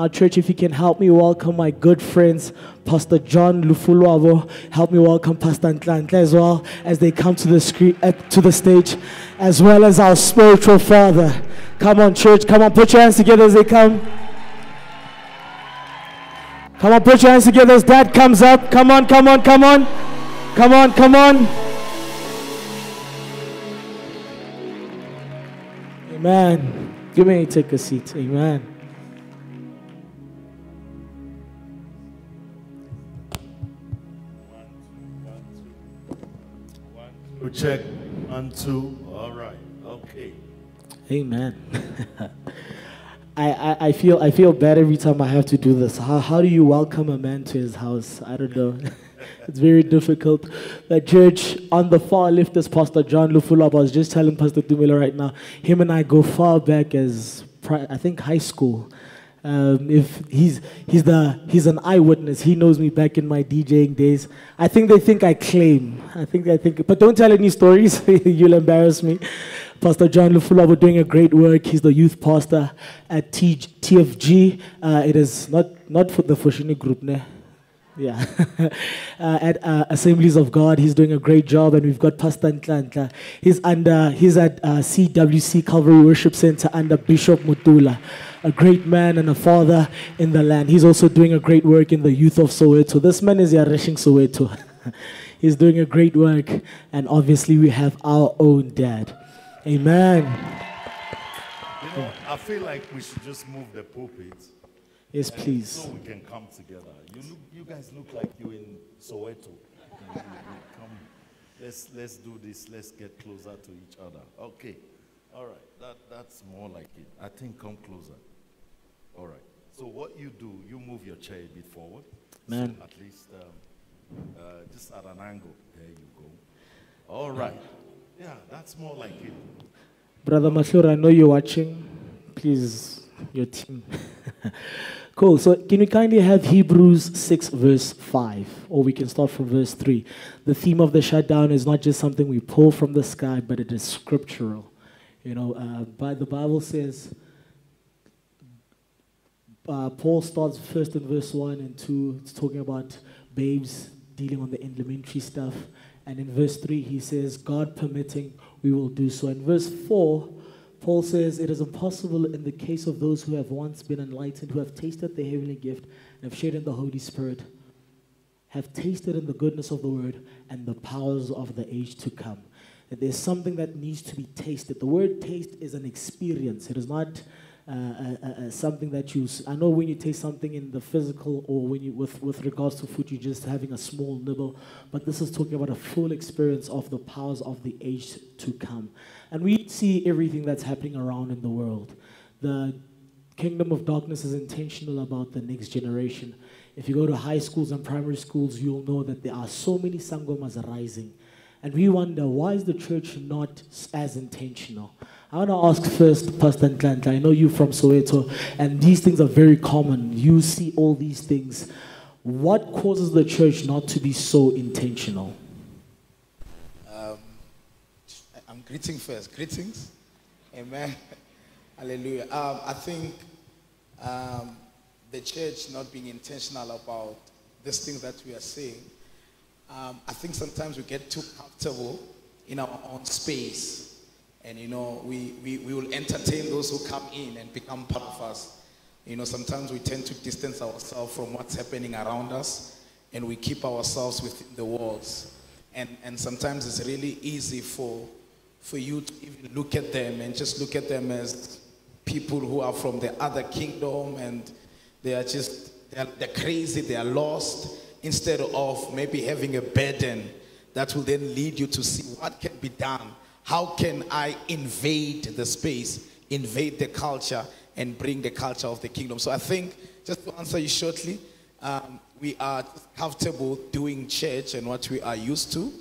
Now, church, if you can help me welcome my good friends, Pastor John Lufulwabo. Help me welcome Pastor Ntlantla as well as they come to the screen, uh, to the stage, as well as our spiritual father. Come on, church. Come on, put your hands together as they come. Come on, put your hands together as dad comes up. Come on, come on, come on. Come on, come on. Amen. You may take a seat. Amen. We check one, two. All right. Okay. Amen. I, I, I feel I feel bad every time I have to do this. How, how do you welcome a man to his house? I don't know. it's very difficult. The church on the far left is Pastor John Lufulab. I was just telling Pastor Dumila right now. Him and I go far back as I think high school. Um, if he's he's the he's an eyewitness, he knows me back in my DJing days. I think they think I claim. I think I think, but don't tell any stories. You'll embarrass me. Pastor John Lufula, we're doing a great work. He's the youth pastor at T- TFG. Uh, it is not not for the Foschini group, ne? Yeah. uh, at uh, Assemblies of God, he's doing a great job, and we've got Pastor Ntlantla. He's under he's at uh, CWC Calvary Worship Center under Bishop Mutula, a great man and a father in the land. He's also doing a great work in the youth of Soweto. This man is Yareshing Soweto. he's doing a great work, and obviously we have our own dad. Amen. You know, I feel like we should just move the pulpit. Yes, please. So we can come together. You look, you guys look like you in Soweto. Come, let's let's do this. Let's get closer to each other. Okay. All right. That that's more like it. I think come closer. All right. So what you do, you move your chair a bit forward. So at least um, uh, just at an angle. There you go. All right. Yeah, that's more like it. Brother Mathura, I know you're watching. Please, your team. cool. So, can we kindly have Hebrews 6, verse 5? Or we can start from verse 3. The theme of the shutdown is not just something we pull from the sky, but it is scriptural. You know, uh, but the Bible says, uh, Paul starts first in verse 1 and 2. It's talking about babes dealing on the elementary stuff. And in verse 3, he says, God permitting, we will do so. In verse 4, Paul says, It is impossible in the case of those who have once been enlightened, who have tasted the heavenly gift and have shared in the Holy Spirit, have tasted in the goodness of the word and the powers of the age to come. That there's something that needs to be tasted. The word taste is an experience, it is not. Uh, uh, uh, uh, something that you. I know when you taste something in the physical or when you with with regards to food you're just having a small nibble but this is talking about a full experience of the powers of the age to come. And we see everything that's happening around in the world. The kingdom of darkness is intentional about the next generation. If you go to high schools and primary schools you'll know that there are so many sangomas rising. And we wonder why is the church not as intentional I want to ask first, Pastor Ntlantla. I know you from Soweto, and these things are very common. You see all these things. What causes the church not to be so intentional? Um, I'm greeting first. Greetings. Amen. Hallelujah. Um, I think um, the church not being intentional about these things that we are saying, um, I think sometimes we get too comfortable in our own space. And, you know, we, we, we will entertain those who come in and become part of us. You know, sometimes we tend to distance ourselves from what's happening around us and we keep ourselves within the walls. And, and sometimes it's really easy for, for you to even look at them and just look at them as people who are from the other kingdom and they are just, they're, they're crazy, they are lost, instead of maybe having a burden that will then lead you to see what can be done. How can I invade the space, invade the culture, and bring the culture of the kingdom? So I think, just to answer you shortly, um, we are comfortable doing church and what we are used to,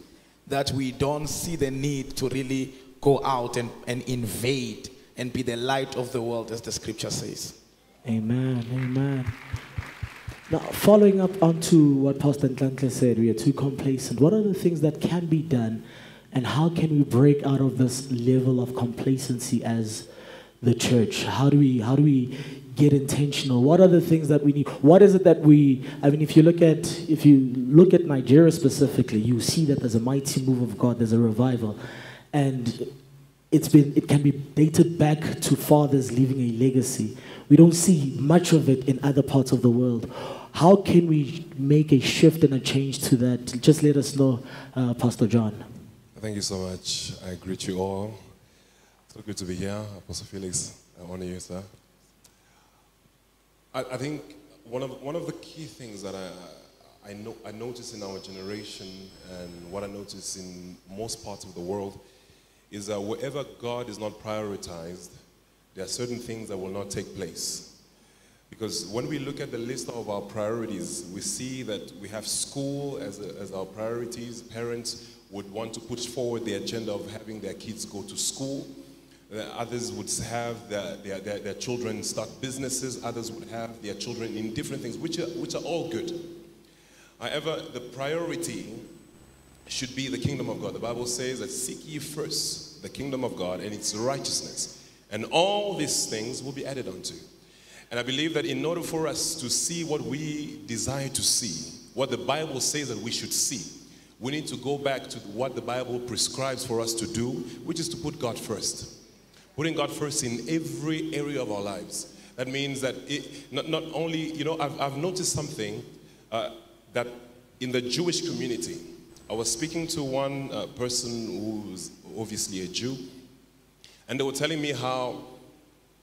that we don't see the need to really go out and, and invade and be the light of the world, as the scripture says. Amen. Amen. Now, following up onto what Pastor Ntlantla said, we are too complacent. What are the things that can be done, and how can we break out of this level of complacency as the church? How do we how do we get intentional? What are the things that we need? What is it that we? I mean, if you look at if you look at Nigeria specifically, you see that there's a mighty move of God. There's a revival, and it's been it can be dated back to fathers leaving a legacy. We don't see much of it in other parts of the world. How can we make a shift and a change to that? Just let us know, uh, Pastor John. Thank you so much. I greet you all. So good to be here. Apostle Felix, I honor you, sir. I, I think one of, one of the key things that I, I, know, I notice in our generation and what I notice in most parts of the world is that wherever God is not prioritized, there are certain things that will not take place. Because when we look at the list of our priorities, we see that we have school as, a, as our priorities. Parents would want to push forward the agenda of having their kids go to school. Uh, others would have their, their, their, their, children start businesses. Others would have their children in different things, which are, which are all good. However, the priority should be the kingdom of God. The Bible says that seek ye first the kingdom of God and its righteousness, and all these things will be added unto. And I believe that in order for us to see what we desire to see, what the Bible says that we should see, we need to go back to what the Bible prescribes for us to do, which is to put God first. Putting God first in every area of our lives. That means that it, not, not only, you know, I've, I've noticed something uh, that in the Jewish community, I was speaking to one uh, person who's obviously a Jew, and they were telling me how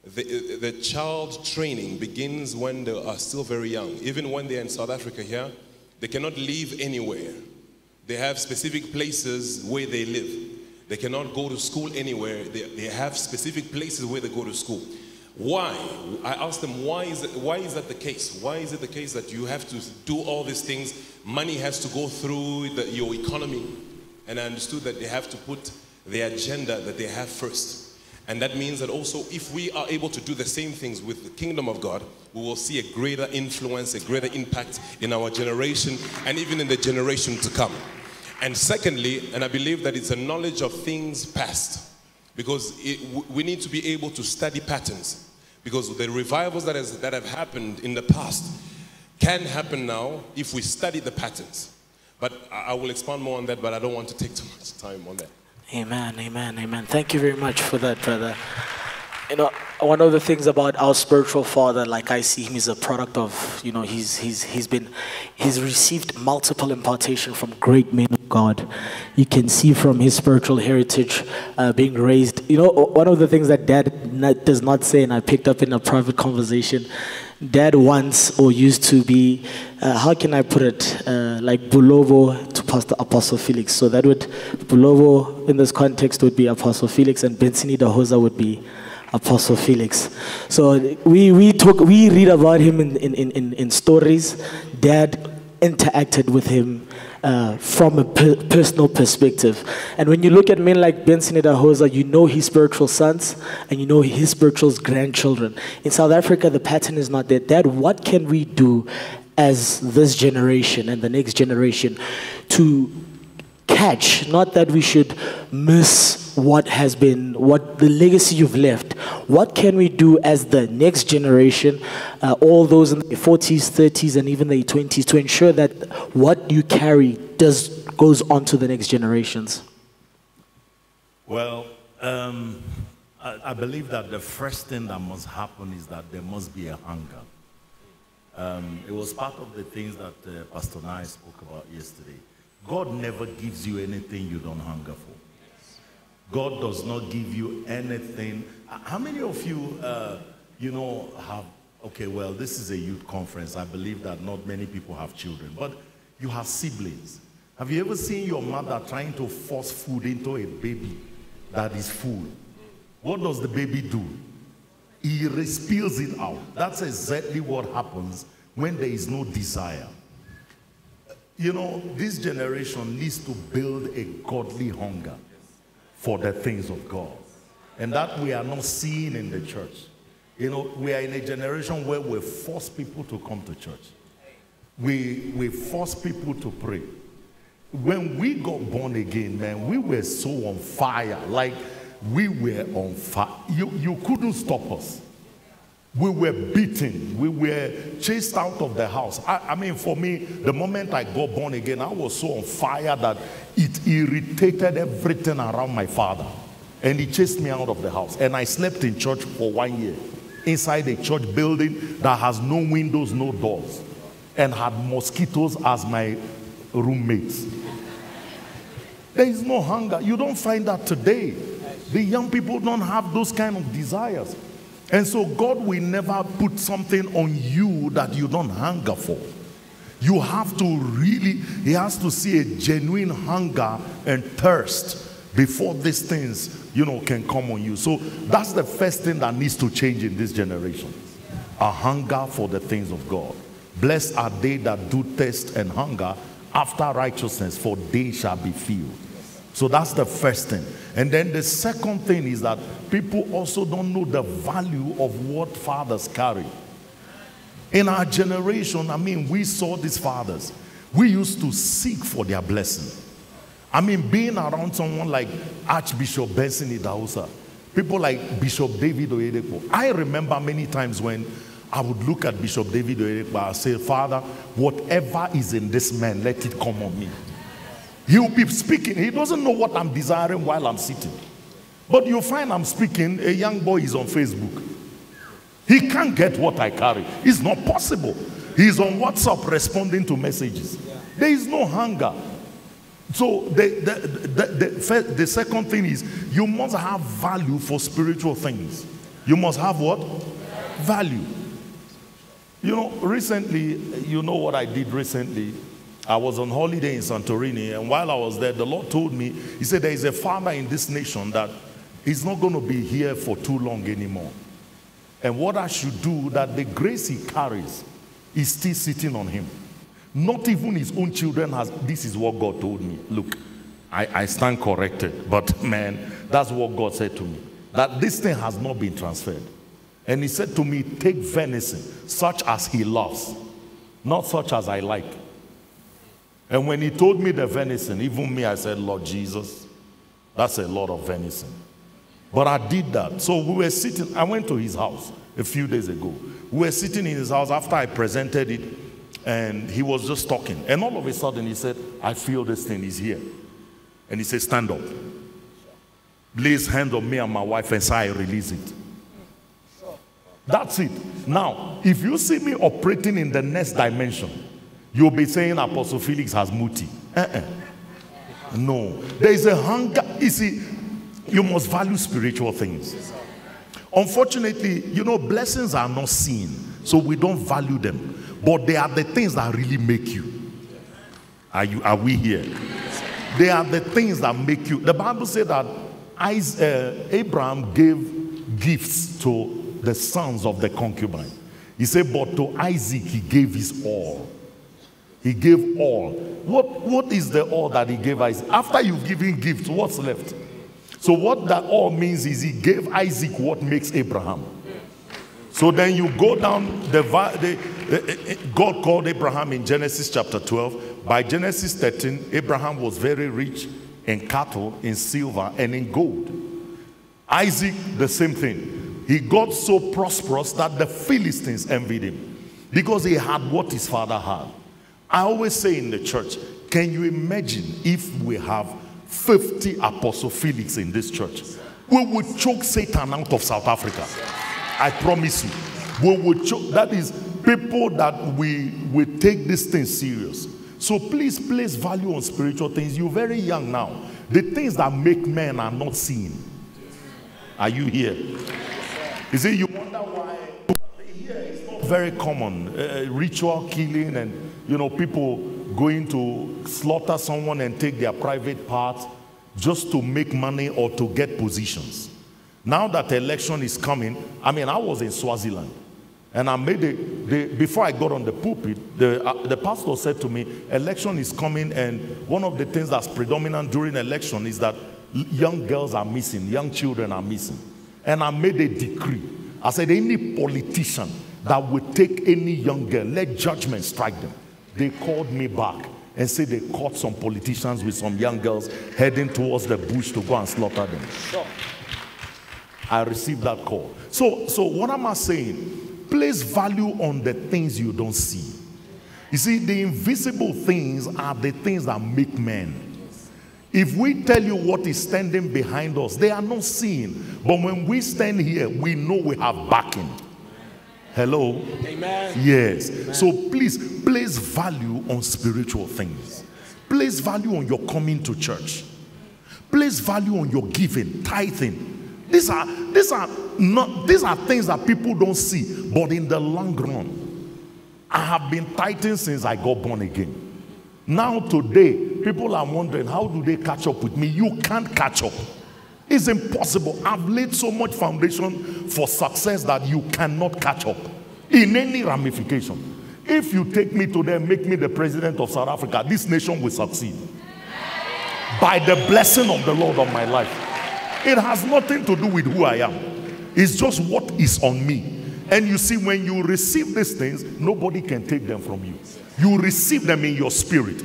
the, the child training begins when they are still very young. Even when they're in South Africa here, they cannot leave anywhere they have specific places where they live. They cannot go to school anywhere. They, they have specific places where they go to school. Why? I asked them, why is, it, why is that the case? Why is it the case that you have to do all these things? Money has to go through the, your economy. And I understood that they have to put the agenda that they have first. And that means that also if we are able to do the same things with the kingdom of God, we will see a greater influence, a greater impact in our generation and even in the generation to come. And secondly, and I believe that it's a knowledge of things past, because it, we need to be able to study patterns, because the revivals that, has, that have happened in the past can happen now if we study the patterns. But I will expand more on that, but I don't want to take too much time on that. Amen, amen, amen. Thank you very much for that, brother. You know, one of the things about our spiritual father, like I see him, is a product of, you know, he's, he's, he's been, he's received multiple impartation from great men of God. You can see from his spiritual heritage uh, being raised. You know, one of the things that dad does not say, and I picked up in a private conversation, dad once or used to be, uh, how can I put it, uh, like Bulovo to Pastor Apostle Felix. So that would, Bulovo in this context would be Apostle Felix and Benson Idahosa would be Apostle Felix. So we, we talk, we read about him in, in, in, in stories. Dad interacted with him uh, from a per personal perspective. And when you look at men like Benson Idahosa, you know his spiritual sons and you know his spiritual grandchildren. In South Africa, the pattern is not there. Dad, what can we do as this generation and the next generation to catch, not that we should miss what has been, what the legacy you've left. What can we do as the next generation, uh, all those in the 40s, 30s, and even the 20s, to ensure that what you carry does goes on to the next generations? Well, um, I, I, believe that the first thing that must happen is that there must be a hunger. Um, it was part of the things that uh, Pastor Nye spoke about yesterday. God never gives you anything you don't hunger for. God does not give you anything. How many of you, uh, you know, have, okay, well, this is a youth conference. I believe that not many people have children, but you have siblings. Have you ever seen your mother trying to force food into a baby that is full? What does the baby do? He spills it out. That's exactly what happens when there is no desire. You know, this generation needs to build a godly hunger for the things of God. And that we are not seeing in the church. You know, we are in a generation where we force people to come to church. We, we force people to pray. When we got born again, man, we were so on fire. Like, we were on fire. You, you couldn't stop us. We were beaten. We were chased out of the house. I, I, mean, for me, the moment I got born again, I was so on fire that it irritated everything around my father. And he chased me out of the house. And I slept in church for one year inside a church building that has no windows, no doors, and had mosquitoes as my roommates. There is no hunger. You don't find that today. The young people don't have those kind of desires. And so God will never put something on you that you don't hunger for. You have to really, He has to see a genuine hunger and thirst before these things, you know, can come on you. So that's the first thing that needs to change in this generation. A hunger for the things of God. Blessed are they that do thirst and hunger after righteousness, for they shall be filled. So that's the first thing. And then the second thing is that people also don't know the value of what fathers carry. In our generation, I mean, we saw these fathers. We used to seek for their blessing. I mean, being around someone like Archbishop Benson Idahosa, people like Bishop David Oyedepo. I remember many times when I would look at Bishop David Oyedepo and say, Father, whatever is in this man, let it come on me. He will be speaking. He doesn't know what I'm desiring while I'm sitting. But you find I'm speaking, a young boy is on Facebook. He can't get what I carry. It's not possible. He's on WhatsApp responding to messages. There is no hunger. So the, the, the, the second thing is you must have value for spiritual things. You must have what? Value. You know, recently, you know what I did recently? I was on holiday in Santorini, and while I was there, the Lord told me, He said, There is a farmer in this nation that is not going to be here for too long anymore. And what I should do, that the grace he carries is still sitting on him. Not even his own children has. This is what God told me. Look, I, I stand corrected, but man, that's what God said to me. That this thing has not been transferred. And he said to me, Take venison, such as he loves, not such as I like. And when he told me the venison, even me, I said, Lord Jesus, that's a lot of venison. But I did that. So we were sitting, I went to his house a few days ago. We were sitting in his house after I presented it, and he was just talking. And all of a sudden, he said, I feel this thing is here. And he said, Stand up. Lay his hand on me and my wife and say, I release it. That's it. Now, if you see me operating in the next dimension, You'll be saying Apostle Felix has muti. Uh-uh. No. There is a hunger. You see, you must value spiritual things. Unfortunately, you know, blessings are not seen, so we don't value them. But they are the things that really make you. Are you? Are we here? They are the things that make you. The Bible said that uh, Abraham gave gifts to the sons of the concubine. He said, but to Isaac he gave his all. He gave all. What, what is the all that he gave Isaac? After you've given gifts, what's left? So, what that all means is he gave Isaac what makes Abraham. So then you go down the, the, the, eh, eh, God called Abraham in Genesis chapter 12. By Genesis 13, Abraham was very rich in cattle, in silver, and in gold. Isaac, the same thing. He got so prosperous that the Philistines envied him because he had what his father had. I always say in the church, can you imagine if we have 50 Apostle Felix in this church? We would choke Satan out of South Africa. I promise you. We would choke. That is people that we will take this thing serious. So please place value on spiritual things. You're very young now. The things that make men are not seen. Are you here? You see, you wonder why here it's not very common. Uh, ritual killing and you know, people going to slaughter someone and take their private part just to make money or to get positions. Now that election is coming, I mean, I was in Swaziland and I made it, the, before I got on the pulpit, the, uh, the pastor said to me, election is coming and one of the things that's predominant during election is that young girls are missing, young children are missing. And I made a decree. I said, any politician that would take any young girl, let judgment strike them. They called me back and said they caught some politicians with some young girls heading towards the bush to go and slaughter them. I received that call. So, so what am I saying? place value on the things you don't see. You see, the invisible things are the things that make men. If we tell you what is standing behind us, they are not seen. But when we stand here, we know we have backing. Hello? Amen. Yes. Amen. So please place value on spiritual things. Place value on your coming to church. Place value on your giving, tithing. These are these are not these are things that people don't see, but in the long run, I have been tithing since I got born again. Now today, people are wondering how do they catch up with me? You can't catch up. It's impossible. I've laid so much foundation for success that you cannot catch up in any ramification. If you take me to them, make me the president of South Africa, this nation will succeed. By the blessing of the Lord on my life. It has nothing to do with who I am. It's just what is on me. And you see, when you receive these things, nobody can take them from you. You receive them in your spirit.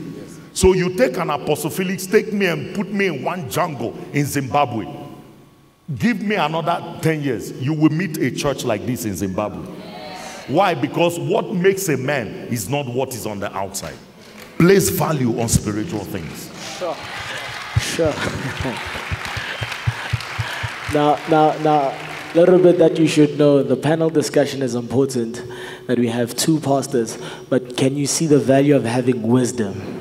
So you take an Apostle Felix, take me and put me in one jungle in Zimbabwe. Give me another 10 years. You will meet a church like this in Zimbabwe. Why? Because what makes a man is not what is on the outside. Place value on spiritual things. Sure. Sure. now, now, now, a little bit that you should know the panel discussion is important that we have two pastors, but can you see the value of having wisdom?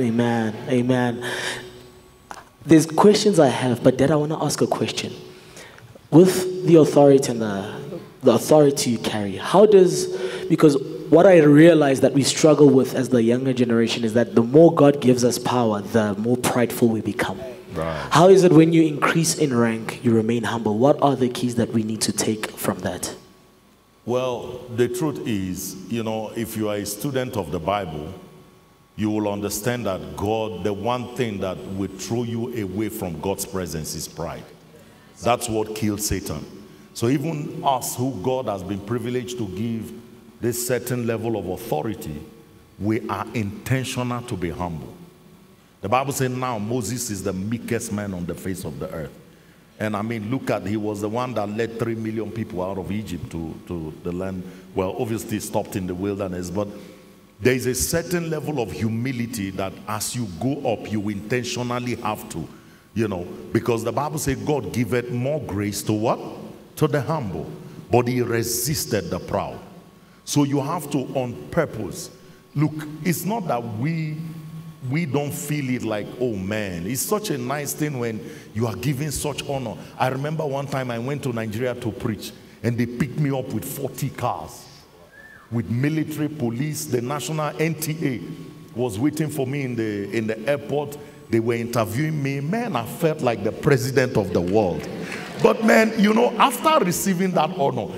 Amen. Amen. There's questions I have, but Dad, I want to ask a question. With the authority and the, the authority you carry, how does, because what I realize that we struggle with as the younger generation is that the more God gives us power, the more prideful we become. Right. How is it when you increase in rank, you remain humble? What are the keys that we need to take from that? Well, the truth is, you know, if you are a student of the Bible, you will understand that God, the one thing that will throw you away from God's presence is pride. That's what killed Satan. So even us who God has been privileged to give this certain level of authority, we are intentional to be humble. The Bible says now Moses is the meekest man on the face of the earth. And I mean, look at, he was the one that led three million people out of Egypt to, to the land. Well, obviously stopped in the wilderness, but there is a certain level of humility that as you go up, you intentionally have to, you know, because the Bible says God giveth more grace to what? To the humble, but he resisted the proud. So you have to, on purpose, look, it's not that we we don't feel it like, oh man, it's such a nice thing when you are given such honor. I remember one time I went to Nigeria to preach and they picked me up with 40 cars with military police. The national NTA was waiting for me in the, in the airport. They were interviewing me. Man, I felt like the president of the world. But man, you know, after receiving that honor,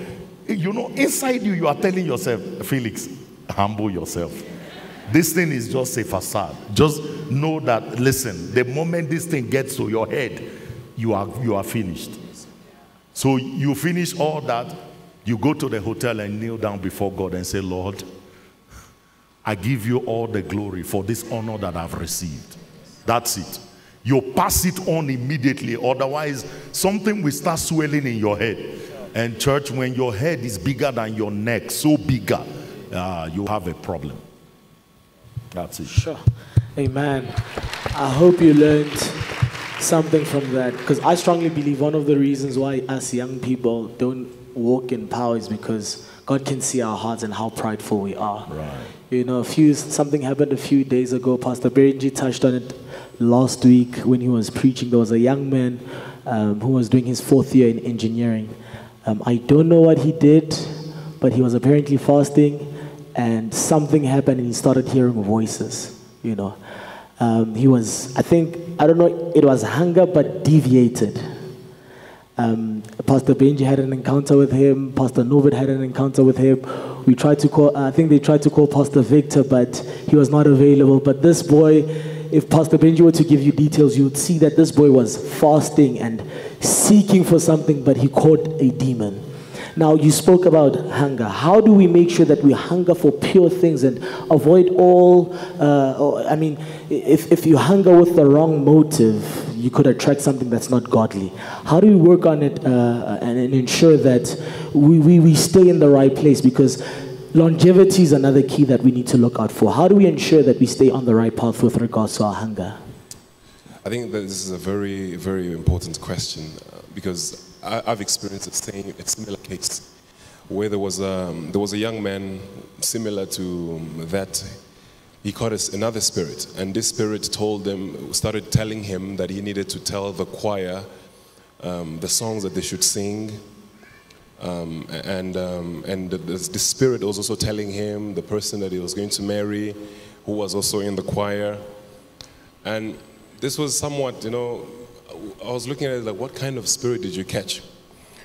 you know, inside you, you are telling yourself, Felix, humble yourself. This thing is just a facade. Just know that, listen, the moment this thing gets to your head, you are, you are finished. So you finish all that, you go to the hotel and kneel down before God and say, Lord, I give you all the glory for this honor that I've received. That's it. You pass it on immediately, otherwise, something will start swelling in your head. And, church, when your head is bigger than your neck, so bigger, uh, you have a problem. That's it. Sure. Amen. I hope you learned something from that because I strongly believe one of the reasons why us young people don't walk in power is because God can see our hearts and how prideful we are. Right. You know, a few something happened a few days ago. Pastor Berenji touched on it last week when he was preaching. There was a young man um, who was doing his fourth year in engineering. Um, I don't know what he did, but he was apparently fasting and something happened and he started hearing voices, you know. Um, he was, I think, I don't know, it was hunger but deviated. Um, Pastor Benji had an encounter with him, Pastor Norbert had an encounter with him. We tried to call, I think they tried to call Pastor Victor, but he was not available. But this boy, if Pastor Benji were to give you details, you would see that this boy was fasting and seeking for something, but he caught a demon. Now, you spoke about hunger. How do we make sure that we hunger for pure things and avoid all? Uh, I mean, if, if you hunger with the wrong motive, you could attract something that's not godly. How do we work on it uh, and, and ensure that we, we, we stay in the right place? Because longevity is another key that we need to look out for. How do we ensure that we stay on the right path with regards to our hunger? I think that this is a very, very important question uh, because I, have experienced the same, a similar case where there was, a, um, there was a young man similar to that. He caught another spirit, and this spirit told them, started telling him that he needed to tell the choir um, the songs that they should sing. Um, and um, and the, the, spirit was also telling him the person that he was going to marry, who was also in the choir. And this was somewhat, you know, I was looking at it like, what kind of spirit did you catch?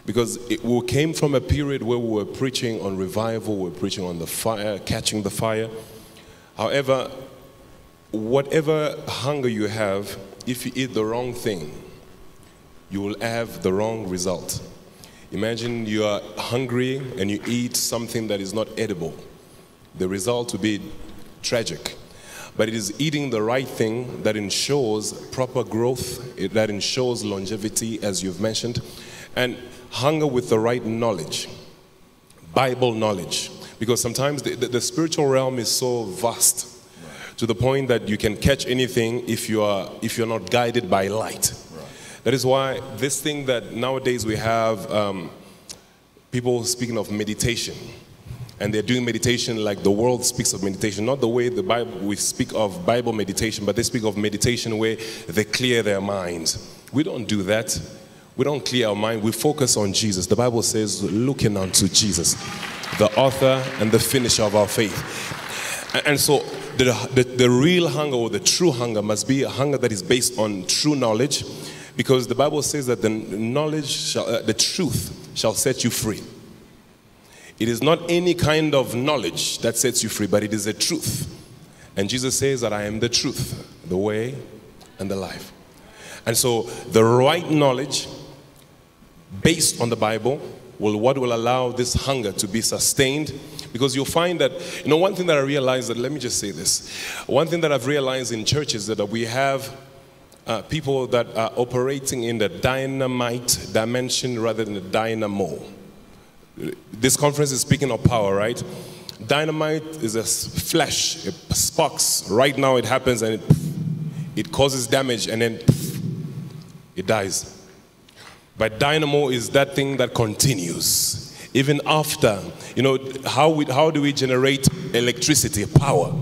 Because it, we came from a period where we were preaching on revival, we were preaching on the fire, catching the fire. However, whatever hunger you have, if you eat the wrong thing, you will have the wrong result. Imagine you are hungry and you eat something that is not edible. The result will be tragic but it is eating the right thing that ensures proper growth, that ensures longevity, as you've mentioned, and hunger with the right knowledge, Bible knowledge. Because sometimes the, the, the spiritual realm is so vast to the point that you can catch anything if you are if you're not guided by light. Right. That is why this thing that nowadays we have um, people speaking of meditation and they're doing meditation like the world speaks of meditation, not the way the Bible we speak of Bible meditation, but they speak of meditation where they clear their minds. We don't do that. We don't clear our mind. We focus on Jesus. The Bible says, looking unto Jesus, the author and the finisher of our faith. And so the, the, the real hunger or the true hunger must be a hunger that is based on true knowledge because the Bible says that the knowledge, shall, uh, the truth shall set you free. It is not any kind of knowledge that sets you free, but it is a truth. And Jesus says that I am the truth, the way, and the life. And so the right knowledge based on the Bible will what will allow this hunger to be sustained because you'll find that you know one thing that I realized that let me just say this one thing that I've realized in churches that we have uh, people that are operating in the dynamite dimension rather than the dynamo this conference is speaking of power, right? Dynamite is a flash, it sparks. Right now it happens and it, it causes damage and then it dies. But dynamo is that thing that continues. Even after, you know, how, we, how do we generate electricity, power?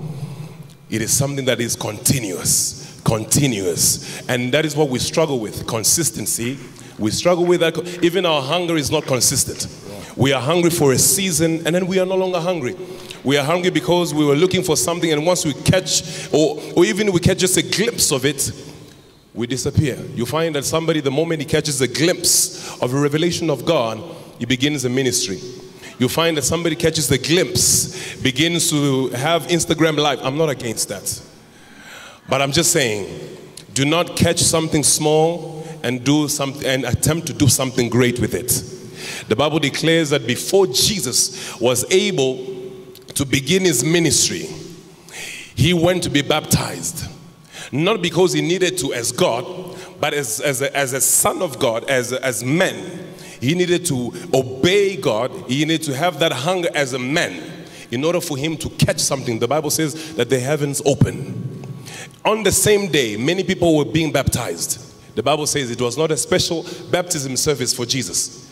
It is something that is continuous, continuous. And that is what we struggle with consistency. We struggle with that. Even our hunger is not consistent. We are hungry for a season and then we are no longer hungry. We are hungry because we were looking for something and once we catch, or, or even we catch just a glimpse of it, we disappear. You find that somebody, the moment he catches a glimpse of a revelation of God, he begins a ministry. You find that somebody catches the glimpse, begins to have Instagram live. I'm not against that. But I'm just saying, do not catch something small and do something and attempt to do something great with it. The Bible declares that before Jesus was able to begin his ministry, he went to be baptized. Not because he needed to as God, but as, as, a, as a son of God, as, as men. He needed to obey God. He needed to have that hunger as a man in order for him to catch something. The Bible says that the heavens open. On the same day, many people were being baptized. The Bible says it was not a special baptism service for Jesus.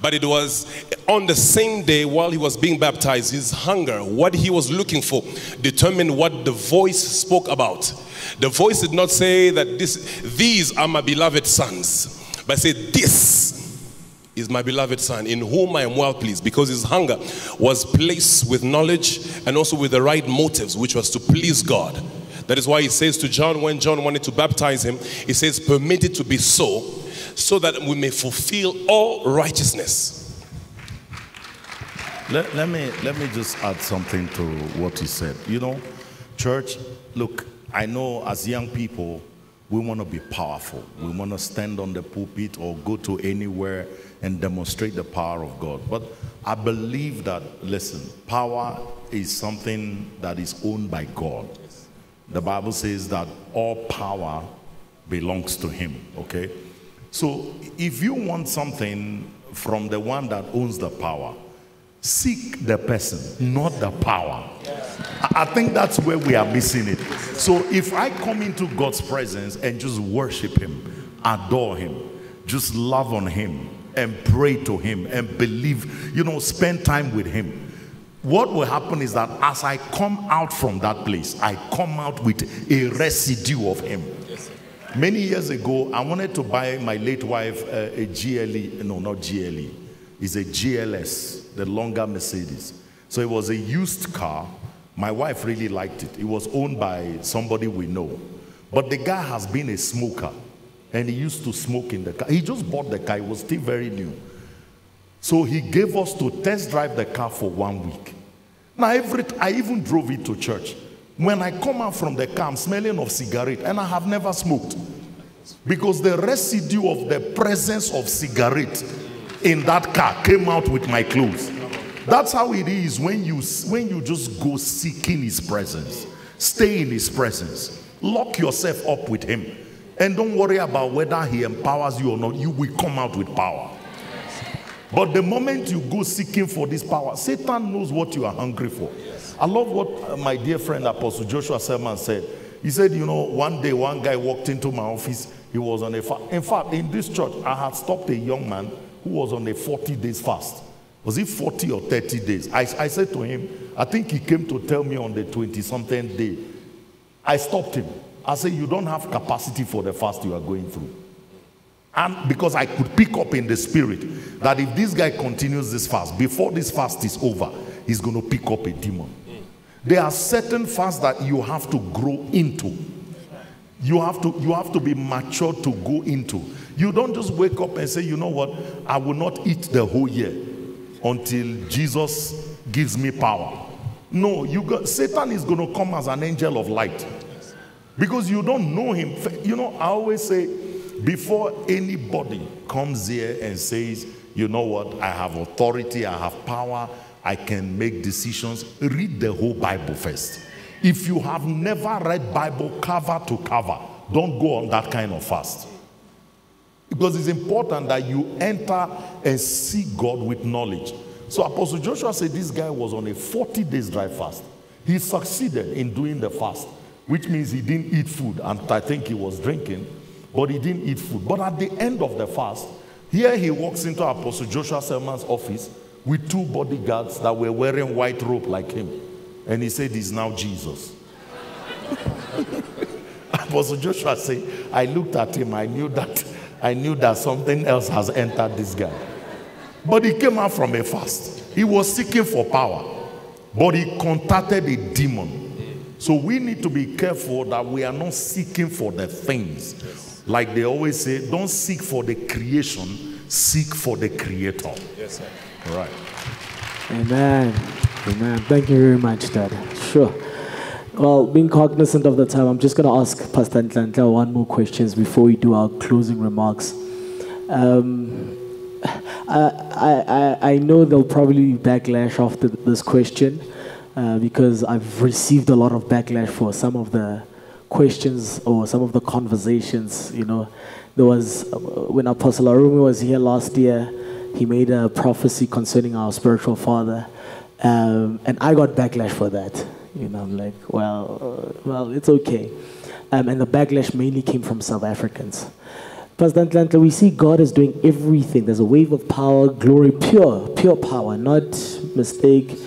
But it was on the same day while he was being baptized, his hunger, what he was looking for, determined what the voice spoke about. The voice did not say that this, these are my beloved sons, but said, This is my beloved son in whom I am well pleased because his hunger was placed with knowledge and also with the right motives, which was to please God. That is why he says to John, when John wanted to baptize him, he says, Permit it to be so so that we may fulfill all righteousness. Let, let, me, let me just add something to what he said. You know, church, look, I know as young people, we want to be powerful. We want to stand on the pulpit or go to anywhere and demonstrate the power of God. But I believe that, listen, power is something that is owned by God. The Bible says that all power belongs to him, okay? So if you want something from the one that owns the power, seek the person, not the power. I think that's where we are missing it. So if I come into God's presence and just worship him, adore him, just love on him and pray to him and believe, you know, spend time with him. What will happen is that as I come out from that place, I come out with a residue of him. Many years ago, I wanted to buy my late wife uh, a GLE. No, not GLE. It's a GLS, the longer Mercedes. So it was a used car. My wife really liked it. It was owned by somebody we know. But the guy has been a smoker and he used to smoke in the car. He just bought the car, it was still very new. So he gave us to test drive the car for one week. Now, every, I even drove it to church. When I come out from the car, I'm smelling of cigarette, and I have never smoked. Because the residue of the presence of cigarette in that car came out with my clothes. That's how it is when you when you just go seeking his presence. Stay in his presence. Lock yourself up with him. And don't worry about whether he empowers you or not. You will come out with power. But the moment you go seeking for this power, Satan knows what you are hungry for. I love what my dear friend Apostle Joshua Selman said. He said, You know, one day one guy walked into my office. He was on a fast. In fact, in this church, I had stopped a young man who was on a 40 days fast. Was it 40 or 30 days? I, I said to him, I think he came to tell me on the 20 something day. I stopped him. I said, You don't have capacity for the fast you are going through. And because I could pick up in the spirit that if this guy continues this fast, before this fast is over, he's going to pick up a demon. There are certain fasts that you have to grow into. You have to you have to be mature to go into. You don't just wake up and say, you know what, I will not eat the whole year until Jesus gives me power. No, you got Satan is going to come as an angel of light. Because you don't know him. You know, I always say, before anybody comes here and says, you know what, I have authority, I have power, I can make decisions. Read the whole Bible first. If you have never read Bible cover to cover, don't go on that kind of fast. Because it's important that you enter and see God with knowledge. So Apostle Joshua said this guy was on a 40 days dry fast. He succeeded in doing the fast, which means he didn't eat food. And I think he was drinking, but he didn't eat food. But at the end of the fast, here he walks into Apostle Joshua Selman's office with two bodyguards that were wearing white robe like him. And he said, He's now Jesus. Apostle Joshua said, I looked at him, I knew that I knew that something else has entered this guy. But he came out from a fast. He was seeking for power, but he contacted a demon. So we need to be careful that we are not seeking for the things. Like they always say, don't seek for the creation, seek for the creator. Yes, sir. Right. Amen. Amen. Thank you very much, Dad. Sure. Well, being cognizant of the time, I'm just going to ask Pastor Ntlantla one more questions before we do our closing remarks. Um, I, I, I know there'll probably be backlash after this question uh, because I've received a lot of backlash for some of the questions or some of the conversations. You know, there was uh, when Apostle Arome was here last year, he made a prophecy concerning our spiritual father, um, and I got backlash for that. You know, I'm like, well, uh, well, it's okay. Um, and the backlash mainly came from South Africans. Pastor we see God is doing everything. There's a wave of power, glory, pure, pure power, not mistake,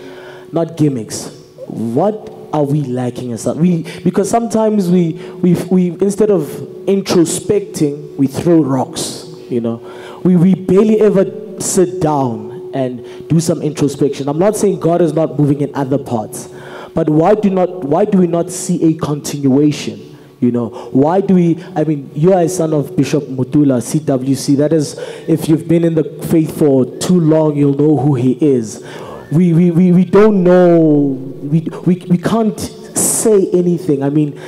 not gimmicks. What are we lacking as we because sometimes we we we instead of introspecting, we throw rocks, you know. We we barely ever sit down and do some introspection. I'm not saying God is not moving in other parts, but why do not why do we not see a continuation? You know, why do we? I mean, you are a son of Bishop Mutula, CWC. That is, if you've been in the faith for too long, you'll know who he is. We, we, we, we don't know, we, we, we can't say anything. I mean,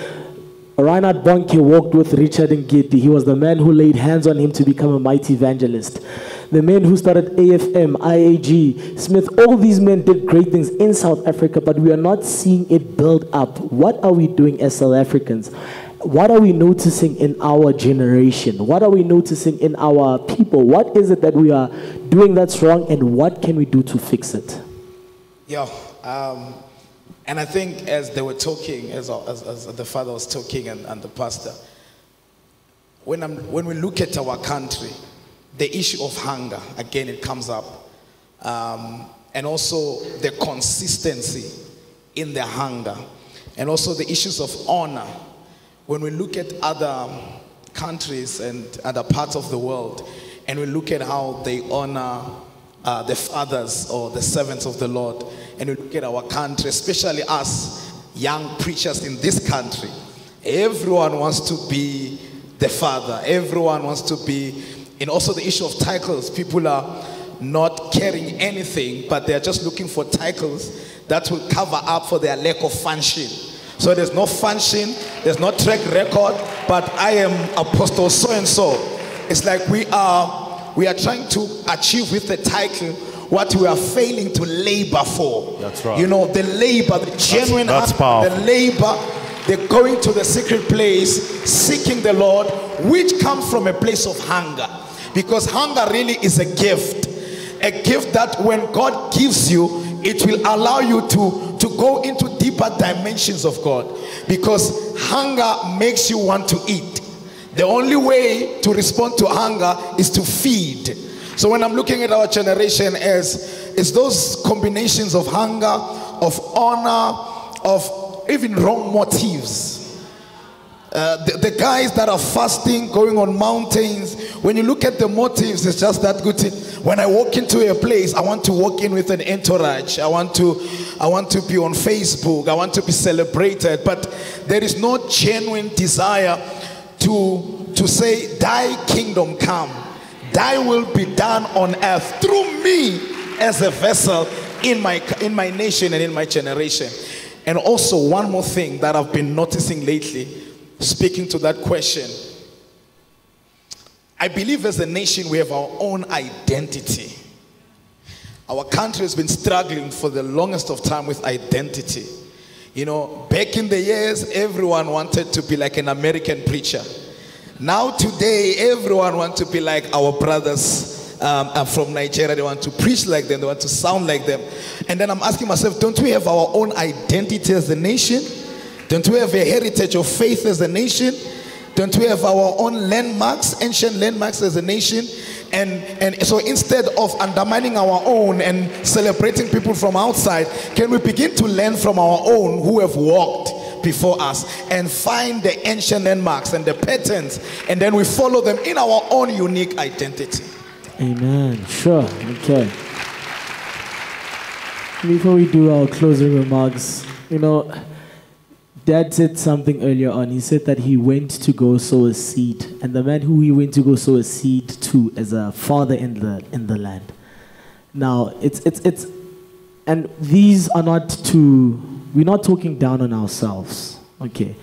Reinhard Bonnke walked with Richard Ngidi. He was the man who laid hands on him to become a mighty evangelist. The men who started AFM, IAG, Smith, all these men did great things in South Africa, but we are not seeing it build up. What are we doing as South Africans? what are we noticing in our generation? What are we noticing in our people? What is it that we are doing that's wrong, and what can we do to fix it? Yeah, um, and I think as they were talking, as, as, as the father was talking and, and the pastor, when, I'm, when we look at our country, the issue of hunger, again, it comes up. Um, and also the consistency in the hunger. And also the issues of honor. When we look at other countries and other parts of the world, and we look at how they honor uh, the fathers or the servants of the Lord, and we look at our country, especially us young preachers in this country, everyone wants to be the father, everyone wants to be, and also the issue of titles. People are not caring anything, but they're just looking for titles that will cover up for their lack of function. So there's no function, there's no track record, but I am apostle so and so. It's like we are we are trying to achieve with the title what we are failing to labor for. That's right. You know, the labor, the genuine that's act, powerful. the labor, they're going to the secret place, seeking the Lord, which comes from a place of hunger. Because hunger really is a gift. A gift that when God gives you, it will allow you to, to go into deeper dimensions of God. Because hunger makes you want to eat. The only way to respond to hunger is to feed. So when I'm looking at our generation as it's those combinations of hunger, of honor, of even wrong motives. Uh, the, the guys that are fasting, going on mountains, when you look at the motives, it's just that good. thing. When I walk into a place, I want to walk in with an entourage. I want to, I want to be on Facebook. I want to be celebrated. But there is no genuine desire to, to say, Thy kingdom come, Thy will be done on earth through me as a vessel in my, in my nation and in my generation. And also, one more thing that I've been noticing lately, speaking to that question. I believe as a nation we have our own identity. Our country has been struggling for the longest of time with identity. You know, back in the years, everyone wanted to be like an American preacher. Now, today, everyone wants to be like our brothers um, uh, from Nigeria. They want to preach like them, they want to sound like them. And then I'm asking myself, don't we have our own identity as a nation? Don't we have a heritage of faith as a nation? Don't we have our own landmarks, ancient landmarks as a nation? And, and so instead of undermining our own and celebrating people from outside, can we begin to learn from our own who have walked before us and find the ancient landmarks and the patterns, and then we follow them in our own unique identity? Amen. Sure. Okay. Before we do our closing remarks, you know, Dad said something earlier on. He said that he went to go sow a seed, and the man who he went to go sow a seed to is a father in the in the land. Now, it's it's it's, and these are not to. We're not talking down on ourselves. Okay,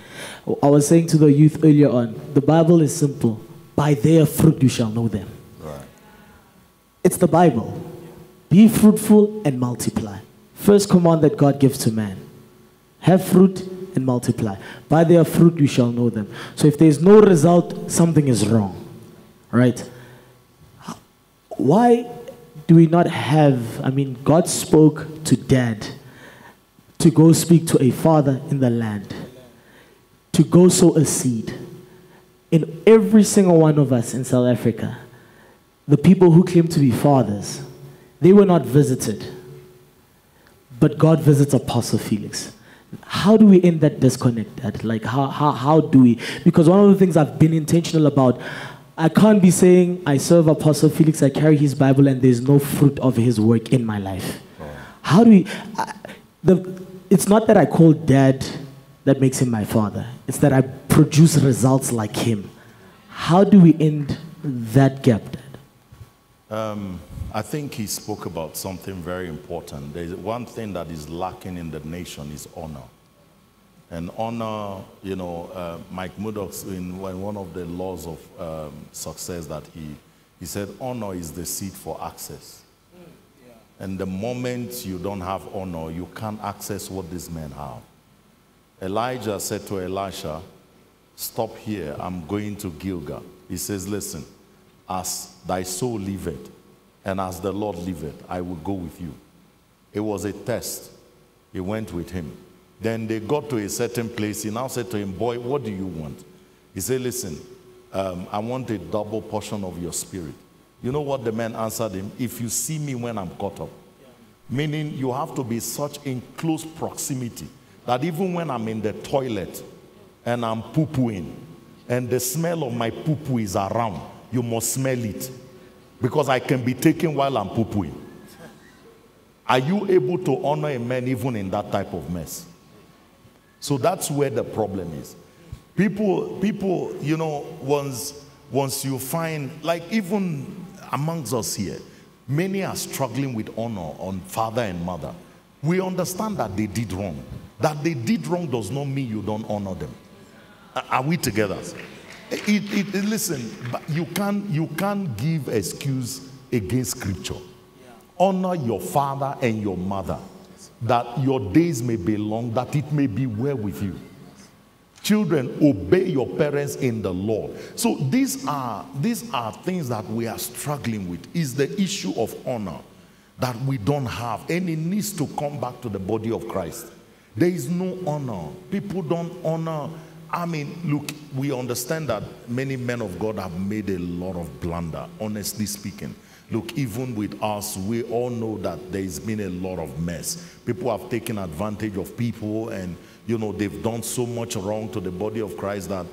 I was saying to the youth earlier on. The Bible is simple. By their fruit you shall know them. It's the Bible. Be fruitful and multiply. First command that God gives to man. Have fruit and multiply. By their fruit you shall know them. So if there's no result, something is wrong. Right? Why do we not have, I mean, God spoke to dad to go speak to a father in the land, to go sow a seed. In every single one of us in South Africa, the people who claim to be fathers, they were not visited. But God visits Apostle Felix. How do we end that disconnect? That like how, how how do we? Because one of the things I've been intentional about, I can't be saying I serve Apostle Felix, I carry his Bible, and there's no fruit of his work in my life. Oh. How do we? I, the it's not that I call dad that makes him my father. It's that I produce results like him. How do we end that gap, Dad? Um, I think he spoke about something very important. There's one thing that is lacking in the nation is honor. And honor, you know, uh, Mike Murdock, in one of the laws of um, success that he, he said, honor is the seed for access. And the moment you don't have honor, you can't access what these men have. Elijah said to Elisha, stop here. I'm going to Gilgal. He says, Listen, as thy soul liveth, and as the Lord liveth, I will go with you. It was a test. He went with him. Then they got to a certain place. He now said to him, Boy, what do you want? He said, Listen, um, I want a double portion of your spirit. You know what the man answered him? If you see me when I'm caught up. Meaning you have to be such in close proximity that even when I'm in the toilet and I'm poo pooing and the smell of my poo poo is around, you must smell it because I can be taken while I'm poo pooing. Are you able to honor a man even in that type of mess? So that's where the problem is. People, people, you know, once once you find, like even amongst us here, many are struggling with honor on father and mother. We understand that they did wrong. That they did wrong does not mean you don't honor them. Are we together? It, it, listen, you can't, you can't give excuse against scripture. Honor your father and your mother, that your days may be long, that it may be well with you. Children, obey your parents in the Lord. So these are these are things that we are struggling with. Is the issue of honor that we don't have, and it needs to come back to the body of Christ. There is no honor. People don't honor. I mean, look, we understand that many men of God have made a lot of blunder, honestly speaking. Look, even with us, we all know that there's been a lot of mess. People have taken advantage of people and you know, they've done so much wrong to the body of Christ that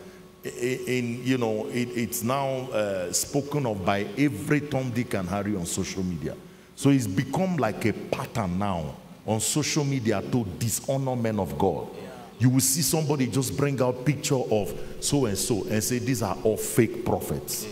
in, you know, it, it's now uh, spoken of by every Tom, Dick, and Harry on social media. So it's become like a pattern now on social media to dishonor men of God. You will see somebody just bring out picture of so and so and say these are all fake prophets.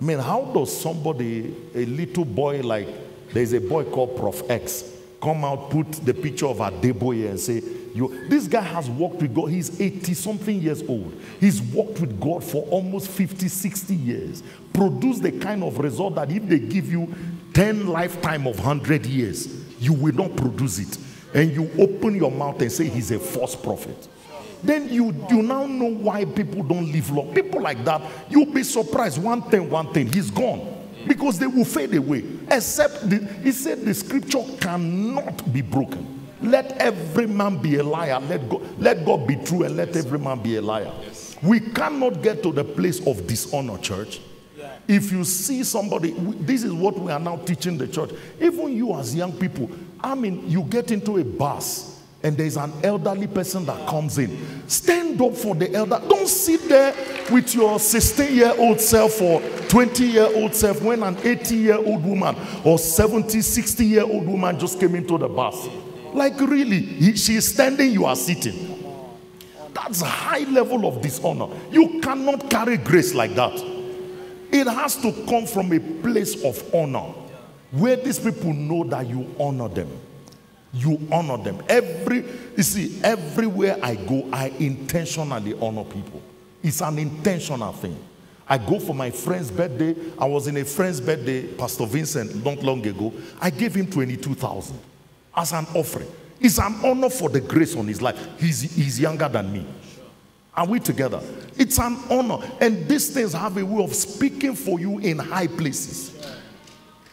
I mean, how does somebody, a little boy like, there's a boy called Prof X, come out, put the picture of a Adeboye and say, you, this guy has walked with God. He's 80 something years old. He's walked with God for almost 50, 60 years. Produce the kind of result that if they give you 10 lifetime of 100 years, you will not produce it. And you open your mouth and say he's a false prophet. Then you, you now know why people don't live long. People like that, you'll be surprised. One thing, one thing, he's gone. Because they will fade away. Except, the, he said the scripture cannot be broken. Let every man be a liar. Let God, let God be true and let every man be a liar. We cannot get to the place of dishonor, church. If you see somebody, this is what we are now teaching the church. Even you as young people, I mean, you get into a bus and there's an elderly person that comes in. Stand up for the elder. Don't sit there with your 16 year old self or 20 year old self when an 80 year old woman or 70, 60 year old woman just came into the bus. Like, really, he, she is standing, you are sitting. That's a high level of dishonor. You cannot carry grace like that. It has to come from a place of honor where these people know that you honor them. You honor them. Every, you see, everywhere I go, I intentionally honor people. It's an intentional thing. I go for my friend's birthday. I was in a friend's birthday, Pastor Vincent, not long ago. I gave him 22,000 as an offering. It's an honor for the grace on his life. He's, he's younger than me. Are we together? It's an honor. And these things have a way of speaking for you in high places.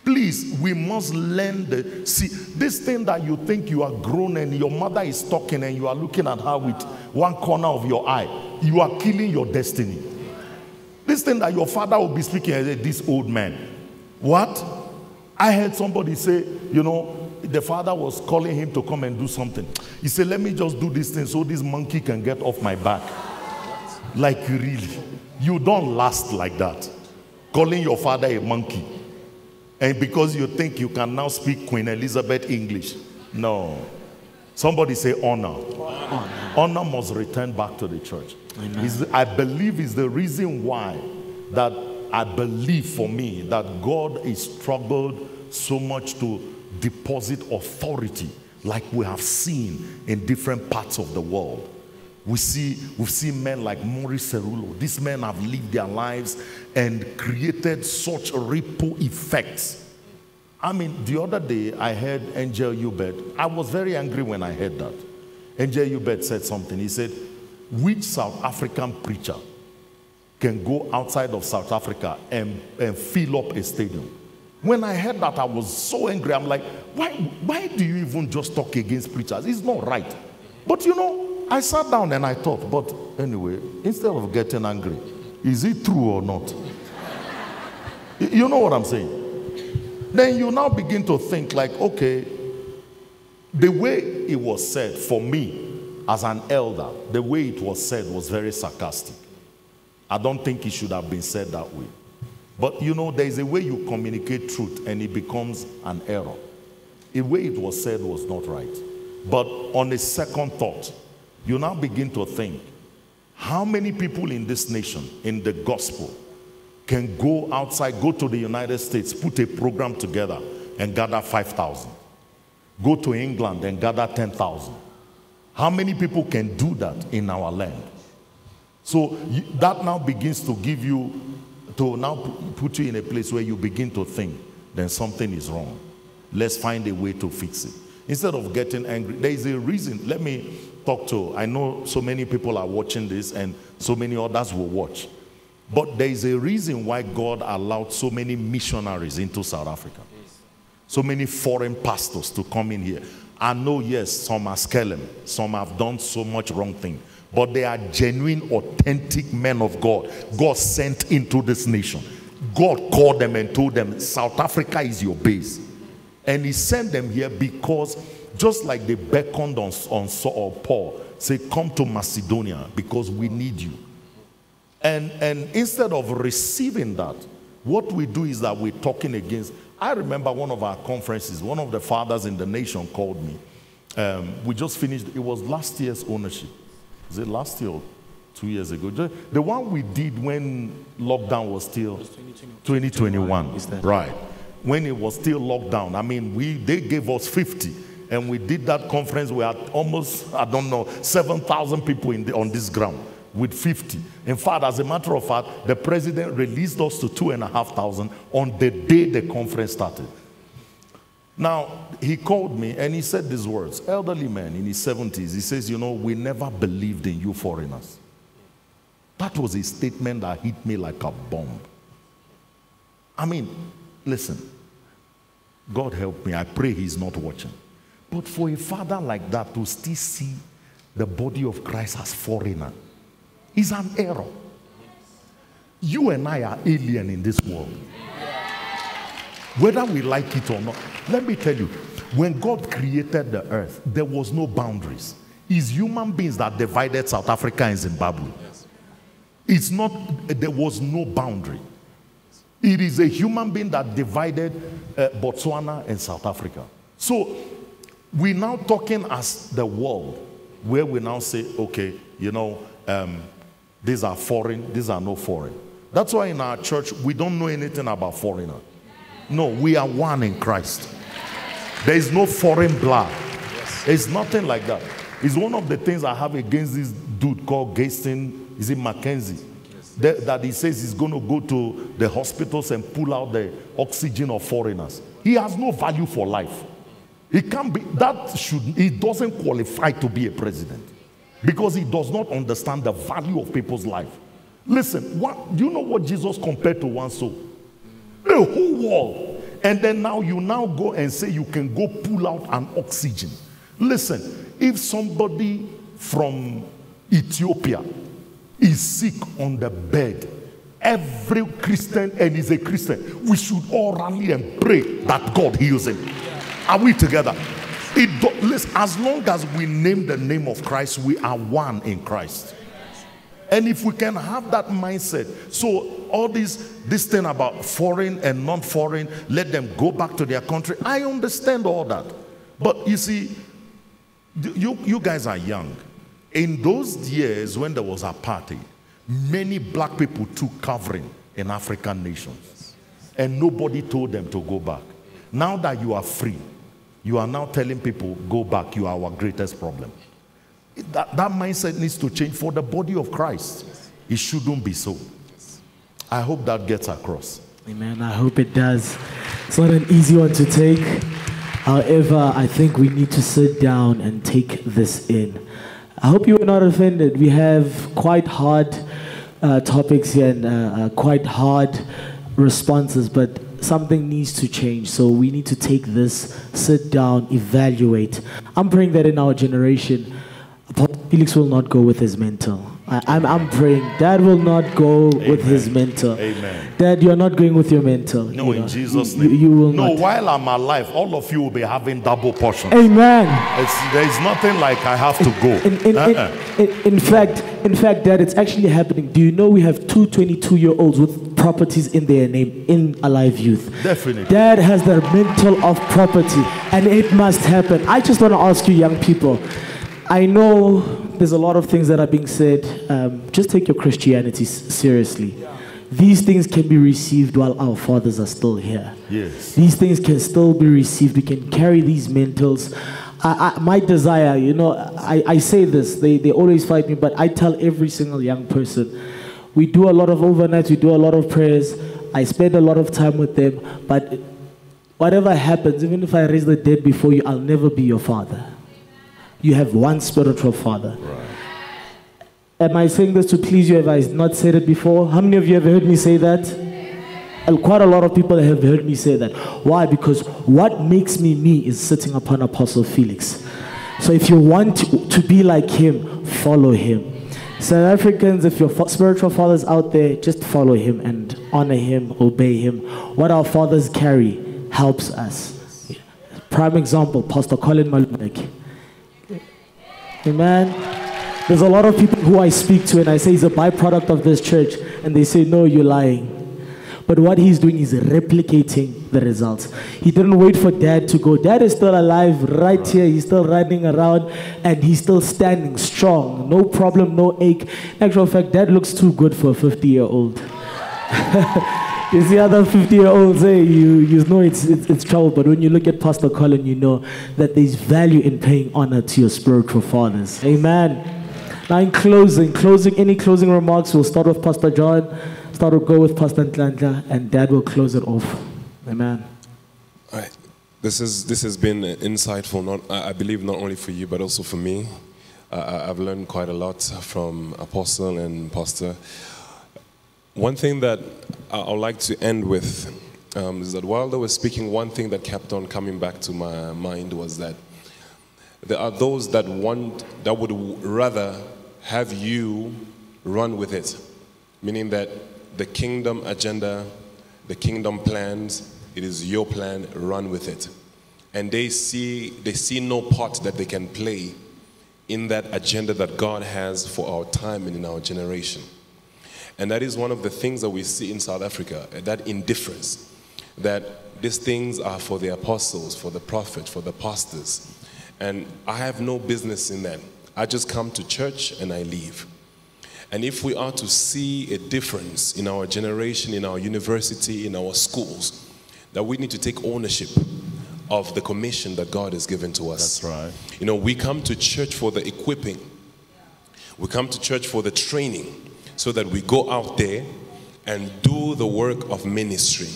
Please, we must learn the see this thing that you think you are grown and your mother is talking and you are looking at her with one corner of your eye. You are killing your destiny. This thing that your father will be speaking as this old man. What? I heard somebody say, you know, the father was calling him to come and do something. He said, Let me just do this thing so this monkey can get off my back. Like, really? You don't last like that. Calling your father a monkey. And because you think you can now speak Queen Elizabeth English. No. Somebody say honor. Honor, honor must return back to the church. I believe is the reason why that I believe for me that God is struggled so much to deposit authority like we have seen in different parts of the world. We see, we've seen men like Morris Cerullo. These men have lived their lives and created such ripple effects. I mean, the other day I heard Angel Uebert. I was very angry when I heard that. Angel Uebert said something. He said, which South African preacher can go outside of South Africa and, and fill up a stadium? When I heard that, I was so angry. I'm like, why, why do you even just talk against preachers? It's not right. But you know, I sat down and I thought, but anyway, instead of getting angry, is it true or not? you know what I'm saying? Then you now begin to think, like, okay, the way it was said for me as an elder, the way it was said was very sarcastic. I don't think it should have been said that way. But you know, there is a way you communicate truth and it becomes an error. The way it was said was not right. But on a second thought, you now begin to think how many people in this nation, in the gospel, can go outside, go to the United States, put a program together and gather 5,000. Go to England and gather 10,000. How many people can do that in our land? So that now begins to give you, to now put you in a place where you begin to think, then something is wrong. Let's find a way to fix it. Instead of getting angry, there is a reason. Let me talk to, I know so many people are watching this and so many others will watch. But there is a reason why God allowed so many missionaries into South Africa. So many foreign pastors to come in here. I know, yes, some are skelem, some have done so much wrong thing, but they are genuine, authentic men of God. God sent into this nation. God called them and told them, South Africa is your base. And he sent them here because just like they beckoned on, on Saul Paul, say, come to Macedonia because we need you. And, and instead of receiving that, what we do is that we're talking against. I remember one of our conferences, one of the fathers in the nation called me. Um, we just finished, it was last year's ownership. Is it last year or two years ago? The one we did when lockdown was still 2021. 2021 right. When it was still locked down. I mean, we, they gave us 50 and we did that conference. We had almost, I don't know, 7,000 people in the, on this ground with 50. In fact, as a matter of fact, the president released us to two and a half thousand on the day the conference started. Now, he called me and he said these words. Elderly man in his 70s, he says, You know, we never believed in you foreigners. That was a statement that hit me like a bomb. I mean, listen, God help me. I pray he's not watching. But for a father like that to still see the body of Christ as foreigner, is an error. You and I are alien in this world. Whether we like it or not. Let me tell you, when God created the earth, there was no boundaries. It's human beings that divided South Africa and Zimbabwe. It's not, there was no boundary. It is a human being that divided uh, Botswana and South Africa. So we're now talking as the world, where we now say, okay, you know, um, these are foreign, these are no foreign. That's why in our church, we don't know anything about foreigner. No, we are one in Christ. There is no foreign blood. It's nothing like that. It's one of the things I have against this dude called Gayton, is it McKenzie? That, that he says he's going to go to the hospitals and pull out the oxygen of foreigners. He has no value for life. He can't be, that should, he doesn't qualify to be a president because he does not understand the value of people's life. Listen, what, do you know what Jesus compared to one soul? A whole world. And then now you now go and say you can go pull out an oxygen. Listen, if somebody from Ethiopia is sick on the bed, every Christian and is a Christian, we should all rally and pray that God heals him. Are we together? It do, listen, as long as we name the name of Christ, we are one in Christ. And if we can have that mindset, so all this this thing about foreign and non-foreign, let them go back to their country. I understand all that. But you see, you, you guys are young. In those years when there was apartheid, many black people took covering in African nations. And nobody told them to go back. Now that you are free, you are now telling people, go back, you are our greatest problem. That, that mindset needs to change for the body of Christ. It shouldn't be so. I hope that gets across. Amen. I hope it does. It's not an easy one to take. However, I think we need to sit down and take this in. I hope you were not offended. We have quite hard uh, topics here and uh, uh, quite hard responses, but something needs to change. So we need to take this, sit down, evaluate. I'm praying that in our generation, Felix will not go with his mantle. I, I'm, I'm praying. Dad will not go with his mentor. Amen. Dad, you're not going with your mentor. No, you in know. Jesus' name. You, will no, not. while I'm alive, all of you will be having double portions. Amen. It's, there is nothing like I have to go. In, in, in, Uh-uh. in, in fact, in fact, Dad, it's actually happening. Do you know we have two 22-year-olds with properties in their name in Alive Youth? Definitely. Dad has the mantle of property, and it must happen. I just want to ask you, young people. I know there's a lot of things that are being said. Um, just take your Christianity seriously. These things can be received while our fathers are still here. Yes. These things can still be received. We can carry these mantles. I, I, my desire, you know, I, I say this, they, they always fight me, but I tell every single young person we do a lot of overnights, we do a lot of prayers. I spend a lot of time with them, but whatever happens, even if I raise the dead before you, I'll never be your father. You have one spiritual father. Am I saying this to please you? Have I not said it before? How many of you have heard me say that? And quite a lot of people have heard me say that. Why? Because what makes me me is sitting upon Apostle Felix. So if you want to, to be like him, follow him. South Africans, if your spiritual fathers out there, just follow him and honor him, obey him. What our fathers carry helps us. Prime example, Pastor Colin Malumeke. Amen. There's a lot of people who I speak to and I say he's a byproduct of this church, and they say, No, you're lying. But what he's doing is replicating the results. He didn't wait for dad to go. Dad is still alive right here. He's still running around and he's still standing strong. No problem, no ache. In actual fact, dad looks too good for a 50 year old. You see other 50 year olds, hey, eh, you, you know it's, it's, it's trouble. But when you look at Pastor Colin, you know that there's value in paying honor to your spiritual fathers. Amen. Now, in closing, closing, any closing remarks, we'll start with Pastor John, start to go with Pastor Ntlantla, and Dad will close it off. Amen. All right. This, is, this has been insightful, not, I believe not only for you, but also for me. Uh, I've learned quite a lot from Apostle and Pastor. One thing that I- I'd like to end with um, is that while they were speaking, one thing that kept on coming back to my mind was that there are those that want, that would rather have you run with it, meaning that the kingdom agenda, the kingdom plans, it is your plan, run with it. And they see, they see no part that they can play in that agenda that God has for our time and in our generation. And that is one of the things that we see in South Africa, that indifference, that these things are for the apostles, for the prophets, for the pastors. And I have no business in that. I just come to church and I leave. And if we are to see a difference in our generation, in our university, in our schools, that we need to take ownership of the commission that God has given to us. That's right. You know, we come to church for the equipping. We come to church for the training so that we go out there and do the work of ministry.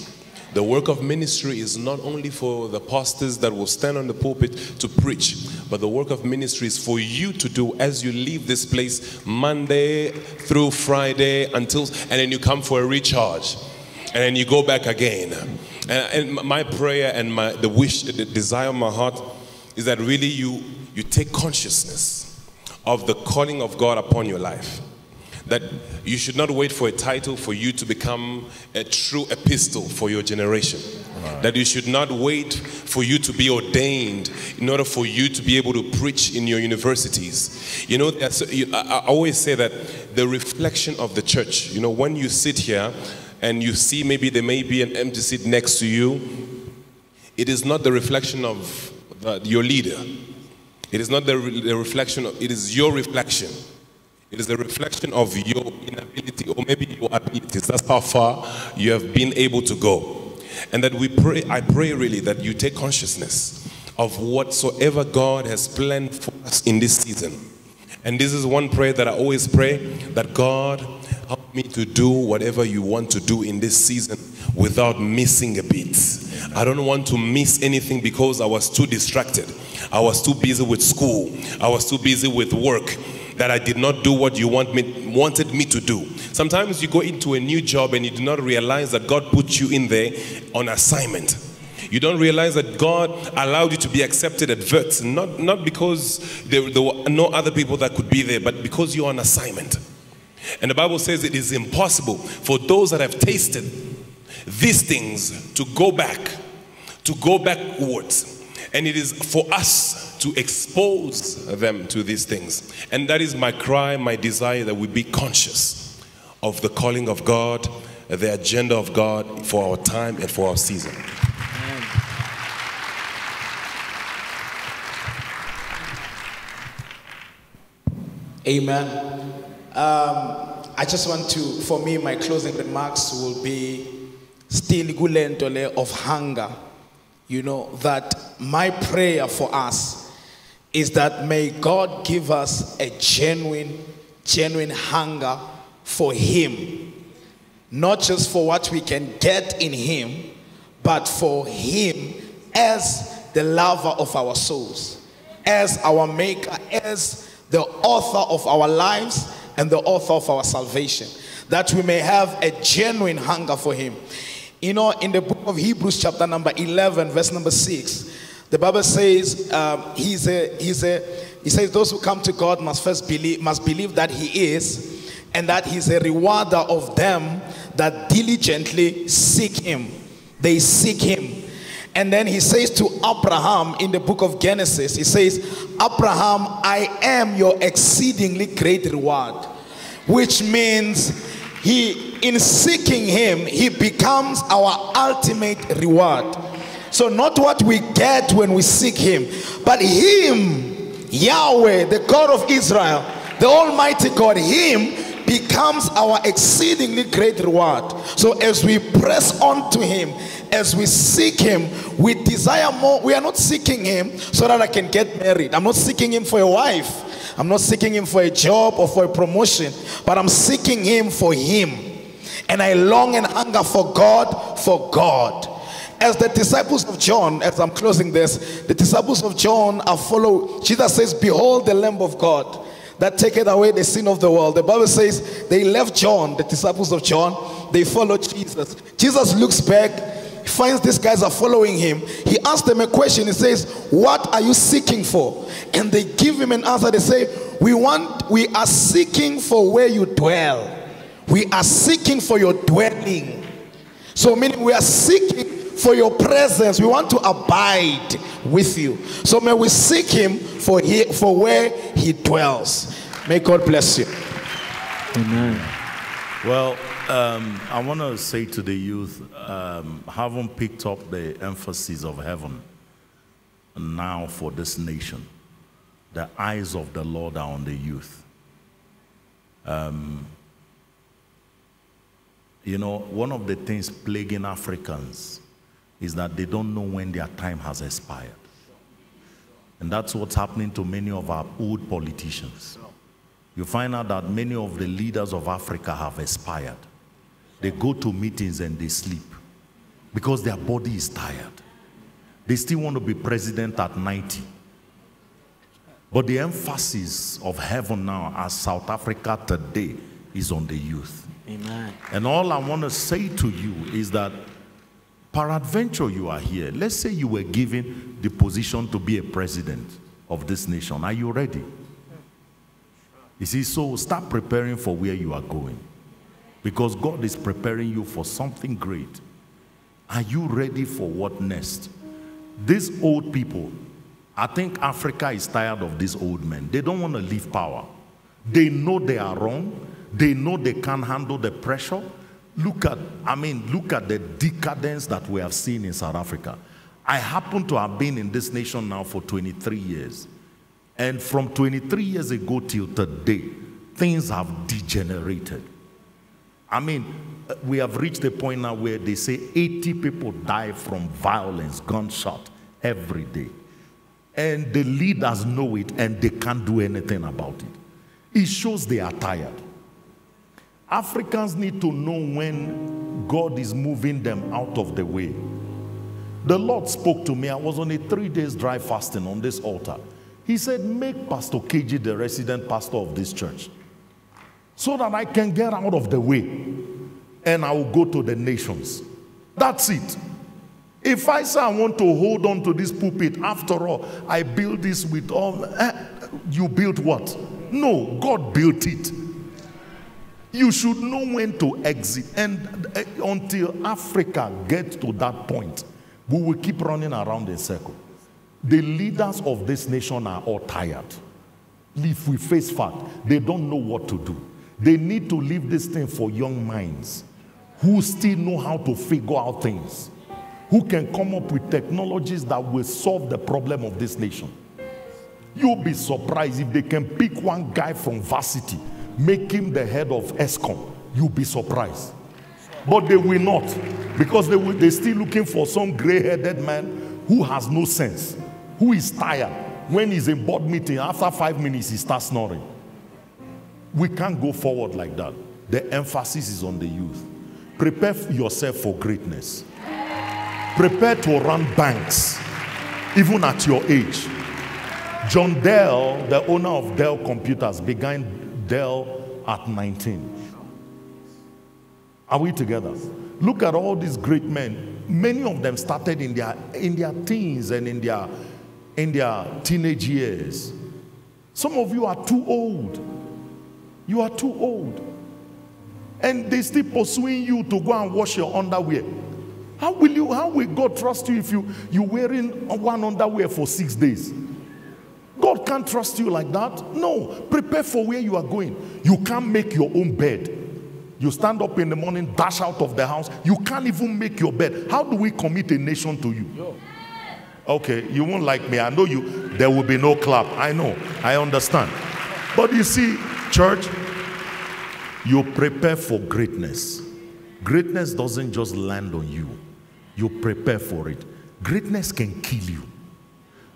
The work of ministry is not only for the pastors that will stand on the pulpit to preach, but the work of ministry is for you to do as you leave this place Monday through Friday until, and then you come for a recharge, and then you go back again. And, and my prayer and my the wish, the desire of my heart is that really you you take consciousness of the calling of God upon your life. That you should not wait for a title for you to become a true epistle for your generation. That you should not wait for you to be ordained in order for you to be able to preach in your universities. You know, I, I always say that the reflection of the church, you know, when you sit here and you see maybe there may be an empty seat next to you, it is not the reflection of your leader. It is not the, re- the reflection, of, it is your reflection. It is a reflection of your inability or maybe your abilities. That's how far you have been able to go. And that we pray, I pray really that you take consciousness of whatsoever God has planned for us in this season. And this is one prayer that I always pray that God help me to do whatever you want to do in this season without missing a beat. I don't want to miss anything because I was too distracted. I was too busy with school. I was too busy with work that I did not do what you want me, wanted me to do. Sometimes you go into a new job and you do not realize that God put you in there on assignment. You don't realize that God allowed you to be accepted at VET, not, not because there, there were no other people that could be there, but because you're on assignment. And the Bible says it is impossible for those that have tasted these things to go back, to go backwards. And it is for us to expose them to these things. And that is my cry, my desire that we be conscious of the calling of God, the agenda of God for our time and for our season. Amen. Um, I just want to, for me, my closing remarks will be still gulentole of hunger. You know, that my prayer for us is that may God give us a genuine, genuine hunger for Him. Not just for what we can get in Him, but for Him as the lover of our souls, as our maker, as the author of our lives and the author of our salvation, that we may have a genuine hunger for Him. You know, in the book of Hebrews, chapter number 11, verse number 6, the Bible says, um, he's a, he's a, he says, those who come to God must first believe, must believe that He is, and that He's a rewarder of them that diligently seek Him. They seek Him. And then he says to Abraham in the book of Genesis, he says, Abraham, I am your exceedingly great reward. Which means he, in seeking him, he becomes our ultimate reward. So, not what we get when we seek him, but him, Yahweh, the God of Israel, the Almighty God, him becomes our exceedingly great reward. So, as we press on to him, as we seek him, we desire more. We are not seeking him so that I can get married. I'm not seeking him for a wife. I'm not seeking him for a job or for a promotion, but I'm seeking him for him. And I long and hunger for God, for God. As the disciples of John, as I'm closing this, the disciples of John are follow. Jesus says, Behold the Lamb of God that taketh away the sin of the world. The Bible says they left John, the disciples of John, they followed Jesus. Jesus looks back finds these guys are following him, he asks them a question. He says, What are you seeking for? And they give him an answer. They say, We want, we are seeking for where you dwell. We are seeking for your dwelling. So, meaning we are seeking for your presence. We want to abide with you. So, may we seek him for, he, for where he dwells. May God bless you. Amen. Well, um, I want to say to the youth, um, haven't picked up the emphasis of heaven now for this nation. The eyes of the Lord are on the youth. Um, you know, one of the things plaguing Africans is that they don't know when their time has expired. And that's what's happening to many of our old politicians. You find out that many of the leaders of Africa have expired. They go to meetings and they sleep because their body is tired. They still want to be president at 90. But the emphasis of heaven now, as South Africa today, is on the youth. Amen. And all I want to say to you is that, peradventure, you are here. Let's say you were given the position to be a president of this nation. Are you ready? You see, so start preparing for where you are going. Because God is preparing you for something great. Are you ready for what next? These old people, I think Africa is tired of these old men. They don't want to leave power. They know they are wrong. They know they can't handle the pressure. Look at, I mean, look at the decadence that we have seen in South Africa. I happen to have been in this nation now for 23 years. And from 23 years ago till today, things have degenerated. I mean, uh, we have reached a point now where they say 80 people die from violence, gunshot, every day. And the leaders know it and they can't do anything about it. It shows they are tired. Africans need to know when God is moving them out of the way. The Lord spoke to me. I was on a three days dry fasting on this altar. He said, Make Pastor KG the resident pastor of this church so that I can get out of the way and I will go to the nations. That's it. If I say I want to hold on to this pulpit, after all, I build this with all. Eh, you built what? No, God built it. You should know when to exit. And uh, until Africa gets to that point, we will keep running around in circle. The leaders of this nation are all tired. If we face fact, they don't know what to do. They need to leave this thing for young minds who still know how to figure out things, who can come up with technologies that will solve the problem of this nation. You'll be surprised if they can pick one guy from varsity, make him the head of Eskom. You'll be surprised. But they will not because they will, they're still looking for some gray headed man who has no sense, who is tired. When he's in board meeting, after five minutes, he starts snoring. We can't go forward like that. The emphasis is on the youth. Prepare yourself for greatness. Prepare to run banks, even at your age. John Dell, the owner of Dell Computers, began Dell at 19. Are we together? Look at all these great men. Many of them started in their in their teens and in their in their teenage years. Some of you are too old. You are too old. And they still pursuing you to go and wash your underwear. How will you, how will God trust you if you, you're wearing one underwear for six days? God can't trust you like that. No. Prepare for where you are going. You can't make your own bed. You stand up in the morning, dash out of the house. You can't even make your bed. How do we commit a nation to you? Okay, you won't like me. I know you. There will be no clap. I know. I understand. But you see, church, you prepare for greatness. Greatness doesn't just land on you, you prepare for it. Greatness can kill you.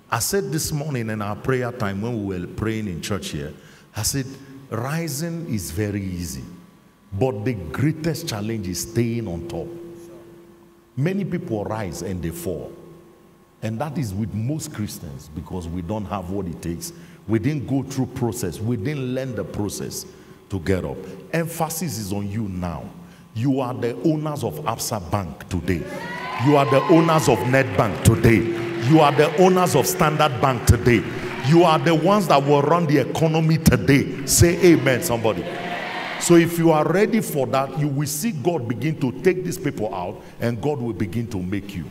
I said this morning in our prayer time when we were praying in church here, I said, rising is very easy, but the greatest challenge is staying on top. Many people rise and they fall. And that is with most Christians because we don't have what it takes. We didn't go through process. We didn't learn the process to get up. Emphasis is on you now. You are the owners of Absa Bank today. You are the owners of Nedbank today. You are the owners of Standard Bank today. You are the ones that will run the economy today. Say amen, somebody. So if you are ready for that, you will see God begin to take these people out and God will begin to make you.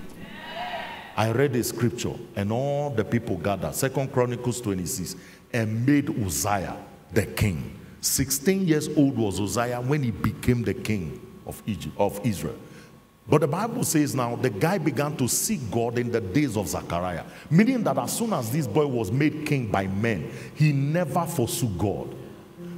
I read a scripture and all the people gathered, Second Chronicles 26, and made Uzziah the king. 16 years old was Uzziah when he became the king of Egypt of Israel. But the Bible says now the guy began to seek God in the days of Zechariah, meaning that as soon as this boy was made king by men, he never forsook God.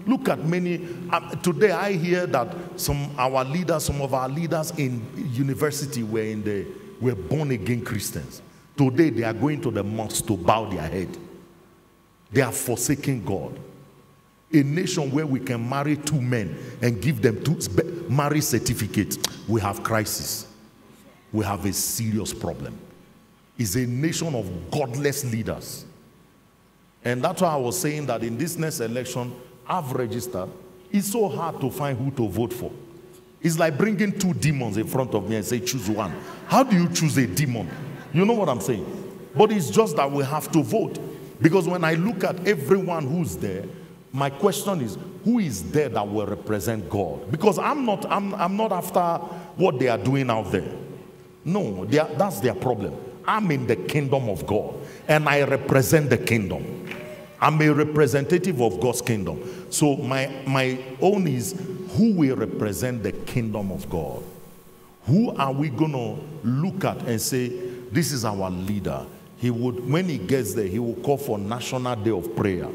Look at many. Um, today, I hear that some our leaders, some of our leaders in university were in the were born again Christians. Today, they are going to the mosque to bow their head. They are forsaking God. A nation where we can marry two men and give them two marriage certificates, we have crisis. We have a serious problem. It's a nation of godless leaders. And that's why I was saying that in this next election, I've registered. It's so hard to find who to vote for. It's like bringing two demons in front of me and say, choose one. How do you choose a demon? You know what I'm saying? But it's just that we have to vote. Because when I look at everyone who's there, my question is, who is there that will represent God? Because I'm not, I'm, I'm not after what they are doing out there. No, are, that's their problem. I'm in the kingdom of God and I represent the kingdom. I'm a representative of God's kingdom. So my, my own is who will represent the kingdom of God? Who are we going to look at and say, this is our leader? He would, when he gets there, he will call for National Day of Prayer.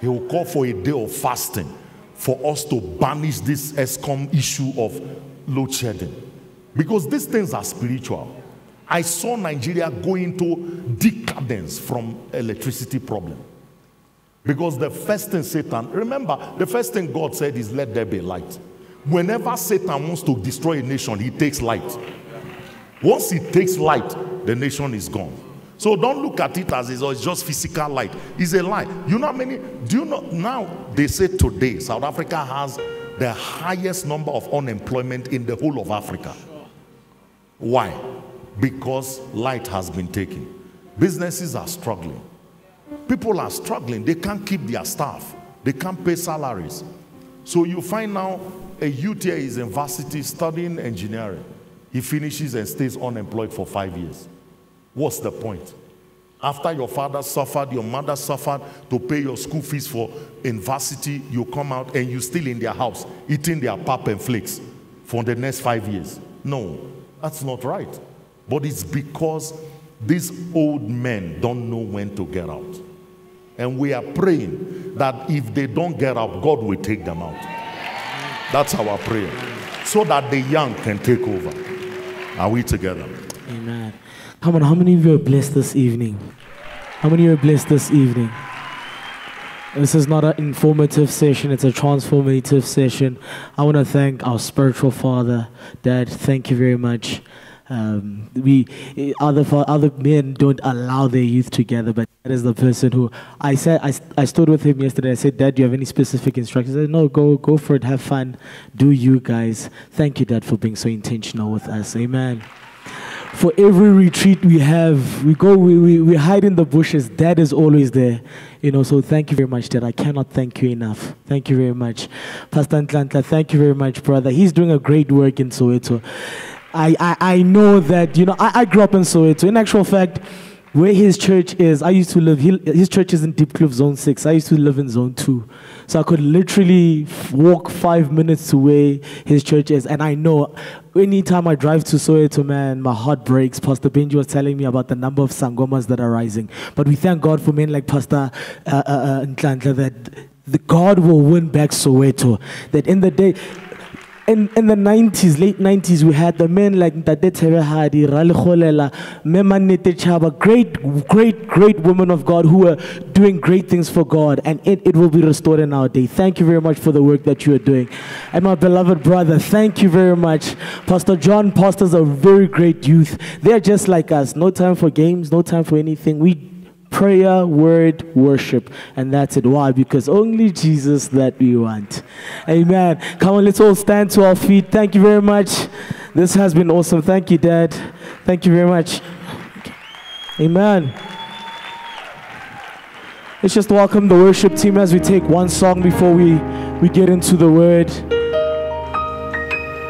He will call for a day of fasting for us to banish this Eskom issue of load shedding. Because these things are spiritual. I saw Nigeria go into decadence from electricity problem. Because the first thing Satan, remember, the first thing God said is, Let there be light. Whenever Satan wants to destroy a nation, he takes light. Once he takes light, the nation is gone. So don't look at it as oh, it's just physical light. It's a lie. You know how many? Do you know now? They say today South Africa has the highest number of unemployment in the whole of Africa. Why? Because light has been taken. Businesses are struggling. People are struggling. They can't keep their staff. They can't pay salaries. So you find now a youth here is in varsity studying engineering. He finishes and stays unemployed for five years. What's the point? After your father suffered, your mother suffered to pay your school fees for university, you come out and you still in their house eating their pap and flakes for the next five years. No, that's not right. But it's because these old men don't know when to get out. And we are praying that if they don't get out, God will take them out. That's our prayer. So that the young can take over. Are we together? Amen. Come on, how many of you are blessed this evening? How many of you are blessed this evening? This is not an informative session, it's a transformative session. I want to thank our spiritual father, Dad. Thank you very much. Um, we other other men don't allow their youth together, but that is the person who I said I, I stood with him yesterday. I said, Dad, do you have any specific instructions? He said, No, go go for it, have fun, do you guys. Thank you, Dad, for being so intentional with us. Amen for every retreat we have, we go, we, we, we hide in the bushes. Dad is always there. You know, so thank you very much, Dad. I cannot thank you enough. Thank you very much. Pastor Ntlantla, thank you very much, brother. He's doing a great work in Soweto. I, I, I know that, you know, I, I grew up in Soweto. In actual fact, where his church is, I used to live, he, his church is in Diepkloof Zone 6. I used to live in Zone 2. So I could literally walk five minutes to where his church is. And I know anytime I drive to Soweto, man, my heart breaks. Pastor Benji was telling me about the number of sangomas that are rising. But we thank God for men like Pastor uh, uh, uh that the God will win back Soweto. That in the day, in, in the 90s, late 90s, we had the men like Tate Tebehadi, Rali Kholela, Memanete Chaba, great, great, great women of God who were doing great things for God, and it, it will be restored in our day. Thank you very much for the work that you are doing. And my beloved brother, thank you very much. Pastor John pastors a very great youth. They're just like us. No time for games, no time for anything. We prayer, word, worship. And that's it. Why? Because only Jesus that we want. Amen. Come on, let's all stand to our feet. Thank you very much. This has been awesome. Thank you, Dad. Thank you very much. Amen. Let's just welcome the worship team as we take one song before we, we get into the word.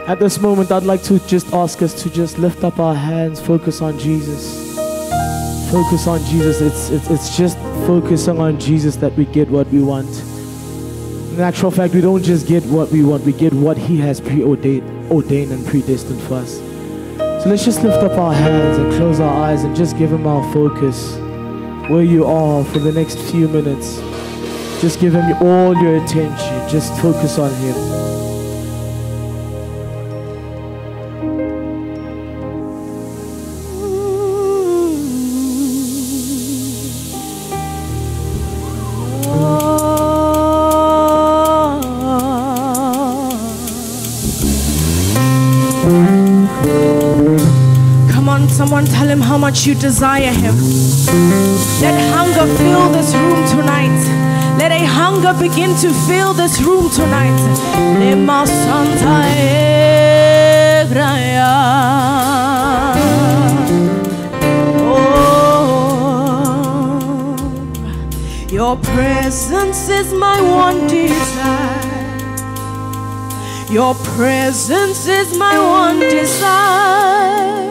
At this moment, I'd like to just ask us to just lift up our hands, focus on Jesus focus on Jesus. It's, it's, it's just focusing on Jesus that we get what we want. In actual fact, we don't just get what we want, we get what He has preordained ordained and predestined for us. So let's just lift up our hands and close our eyes and just give Him our focus where you are for the next few minutes. Just give Him all your attention. Just focus on Him. Much you desire Him. Let hunger fill this room tonight. Let a hunger begin to fill this room tonight. Oh, your presence is my one desire. Your presence is my one desire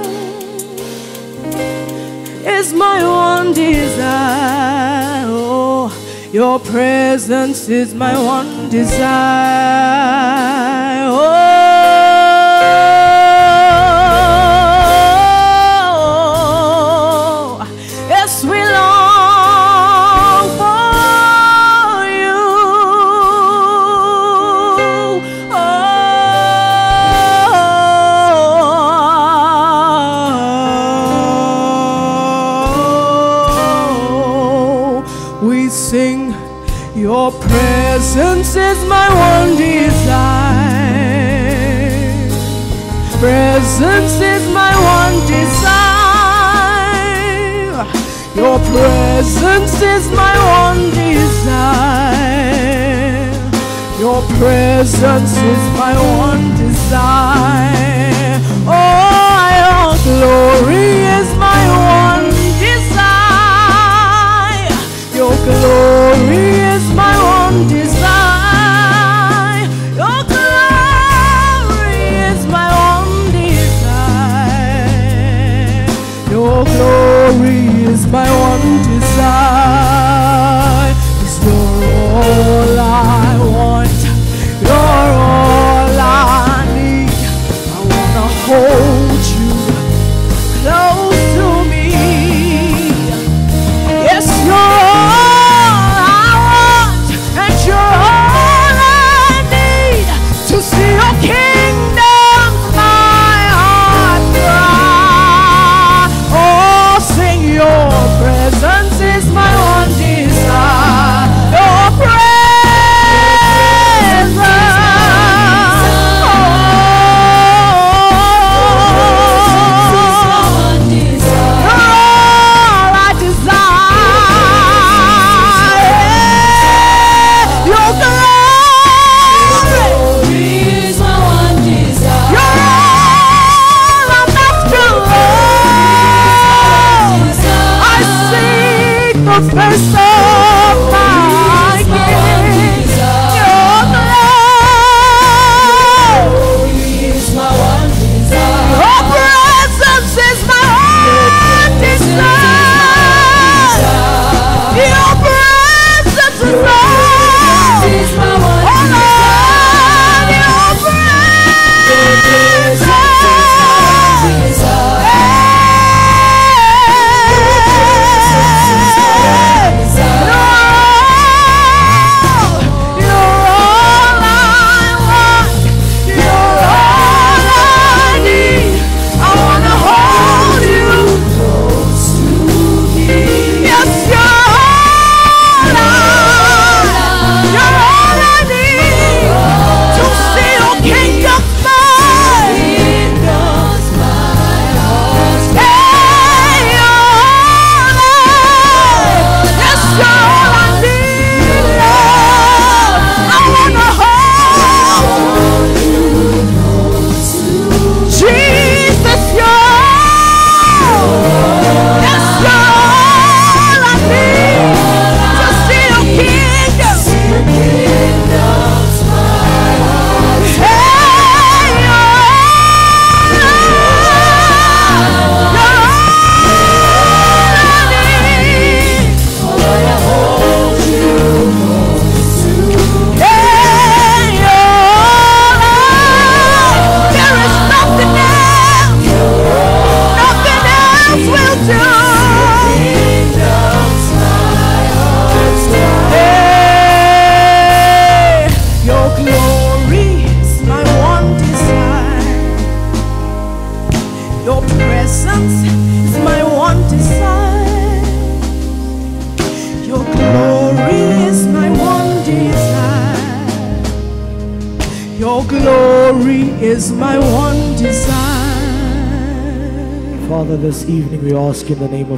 my one desire. Oh, your presence is my one desire. Presence is my one desire. Your presence is my one desire. Oh, your glory is my one desire. Your glory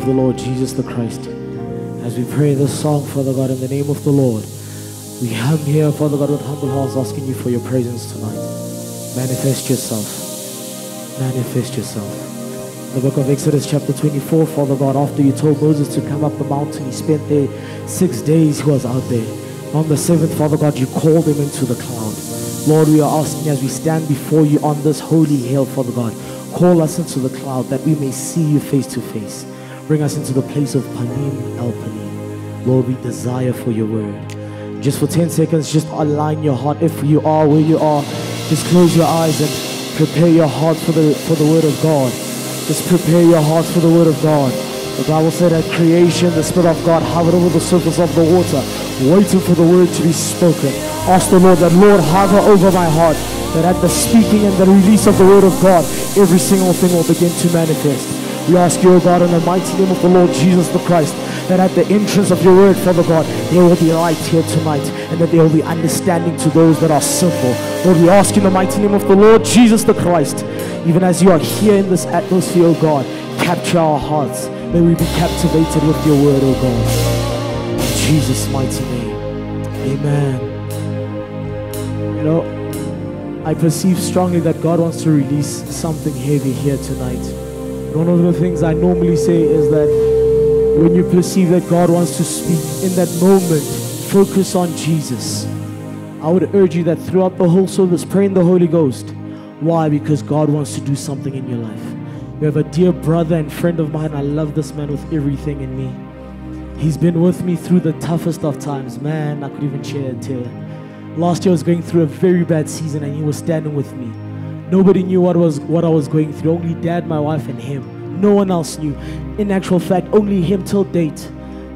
the Lord Jesus the Christ. As we pray this song, Father God, in the name of the Lord, we come here, Father God, with humble hearts asking you for your presence tonight. Manifest yourself. Manifest yourself. The book of Exodus, chapter 24, Father God, after you told Moses to come up the mountain, he spent there six days, he was out there. On the seventh, Father God, you called him into the cloud. Lord, we are asking as we stand before you on this holy hill, Father God, call us into the cloud that we may see you face to face. Bring us into the place of Panim El Panim. Lord, we desire for your word. Just for 10 seconds, just align your heart. If you are where you are, just close your eyes and prepare your heart for the, for the word of God. Just prepare your heart for the word of God. The Bible said at creation, the Spirit of God hovered over the surface of the water, waiting for the word to be spoken. Ask the Lord that, Lord, hover over my heart, that at the speaking and the release of the word of God, every single thing will begin to manifest. We ask you, O God, in the mighty name of the Lord Jesus the Christ, that at the entrance of your word, Father God, there will be light here tonight and that there will be understanding to those that are simple. Lord, we ask in the mighty name of the Lord Jesus the Christ, even as you are here in this atmosphere, oh God, capture our hearts. May we be captivated with your word, O God. In Jesus' mighty name. Amen. You know, I perceive strongly that God wants to release something heavy here tonight. One of the things I normally say is that when you perceive that God wants to speak in that moment, focus on Jesus. I would urge you that throughout the whole service, pray in the Holy Ghost. Why? Because God wants to do something in your life. You have a dear brother and friend of mine. I love this man with everything in me. He's been with me through the toughest of times. Man, I could even share a tear. Last year I was going through a very bad season and he was standing with me. Nobody knew what was what I was going through. Only dad, my wife, and him. No one else knew. In actual fact, only him till date.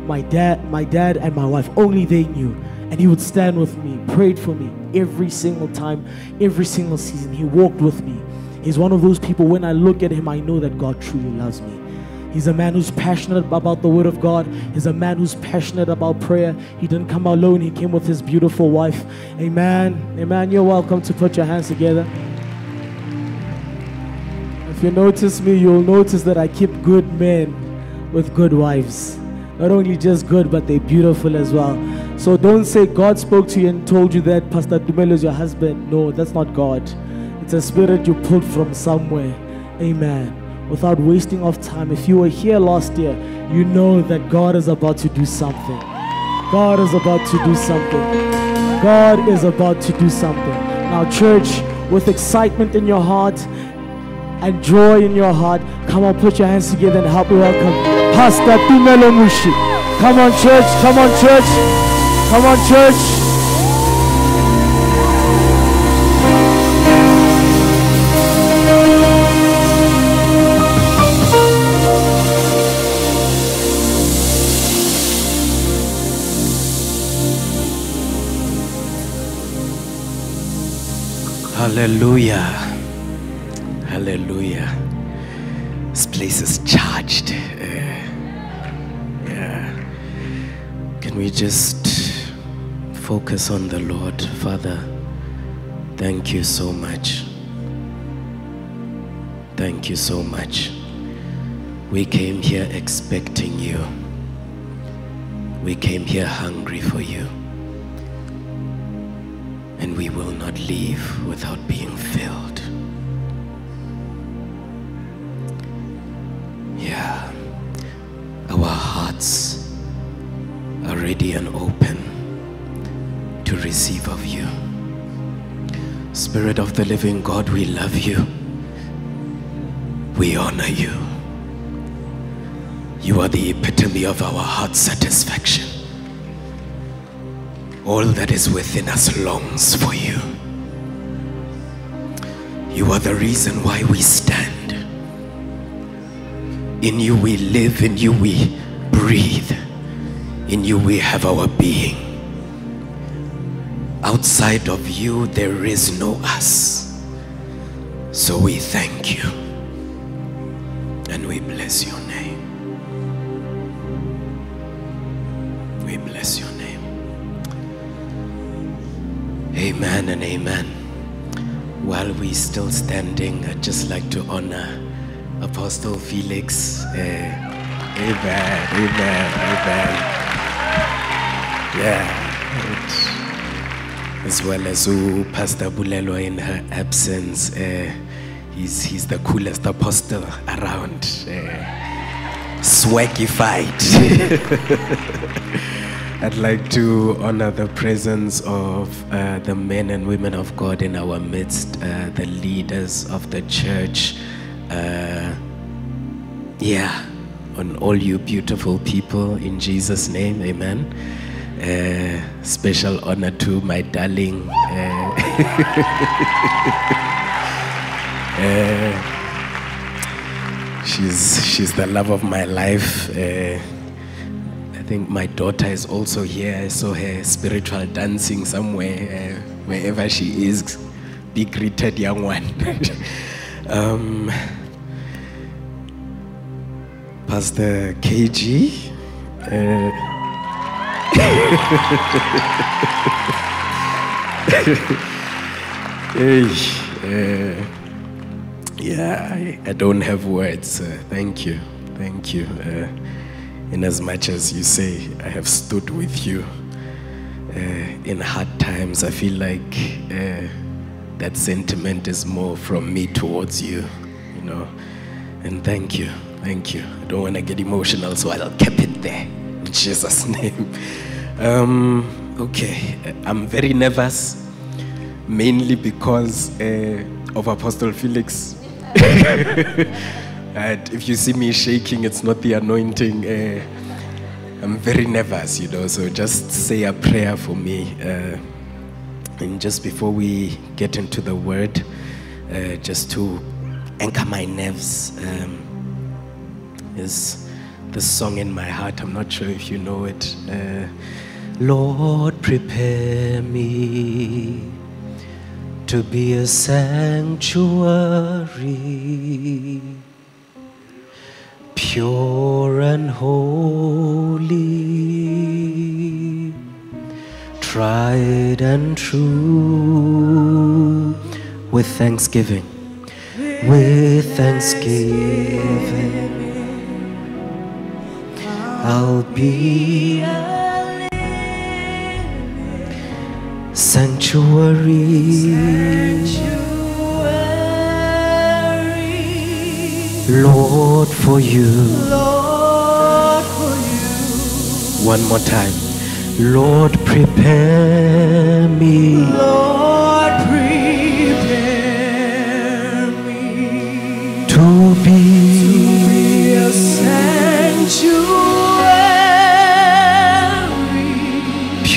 My dad, my dad and my wife, only they knew. And he would stand with me, prayed for me every single time, every single season. He walked with me. He's one of those people when I look at him, I know that God truly loves me. He's a man who's passionate about the Word of God. He's a man who's passionate about prayer. He didn't come alone, he came with his beautiful wife. Amen. Amen. You're welcome to put your hands together. If you notice me, you'll notice that I keep good men with good wives. Not only just good, but they're beautiful as well. So don't say God spoke to you and told you that Pastor Tumelo is your husband. No, that's not God. It's a spirit you pulled from somewhere. Amen without wasting of time. If you were here last year, you know that God is about to do something. God is about to do something. God is about to do something. Now, church, with excitement in your heart and joy in your heart, come on, put your hands together and help me welcome Pastor Tumelo Mushi. Come on, church. Come on, church. Come on, church. Hallelujah. Just focus on the Lord? Father, thank you so much. Thank you so much. We came here expecting you. We came here hungry for you and we will not leave without being filled. Ready and open to receive of you. Spirit of the living God, we love you. We honor you. You are the epitome of our heart satisfaction. All that is within us longs for you. You are the reason why we stand. In you we live, in you we breathe, in you we have our being. Outside of you, there is no us. So we thank you and we bless your name. We bless your name. Amen and amen. While we're still standing, I'd just like to honor Apostle Felix. Uh, amen, amen, amen. Yeah. as well as uh, Pastor Bulelo in her absence. Uh, he's, he's the coolest apostle around. Uh, swaggified. I'd like to honor the presence of uh, the men and women of God in our midst, uh, the leaders of the church. Uh, yeah, on all you beautiful people in Jesus' name, amen. Uh, special honor to my darling. Uh, uh, she's, she's the love of my life. I think my daughter is also here. I saw her spiritual dancing somewhere, wherever she is. Be greeted, young one. um, Pastor KG, Hey, uh, yeah, I, I don't have words. Uh, thank you. Thank you. Uh, in as much as you say, I have stood with you uh, in hard times, I feel like that sentiment is more from me towards you, you know. And thank you. Thank you. I don't want to get emotional, so I'll keep it there. In Jesus' name. Um, okay, I'm very nervous mainly because uh, of Apostle Felix. and if you see me shaking, it's not the anointing. Uh, I'm very nervous, you know, so just say a prayer for me. Uh, and just before we get into the word, uh, just to anchor my nerves, um, is the song in my heart. I'm not sure if you know it. Uh, Lord, prepare me to be a sanctuary, pure and holy, tried and true, with thanksgiving, with thanksgiving. I'll be sanctuary. Sanctuary. Lord, for you. Lord, for you. One more time. Lord, prepare me Lord,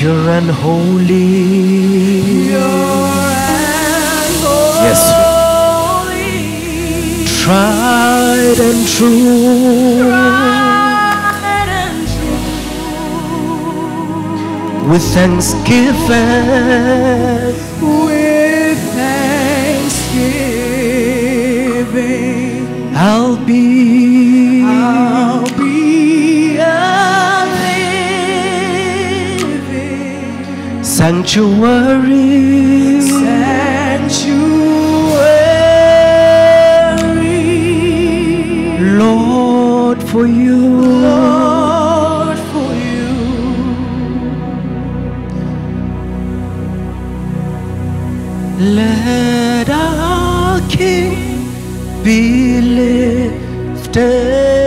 pure and holy. Yes. Tried and true. tried and true. With thanksgiving. Sanctuary. sanctuary. Lord, for you. Lord, for you. Let our King be lifted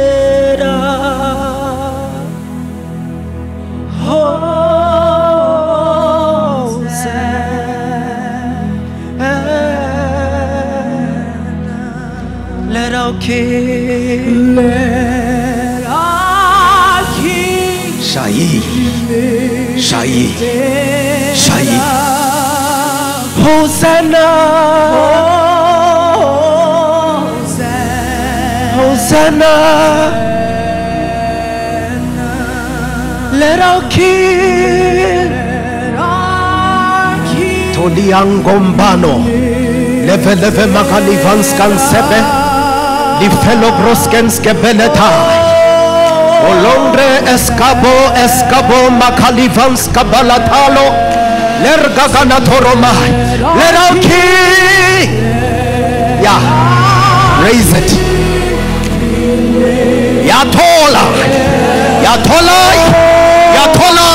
Shai, Shai. Hosanna. Hosanna, Hosanna. Let our King Toliangombano Leve leve makalivanskan sebe Lifelo Olongre escabo escabo makalivanska balatalo Lerga ganatoroma Let our King Yeah Raise it. Yatola Yatola Yatola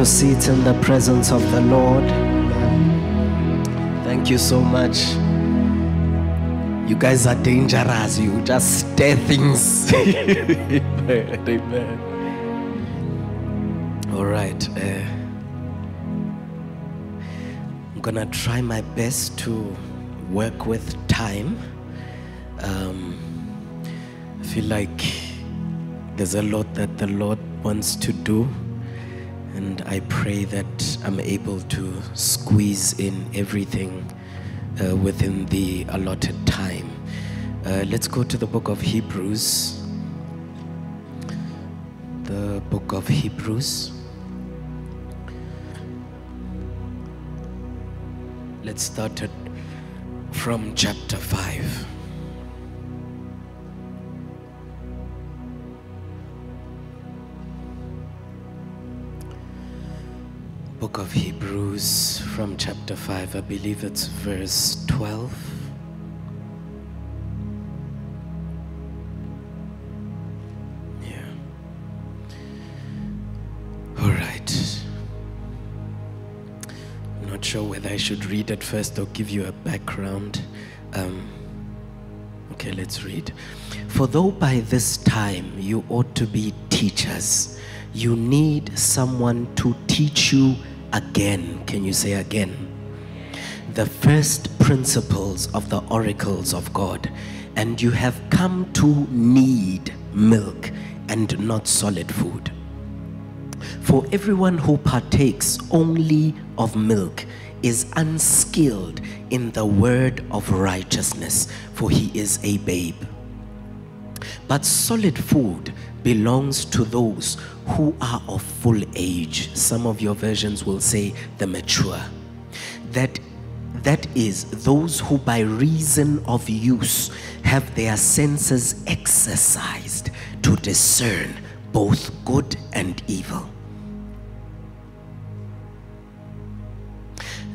your seats in the presence of the Lord. Thank you so much. You guys are dangerous. You just stir things. Amen. Amen. All right. Uh, I'm gonna try my best to work with time. Um, I feel like there's a lot that the Lord wants to do, and I pray that I'm able to squeeze in everything uh, within the allotted time. Uh, let's go to the book of Hebrews. The book of Hebrews. Let's start it from chapter 5. Book of Hebrews from chapter 5, I believe it's verse 12. Yeah. All right. I'm not sure whether I should read it first or give you a background. Um, okay, let's read. For though by this time you ought to be teachers, you need someone to teach you again. Can you say again? The first principles of the oracles of God, and you have come to need milk and not solid food. For everyone who partakes only of milk is unskilled in the word of righteousness, for he is a babe. But solid food belongs to those who are of full age. Some of your versions will say the mature. That that is those who by reason of use have their senses exercised to discern both good and evil.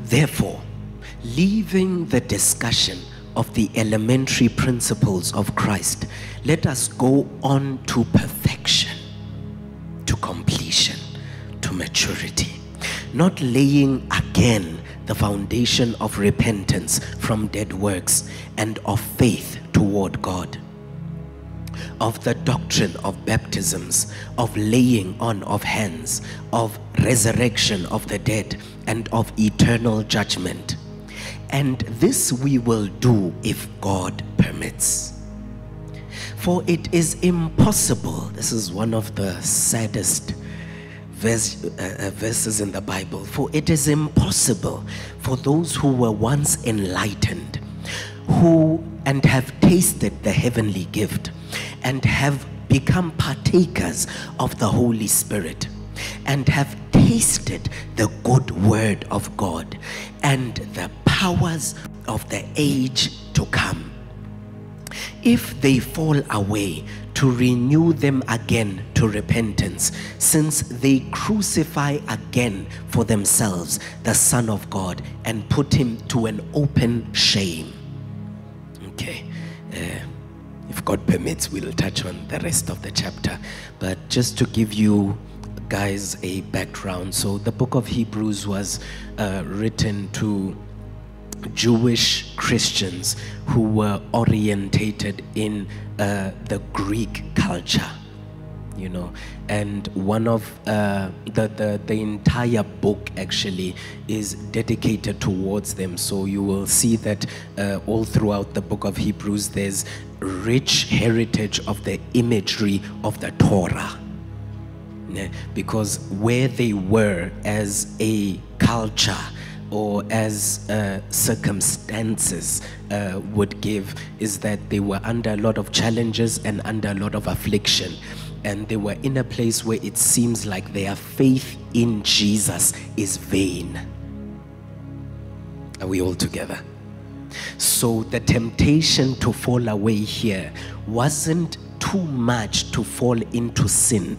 Therefore, leaving the discussion of the elementary principles of Christ, let us go on to perfection, to completion, to maturity, not laying again the foundation of repentance from dead works and of faith toward God of the doctrine of baptisms, of laying on of hands, of resurrection of the dead, and of eternal judgment. And this we will do if God permits. For it is impossible, this is one of the saddest verse, uh, uh, verses in the Bible. For it is impossible for those who were once enlightened, who and have tasted the heavenly gift, and have become partakers of the Holy Spirit, and have tasted the good word of God and the powers of the age to come. If they fall away, to renew them again to repentance, since they crucify again for themselves the Son of God and put him to an open shame. Okay. Uh, if God permits, we'll touch on the rest of the chapter. But just to give you guys a background, so the book of Hebrews was uh, written to Jewish Christians who were orientated in uh, the Greek culture you know. And one of uh, the, the the entire book actually is dedicated towards them. So you will see that uh, all throughout the book of hebrews there's rich heritage of the imagery of the torah because where they were as a culture or as uh, circumstances uh, would give is that they were under a lot of challenges and under a lot of affliction and they were in a place where it seems like their faith in Jesus is vain. Are we all together? So the temptation to fall away here wasn't too much to fall into sin.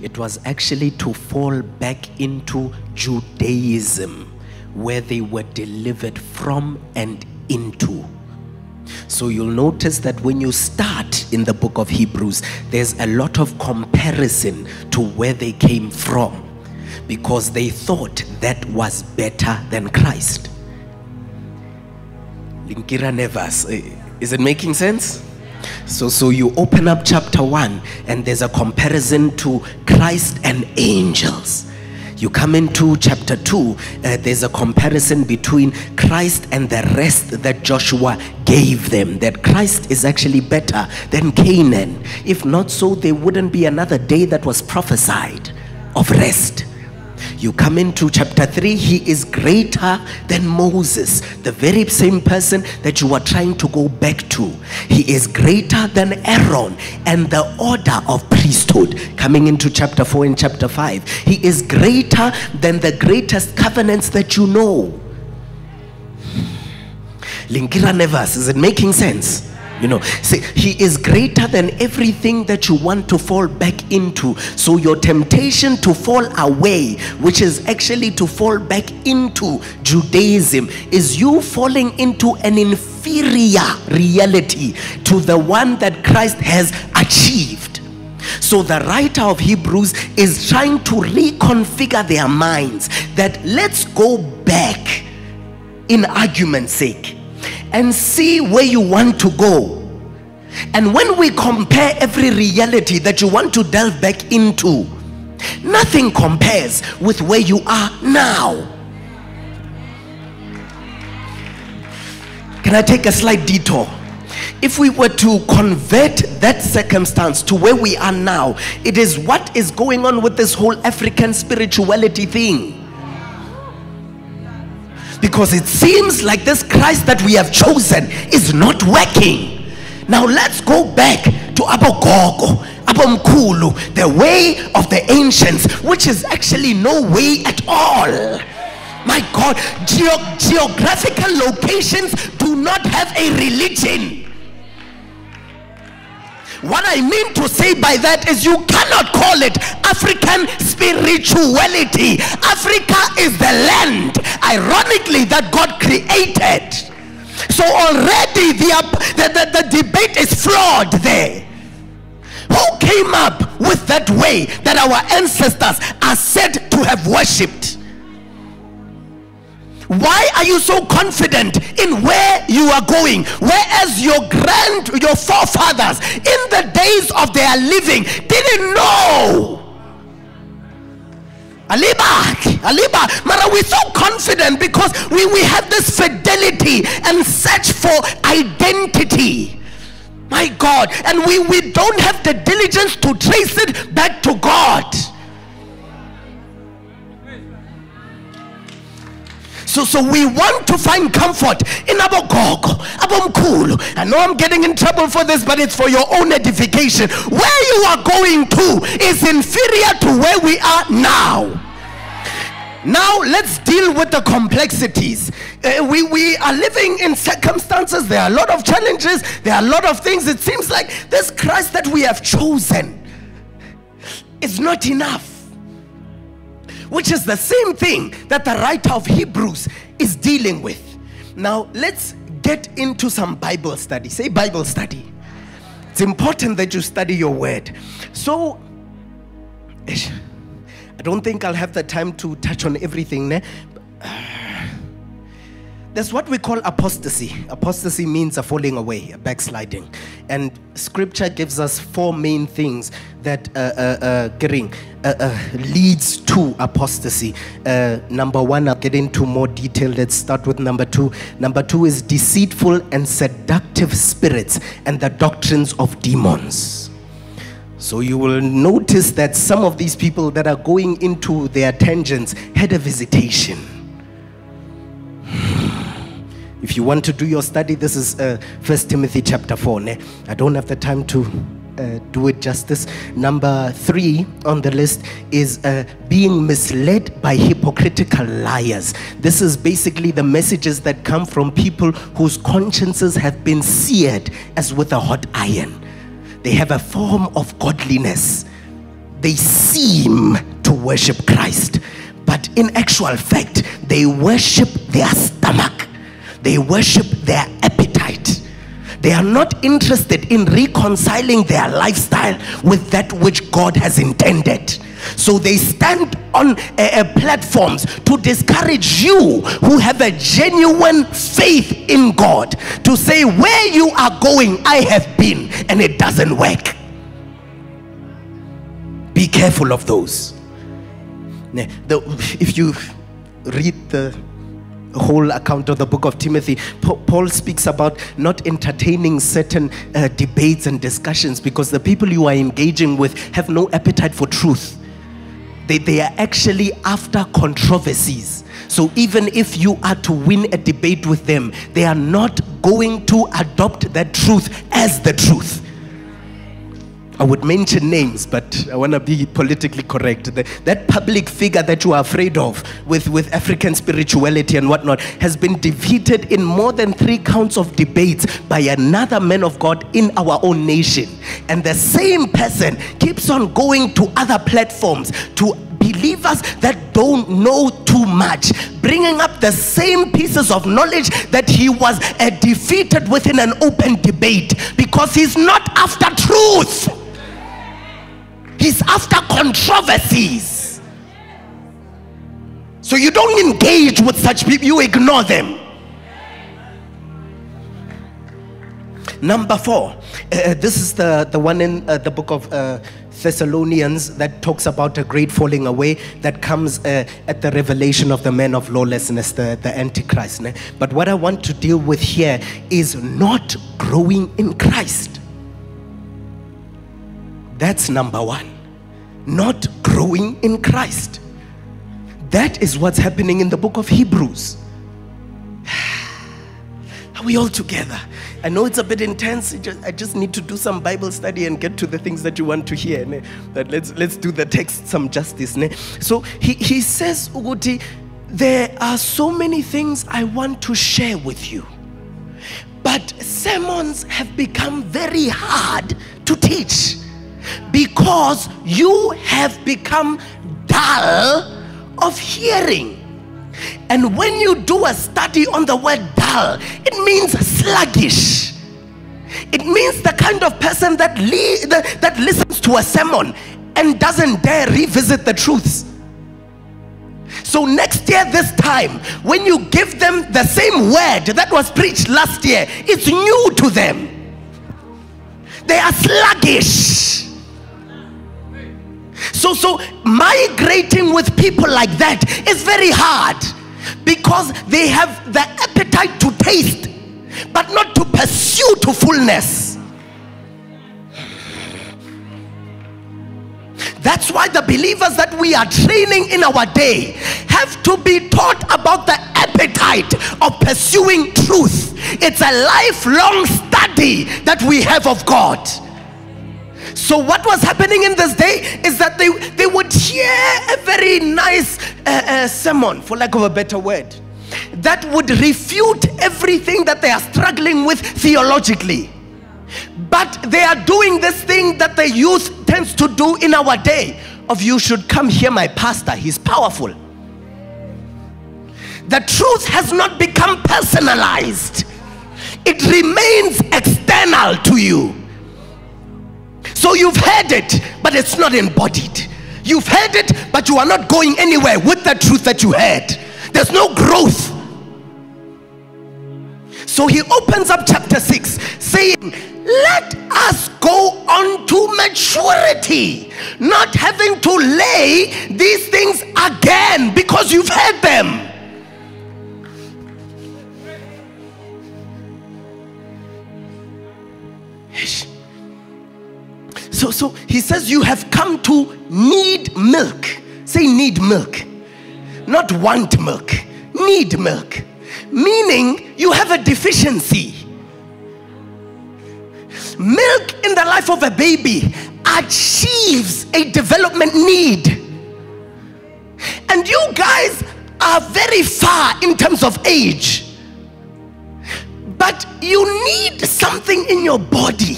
It was actually to fall back into Judaism, where they were delivered from and into. So you'll notice that when you start in the book of Hebrews, there's a lot of comparison to where they came from. because they thought that was better than Christ. Linkira Nevas. eh, Is it making sense? So, so you open up chapter 1 and there's a comparison to Christ and angels. You come into chapter 2, uh, there's a comparison between Christ and the rest that Joshua gave them. That Christ is actually better than Canaan. If not so, there wouldn't be another day that was prophesied of rest. You come into chapter 3, he is greater than Moses, the very same person that you are trying to go back to. He is greater than Aaron and the order of priesthood. Coming into chapter 4 and chapter 5, he is greater than the greatest covenants that you know. Linkira Nevas, is it making sense? You know, see, he is greater than everything that you want to fall back into. So, your temptation to fall away, which is actually to fall back into Judaism, is you falling into an inferior reality to the one that Christ has achieved. So the writer of Hebrews is trying to reconfigure their minds that let's go back in argument's sake and see where you want to go. And when we compare every reality that you want to delve back into, nothing compares with where you are now. Can I take a slight detour? If we were to convert that circumstance to where we are now, it is what is going on with this whole African spirituality thing because it seems like this Christ that we have chosen is not working. Now let's go back to Abogogo, Abomkulu, the way of the ancients, which is actually no way at all. My God, geo- geographical locations do not have a religion. What I mean to say by that is you cannot call it African spirituality. Africa is the land, ironically, that God created. So already the, the, the, the debate is flawed there. Who came up with that way that our ancestors are said to have worshipped? Why are you so confident in where you are going whereas your grand your forefathers in the days of their living didn't know Aliba, Aliba, Mara, we're so confident because we, we have this fidelity and search for identity. My God, and we, we don't have the diligence to trace it back to God. So, so we want to find comfort in Abogogo, Abomkulu. I know I'm getting in trouble for this, but it's for your own edification. Where you are going to is inferior to where we are now. Now let's deal with the complexities. Uh, we, we are living in circumstances, there are a lot of challenges, there are a lot of things. It seems like this Christ that we have chosen is not enough which is the same thing that the writer of Hebrews is dealing with. Now, let's get into some Bible study. Say Bible study. It's important that you study your word. So, I don't think I'll have the time to touch on everything. Ne? There's what we call apostasy. Apostasy means a falling away, a backsliding. And scripture gives us four main things that uh, uh, uh, uh, uh, leads to apostasy. Uh, number one, I'll get into more detail. Let's start with number two. Number two is deceitful and seductive spirits and the doctrines of demons. So you will notice that some of these people that are going into their tangents had a visitation. If you want to do your study, this is uh, Timothy chapter four. Ne? I don't have the time to uh, do it justice. Number three on the list is uh, being misled by hypocritical liars. This is basically the messages that come from people whose consciences have been seared as with a hot iron. They have a form of godliness. They seem to worship Christ, but in actual fact, they worship their stomach. They worship their appetite. They are not interested in reconciling their lifestyle with that which God has intended. So they stand on uh, platforms to discourage you who have a genuine faith in God to say, Where you are going, I have been, and it doesn't work. Be careful of those. The- if you read the whole account of the book of Timothy, Paul speaks about not entertaining certain uh, debates and discussions because the people you are engaging with have no appetite for truth. They, they are actually after controversies. So even if you are to win a debate with them, they are not going to adopt that truth as the truth. I would mention names, but I want to be politically correct. The- that public figure that you are afraid of with, with African spirituality and whatnot has been defeated in more than three counts of debates by another man of God in our own nation. And the same person keeps on going to other platforms to believers that don't know too much, bringing up the same pieces of knowledge that he was uh, defeated within an open debate because he's not after truth. He's after controversies. So you don't engage with such people, you ignore them. Number four, uh, this is the, the one in uh, the book of uh, Thessalonians that talks about a great falling away that comes uh, at the revelation of the man of lawlessness, the, the Antichrist. ne? But what I want to deal with here is not growing in Christ. That's number one. Not growing in Christ. That is what's happening in the book of Hebrews. Are we all together? I know it's a bit intense. I just need to do some Bible study and get to the things that you want to hear. But let's let's do the text some justice. So he, he says, Uguti, there are so many things I want to share with you. But sermons have become very hard to teach because you have become dull of hearing. And when you do a study on the word dull, it means sluggish. It means the kind of person that, that, that listens to a sermon and doesn't dare revisit the truths. So next year, this time, when you give them the same word that was preached last year, it's new to them. They are sluggish. So, so migrating with people like that is very hard because they have the appetite to taste, but not to pursue to fullness. That's why the believers that we are training in our day have to be taught about the appetite of pursuing truth. It's a lifelong study that we have of God. So, what was happening in this day is that they, they would hear a very nice uh, uh, sermon, for lack of a better word, that would refute everything that they are struggling with theologically. But they are doing this thing that the youth tends to do in our day of you should come hear my pastor, he's powerful. The truth has not become personalized. It remains external to you. So you've heard it, but it's not embodied. You've heard it, but you are not going anywhere with the truth that you heard. There's no growth. So he opens up chapter 6 saying, Let us go on to maturity, not having to lay these things again because you've heard them. So, so he says, You have come to need milk. Say, need milk. Not want milk. Need milk. Meaning, you have a deficiency. Milk in the life of a baby achieves a development need. And you guys are very far in terms of age. But you need something in your body.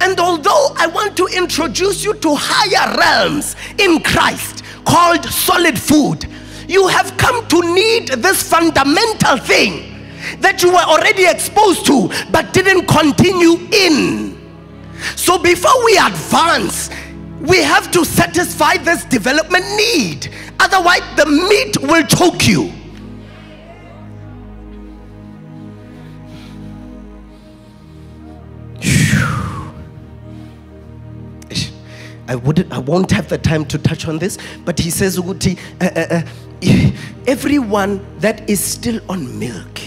And although I want to introduce you to higher realms in Christ called solid food, you have come to need this fundamental thing that you were already exposed to but didn't continue in. So before we advance, we have to satisfy this development need. Otherwise, the meat will choke you. I wouldn't I won't have the time to touch on this, but he says uh, uh, uh, everyone that is still on milk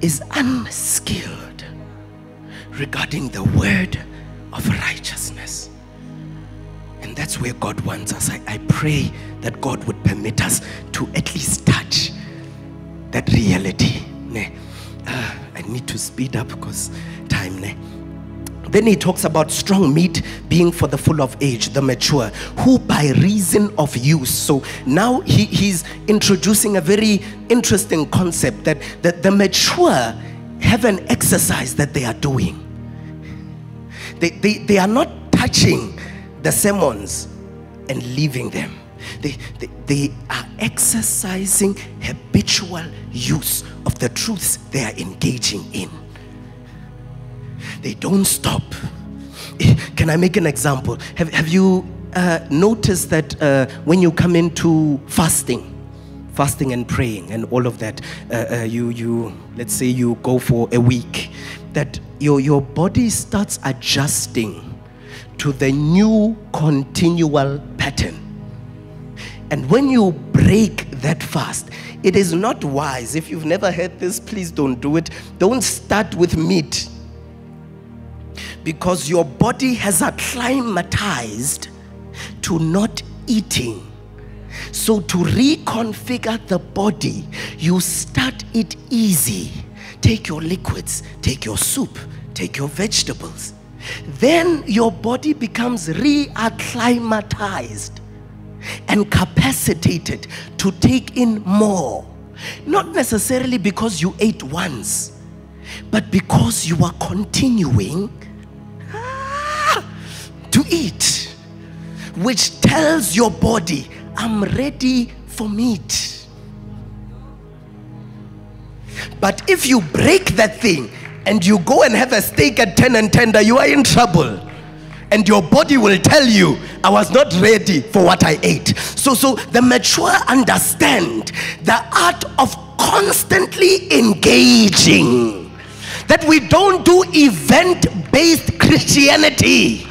is unskilled regarding the word of righteousness. And that's where God wants us. I, I pray that God would permit us to at least touch that reality. Ne? Ah, I need to speed up because time. Ne? Then he talks about strong meat being for the full of age, the mature, who by reason of use. So now he, he's introducing a very interesting concept that, that the mature have an exercise that they are doing. They, they, they are not touching the sermons and leaving them. They, they, they are exercising habitual use of the truths they are engaging in. They don't stop. Eh, Can I make an example? Have, have you uh, noticed that uh, when you come into fasting, fasting and praying and all of that, uh, uh, you, you, let's say you go for a week, that your, your body starts adjusting to the new continual pattern. And when you break that fast, it is not wise. If you've never heard this, please don't do it. Don't start with meat because your body has acclimatized to not eating. So, to reconfigure the body, you start it easy. Take your liquids, take your soup, take your vegetables. Then your body becomes re acclimatized and capacitated to take in more. Not necessarily because you ate once, but because you are continuing to eat, which tells your body, I'm ready for meat. But if you break that thing and you go and have a steak at 10 and tender, you are in trouble. And your body will tell you, I was not ready for what I ate. So, so the mature understand the art of constantly engaging. That we don't do event based Christianity.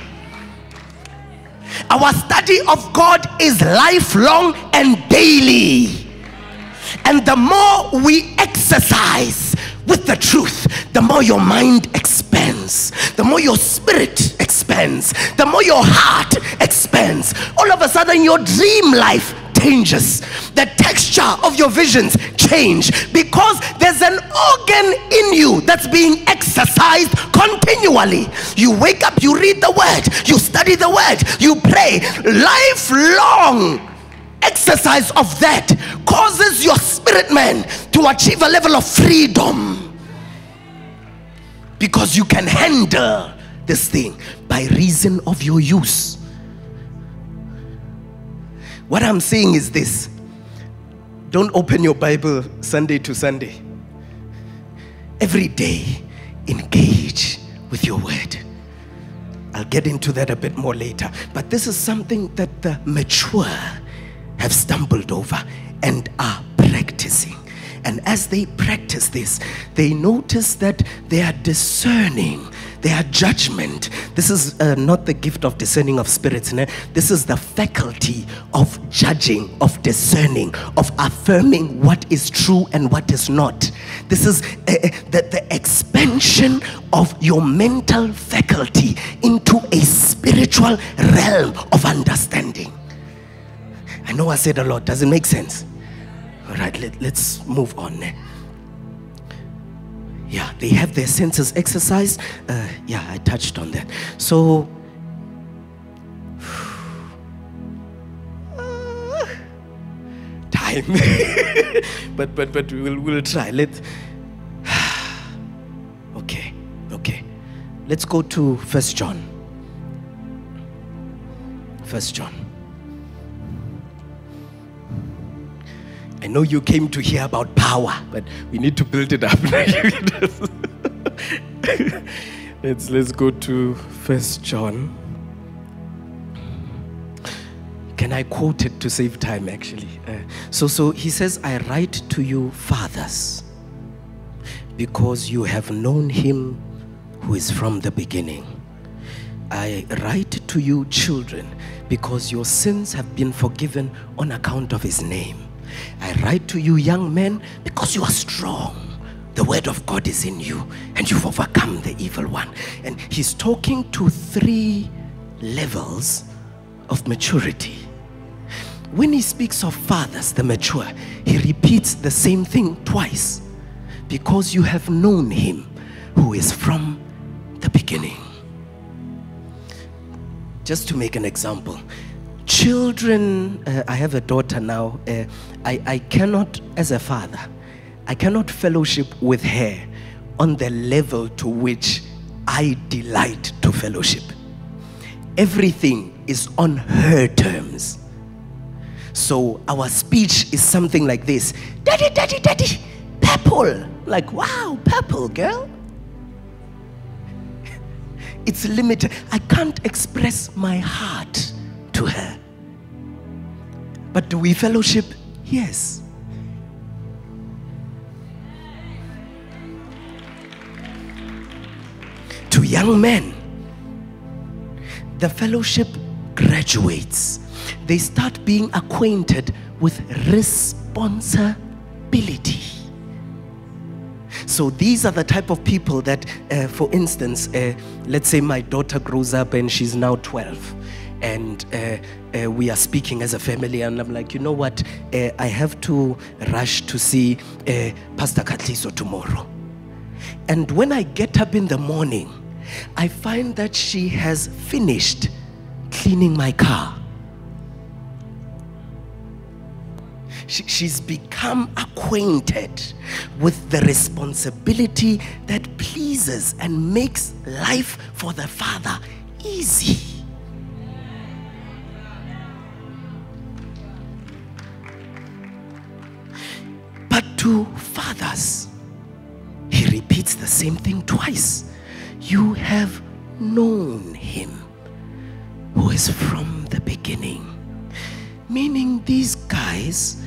Our study of God is lifelong and daily. And the more we exercise with the truth, the more your mind expands, the more your spirit expands, the more your heart expands. All of a sudden, your dream life changes. The texture of your visions change because there's an organ in you that's being exercised continually. You wake up, you read the word, you study the word, you pray. Lifelong exercise of that causes your spirit man to achieve a level of freedom because you can handle this thing by reason of your use. What I'm saying is this don't open your Bible Sunday to Sunday. Every day, engage with your word. I'll get into that a bit more later. But this is something that the mature have stumbled over and are practicing. And as they practice this, they notice that they are discerning, their judgment. This is uh, not the gift of discerning of spirits. ne? This is the faculty of judging, of discerning, of affirming what is true and what is not. This is uh, the, the expansion of your mental faculty into a spiritual realm of understanding. I know I said a lot. Does it make sense? All right, let, let's move on. Yeah, they have their senses exercised. Uh, yeah, I touched on that. So, time. but but but we'll we'll try. Let. okay, okay. Let's go to First John. First John. I know you came to hear about power, but we need to build it up. let's let's go to First John. Can I quote it to save time? Actually, uh, so so he says, "I write to you, fathers, because you have known him who is from the beginning. I write to you, children, because your sins have been forgiven on account of his name. I write to you, young men, because you are strong. The word of God is in you, and you've overcome the evil one. And he's talking to three levels of maturity. When he speaks of fathers, the mature, he repeats the same thing twice because you have known him who is from the beginning. Just to make an example, children, uh, I have a daughter now. Uh, I, I cannot, as a father, I cannot fellowship with her on the level to which I delight to fellowship. Everything is on her terms. So our speech is something like this Daddy, daddy, daddy, purple. Like, wow, purple, girl. It's limited. I can't express my heart to her. But do we fellowship? Yes. To young men, the fellowship graduates. They start being acquainted with responsibility. So these are the type of people that, uh, for instance, uh, let's say my daughter grows up and she's now 12 and uh, uh, we are speaking as a family. And i'm like you know what? Uh, i have to rush to see uh, pastor katliso tomorrow. And when i get up in the morning i find that she has finished cleaning my car. She, she's become acquainted with the responsibility that pleases and makes life for the father easy But to fathers, he repeats the same thing twice. You have known him who is from the beginning. Meaning, these guys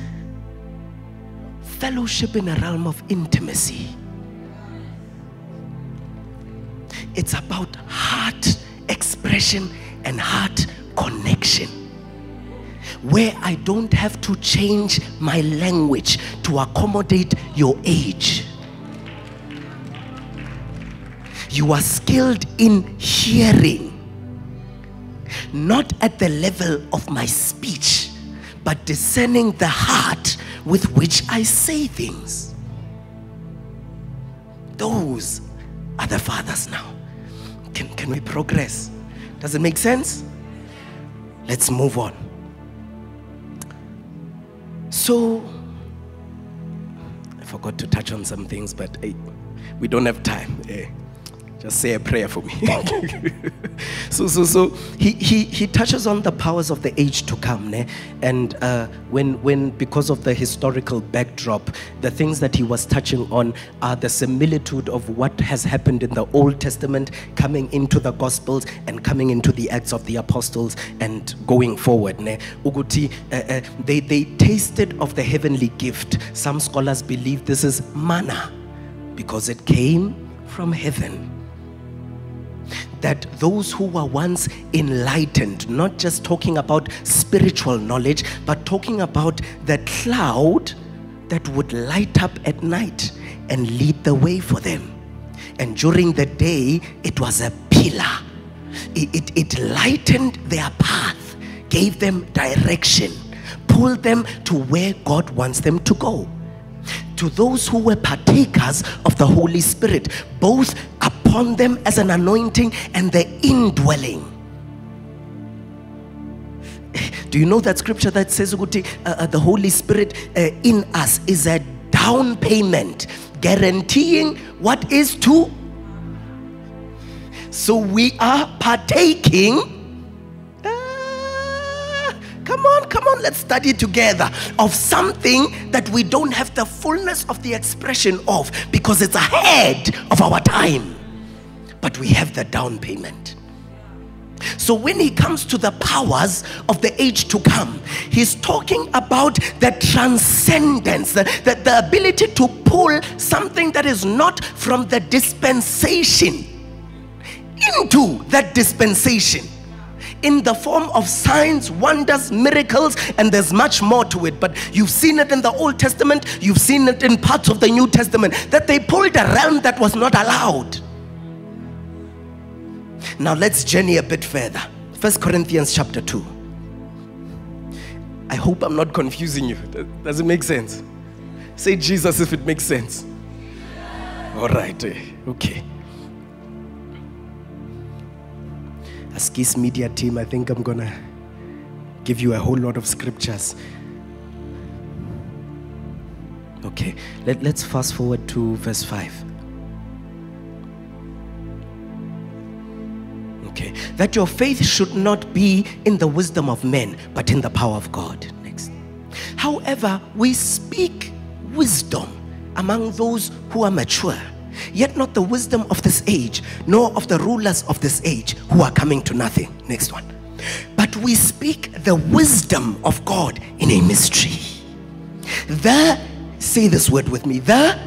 fellowship in a realm of intimacy. It's about heart expression and heart connection where I don't have to change my language to accommodate your age. You are skilled in hearing, not at the level of my speech, but discerning the heart with which I say things. Those are the fathers now. Can, can we progress? Does it make sense? Let's move on. So, I forgot to touch on some things, but eh, we don't have time. Eh, just say a prayer for me. so, so, so he, he, he touches on the powers of the age to come, ne? and uh, when, when because of the historical backdrop, the things that he was touching on are the similitude of what has happened in the Old Testament, coming into the Gospels and coming into the Acts of the Apostles, and going forward. Ne? Uguti, uh, uh, they they tasted of the heavenly gift. Some scholars believe this is manna, because it came from heaven that those who were once enlightened, not just talking about spiritual knowledge, but talking about the cloud that would light up at night and lead the way for them. And during the day, it was a pillar, it, it, it lightened their path, gave them direction, pulled them to where God wants them to go to those who were partakers of the Holy Spirit, both upon them as an anointing and the indwelling. Do you know that scripture that says uh, uh, the Holy Spirit uh, in us is a down payment guaranteeing what is to? So we are partaking Come on, come on, let's study together of something that we don't have the fullness of the expression of because it's ahead of our time. But we have the down payment. So when he comes to the powers of the age to come, he's talking about the transcendence, the, the, the ability to pull something that is not from the dispensation into that dispensation in the form of signs, wonders, miracles, and there's much more to it. But you've seen it in the Old Testament, you've seen it in parts of the New Testament that they pulled a realm that was not allowed. Now let's journey a bit further. First Corinthians chapter 2. I hope I'm not confusing you. Does it make sense? Say Jesus if it makes sense. All right. eh, Okay. Askis Media team, I think I'm gonna give you a whole lot of scriptures. Okay, Let, let's fast forward to verse 5. Okay, that your faith should not be in the wisdom of men, but in the power of God. Next. However, we speak wisdom among those who are mature, yet not the wisdom of this age, nor of the rulers of this age who are coming to nothing. Next one. But we speak the wisdom of God in a mystery. The, say this word with me, the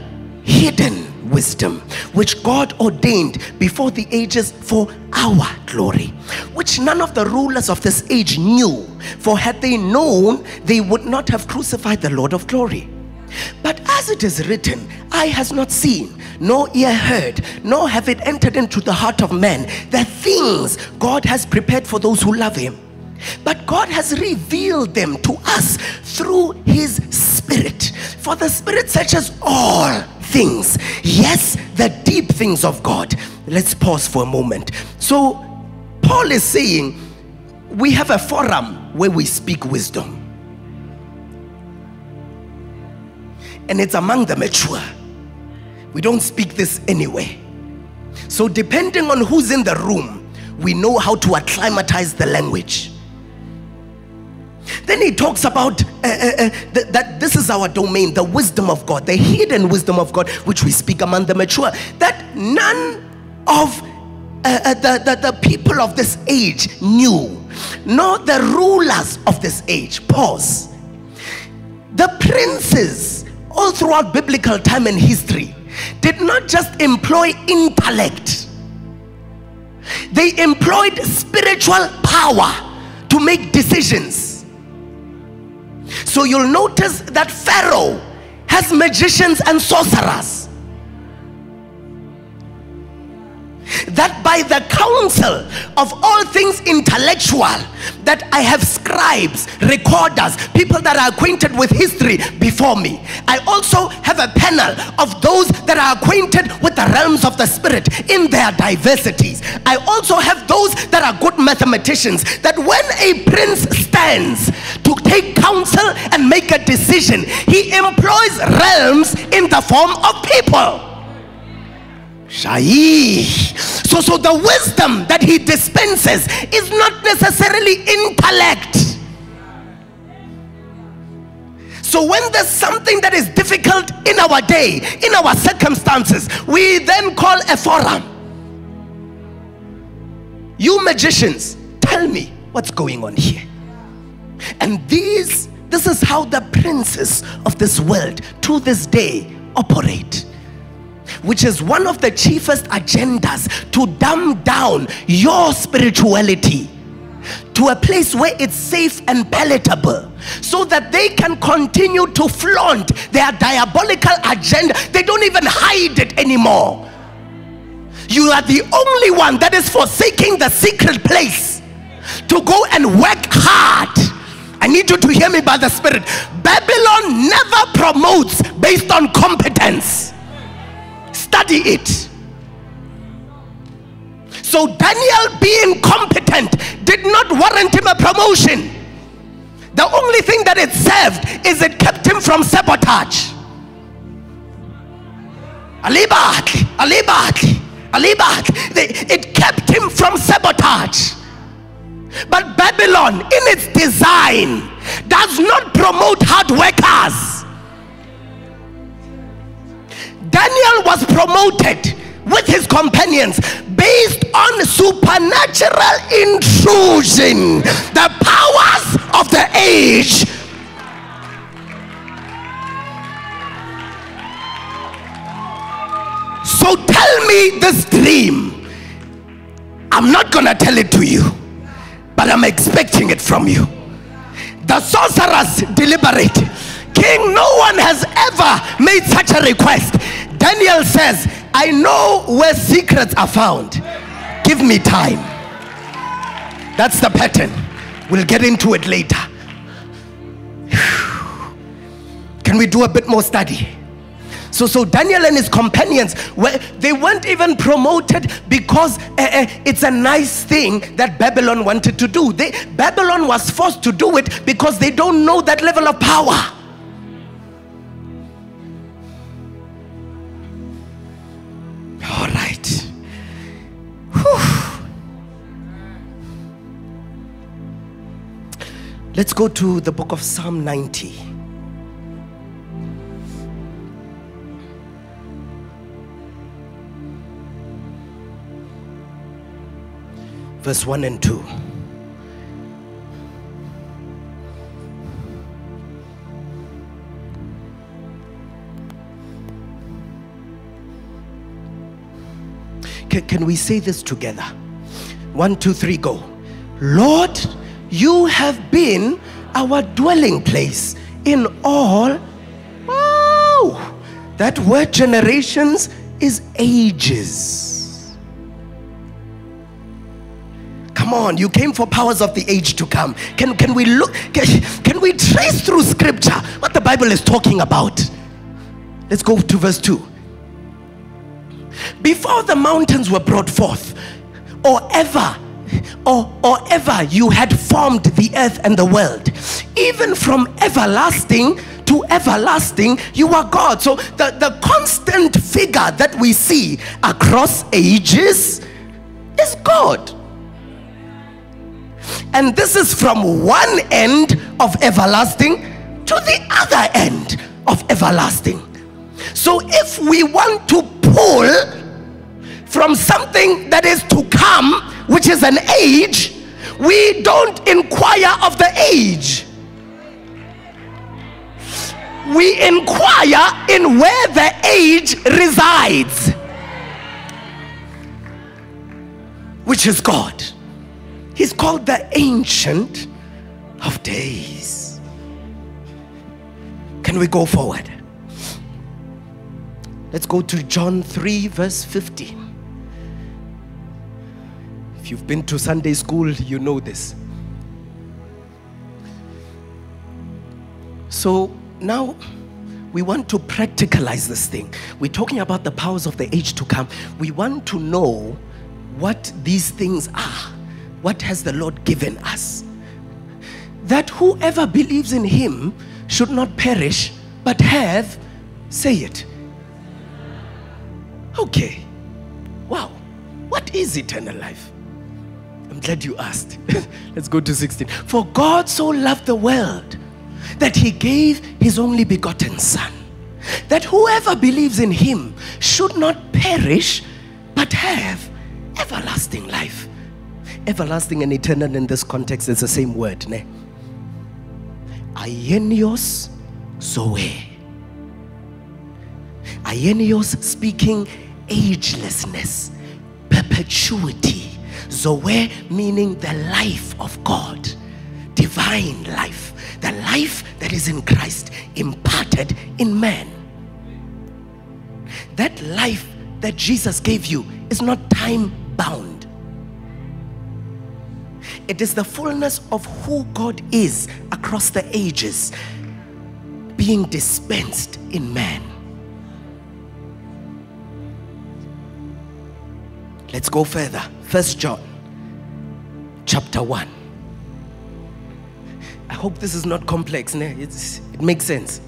hidden wisdom which God ordained before the ages for our glory, which none of the rulers of this age knew. For had they known, they would not have crucified the Lord of glory. But as it is written, eye has not seen, nor ear heard, nor have it entered into the heart of man the things God has prepared for those who love him. But God has revealed them to us through his spirit. For the spirit searches all things, yes, the deep things of God. Let's pause for a moment. So, Paul is saying we have a forum where we speak wisdom. and it's among the mature. We don't speak this anyway. So, depending on who's in the room, we know how to acclimatize the language. Then he talks about uh, uh, uh, th- that this is our domain, the wisdom of God, the hidden wisdom of God, which we speak among the mature. That none of the, the, the people of this age knew, nor the rulers of this age. Pause. The princes, all throughout biblical time and history, did not just employ intellect, they employed spiritual power to make decisions. So you'll notice that Pharaoh has magicians and sorcerers. That by the counsel of all things intellectual, that I have scribes, recorders, people that are acquainted with history before me. I also have a panel of those that are acquainted with the realms of the spirit in their diversities. I also have those that are good mathematicians. That when a prince stands to take counsel and make a decision, he employs realms in the form of people. Shai. So, so the wisdom that he dispenses is not necessarily intellect. So when there's something that is difficult in our day, in our circumstances, we then call a forum. You magicians, tell me what's going on here. And these, this is how the princes of this world to this day operate which is one of the chiefest agendas to dumb down your spirituality to a place where it's safe and palatable so that they can continue to flaunt their diabolical agenda. They don't even hide it anymore. You are the only one that is forsaking the secret place to go and work hard. I need you to hear me by the Spirit. Babylon never promotes based on competence study it. So Daniel being competent did not warrant him a promotion. The only thing that it served is it kept him from sabotage. Alibat, Alibat, Alibat. It kept him from sabotage. But Babylon, in its design, does not promote hard workers. With his companions based based on supernatural intrusion. The powers of the age So tell me this dream. I'm not going to tell it to you, but I'm expecting it from you. The sorcerers deliberate. King, no one has ever made such a request. Daniel says, I know where secrets are found. Give me time. That's the pattern. We'll get into it later. Can we do a bit more study? So, so Daniel and his companions, were, they weren't even promoted because uh, uh, it's a nice thing that Babylon wanted to do. They, Babylon was forced to do it because they don't know that level of power. All right. Whew. Let's go to the book of Psalm 90. verse 1 and 2. Can, can we say this together? One, two, three, go. Lord, you have been our dwelling place in all. Wow! That word generations is ages. Come on, you came for powers of the age to come. Can, can we look, can, can we trace through scripture what the Bible is talking about? Let's go to verse 2. Before the mountains were brought forth, or ever, or, or ever you had formed the earth and the world, even from everlasting to everlasting, you are God. So the, the constant figure that we see across ages is God. And this is from one end of everlasting to the other end of everlasting. So if we want to pull from something that is to come, which is an age, we don't inquire of the age. We inquire in where the age resides, which is God. He's called the Ancient of Days. Can we go forward? Let's go to John 3, verse 15. If you've been to Sunday school, you know this. So now we want to practicalize this thing. We're talking about the powers of the age to come. We want to know what these things are. What has the Lord given us? That whoever believes in him should not perish, but have, say it. Okay. Wow. What is eternal life? I'm glad you asked. Let's go to 16. For God so loved the world that he gave his only begotten Son, that whoever believes in him should not perish, but have everlasting life everlasting and eternal in this context is the same word. Ne? Aionios Zoe. Aionios speaking agelessness, perpetuity. Zoe meaning the life of God, divine life, the life that is in Christ imparted in man. That life that Jesus gave you is not time bound it is the fullness of who God is across the ages being dispensed in man. Let's go further. First John chapter 1. I hope this is not complex. Ne? It's, it makes sense.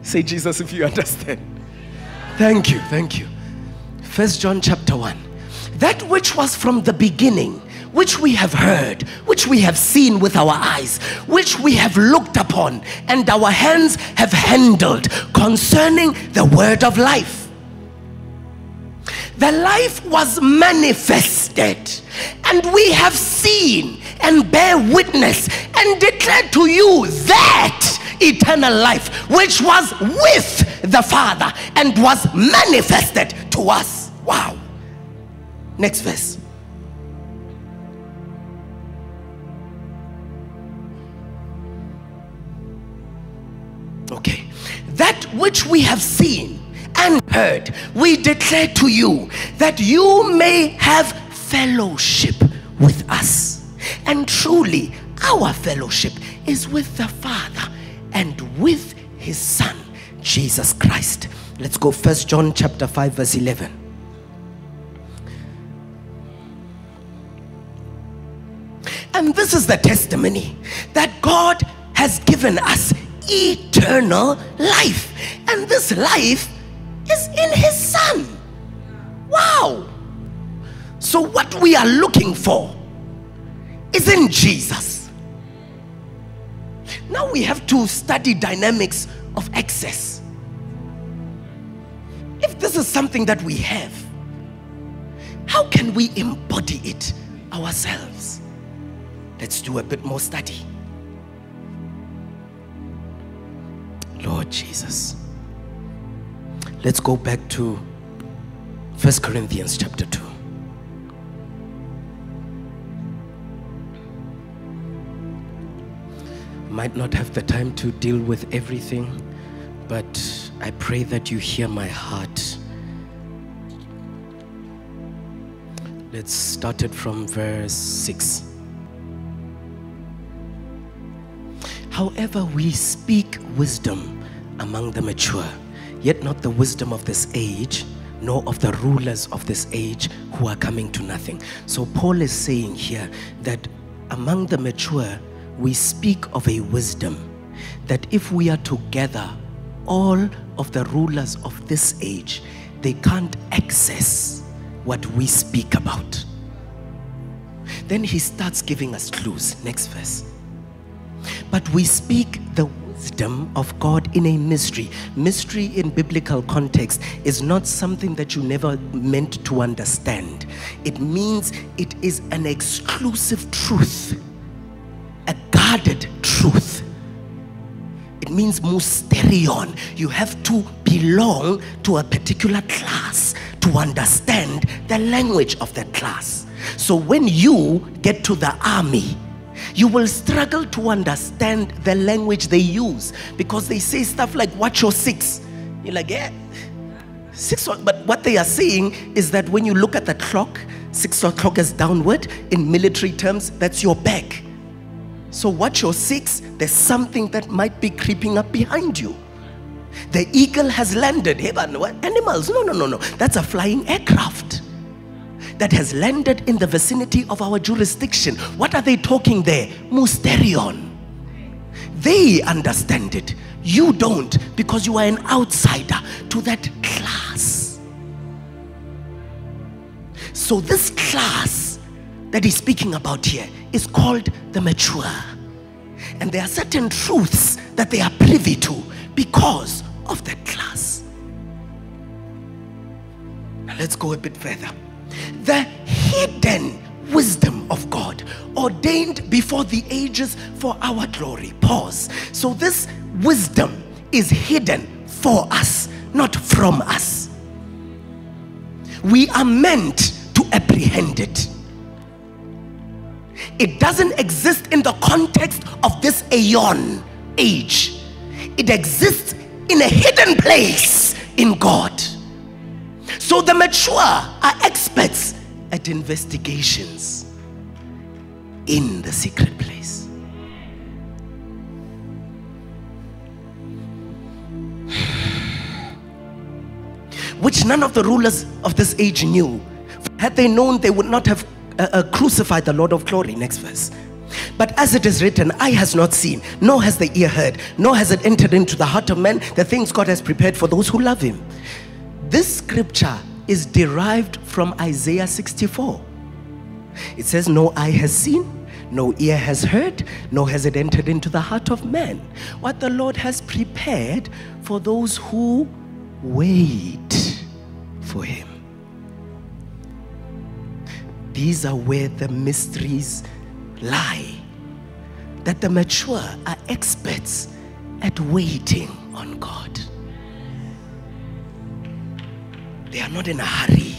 Say Jesus if you understand. Thank you. Thank you. First John chapter 1. That which was from the beginning which we have heard, which we have seen with our eyes, which we have looked upon, and our hands have handled concerning the word of life. The life was manifested, and we have seen and bear witness and declare to you that eternal life which was with the Father and was manifested to us. Wow. Next verse. Okay. That which we have seen and heard, we declare to you that you may have fellowship with us. And truly, our fellowship is with the Father and with his Son, Jesus Christ. Let's go First John chapter 5 verse 11. And this is the testimony that God has given us eternal life. And this life is in His Son. Wow. So, what we are looking for is in Jesus. Now we have to study dynamics of excess. If this is something that we have, how can we embody it ourselves? Let's do a bit more study. Lord Jesus. Let's go back to First Corinthians chapter 2. Might not have the time to deal with everything, but I pray that you hear my heart. Let's start it from verse 6. However, we speak wisdom among the mature, yet not the wisdom of this age, nor of the rulers of this age who are coming to nothing. So, Paul is saying here that among the mature, we speak of a wisdom that if we are together, all of the rulers of this age, they can't access what we speak about. Then he starts giving us clues. Next verse. But we speak the wisdom of God in a mystery. Mystery in biblical context is not something that you never meant to understand. It means it is an exclusive truth, a guarded truth. It means mysterion. You have to belong to a particular class to understand the language of that class. So when you get to the army, you will struggle to understand the language they use because they say stuff like, Watch your six. You're like, Yeah, six. But what they are saying is that when you look at the clock, six o'clock is downward. In military terms, that's your back. So, watch your six. There's something that might be creeping up behind you. The eagle has landed. What? Animals? No, no, no, no. That's a flying aircraft that has landed in the vicinity of our jurisdiction. What are they talking there? Mysterion. They understand it. You don't because you are an outsider to that class. So, this class that he's speaking about here is called the mature. And there are certain truths that they are privy to because of that class. Now, let's go a bit further the hidden wisdom of God ordained before the ages for our glory. Pause. So, this wisdom is hidden for us, not from us. We are meant to apprehend it. It doesn't exist in the context of this aeon age, it exists in a hidden place in God. So the mature are experts at investigations in the secret place. Which none of the rulers of this age knew. Had they known, they would not have uh, uh, crucified the Lord of glory. Next verse. But as it is written, eye has not seen, nor has the ear heard, nor has it entered into the heart of man the things God has prepared for those who love him. This scripture is derived from Isaiah 64. It says, No eye has seen, no ear has heard, nor has it entered into the heart of man. What the Lord has prepared for those who wait for Him. these are where the mysteries lie. That the mature are experts at waiting on God. Not in a hurry.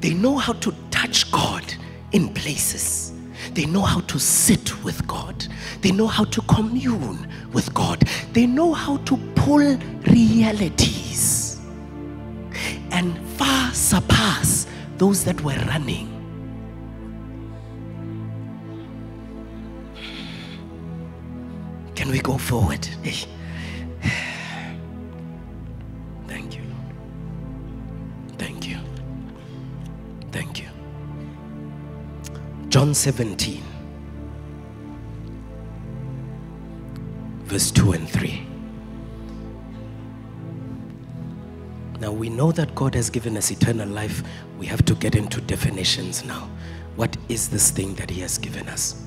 They know how to touch God in places. They know how to sit with God. They know how to commune with God. They know how to pull realities and far surpass those that were running. Can we go forward? Hey. John 17, verse 2 and 3. Now we know that God has given us eternal life. We have to get into definitions now. What is this thing that He has given us?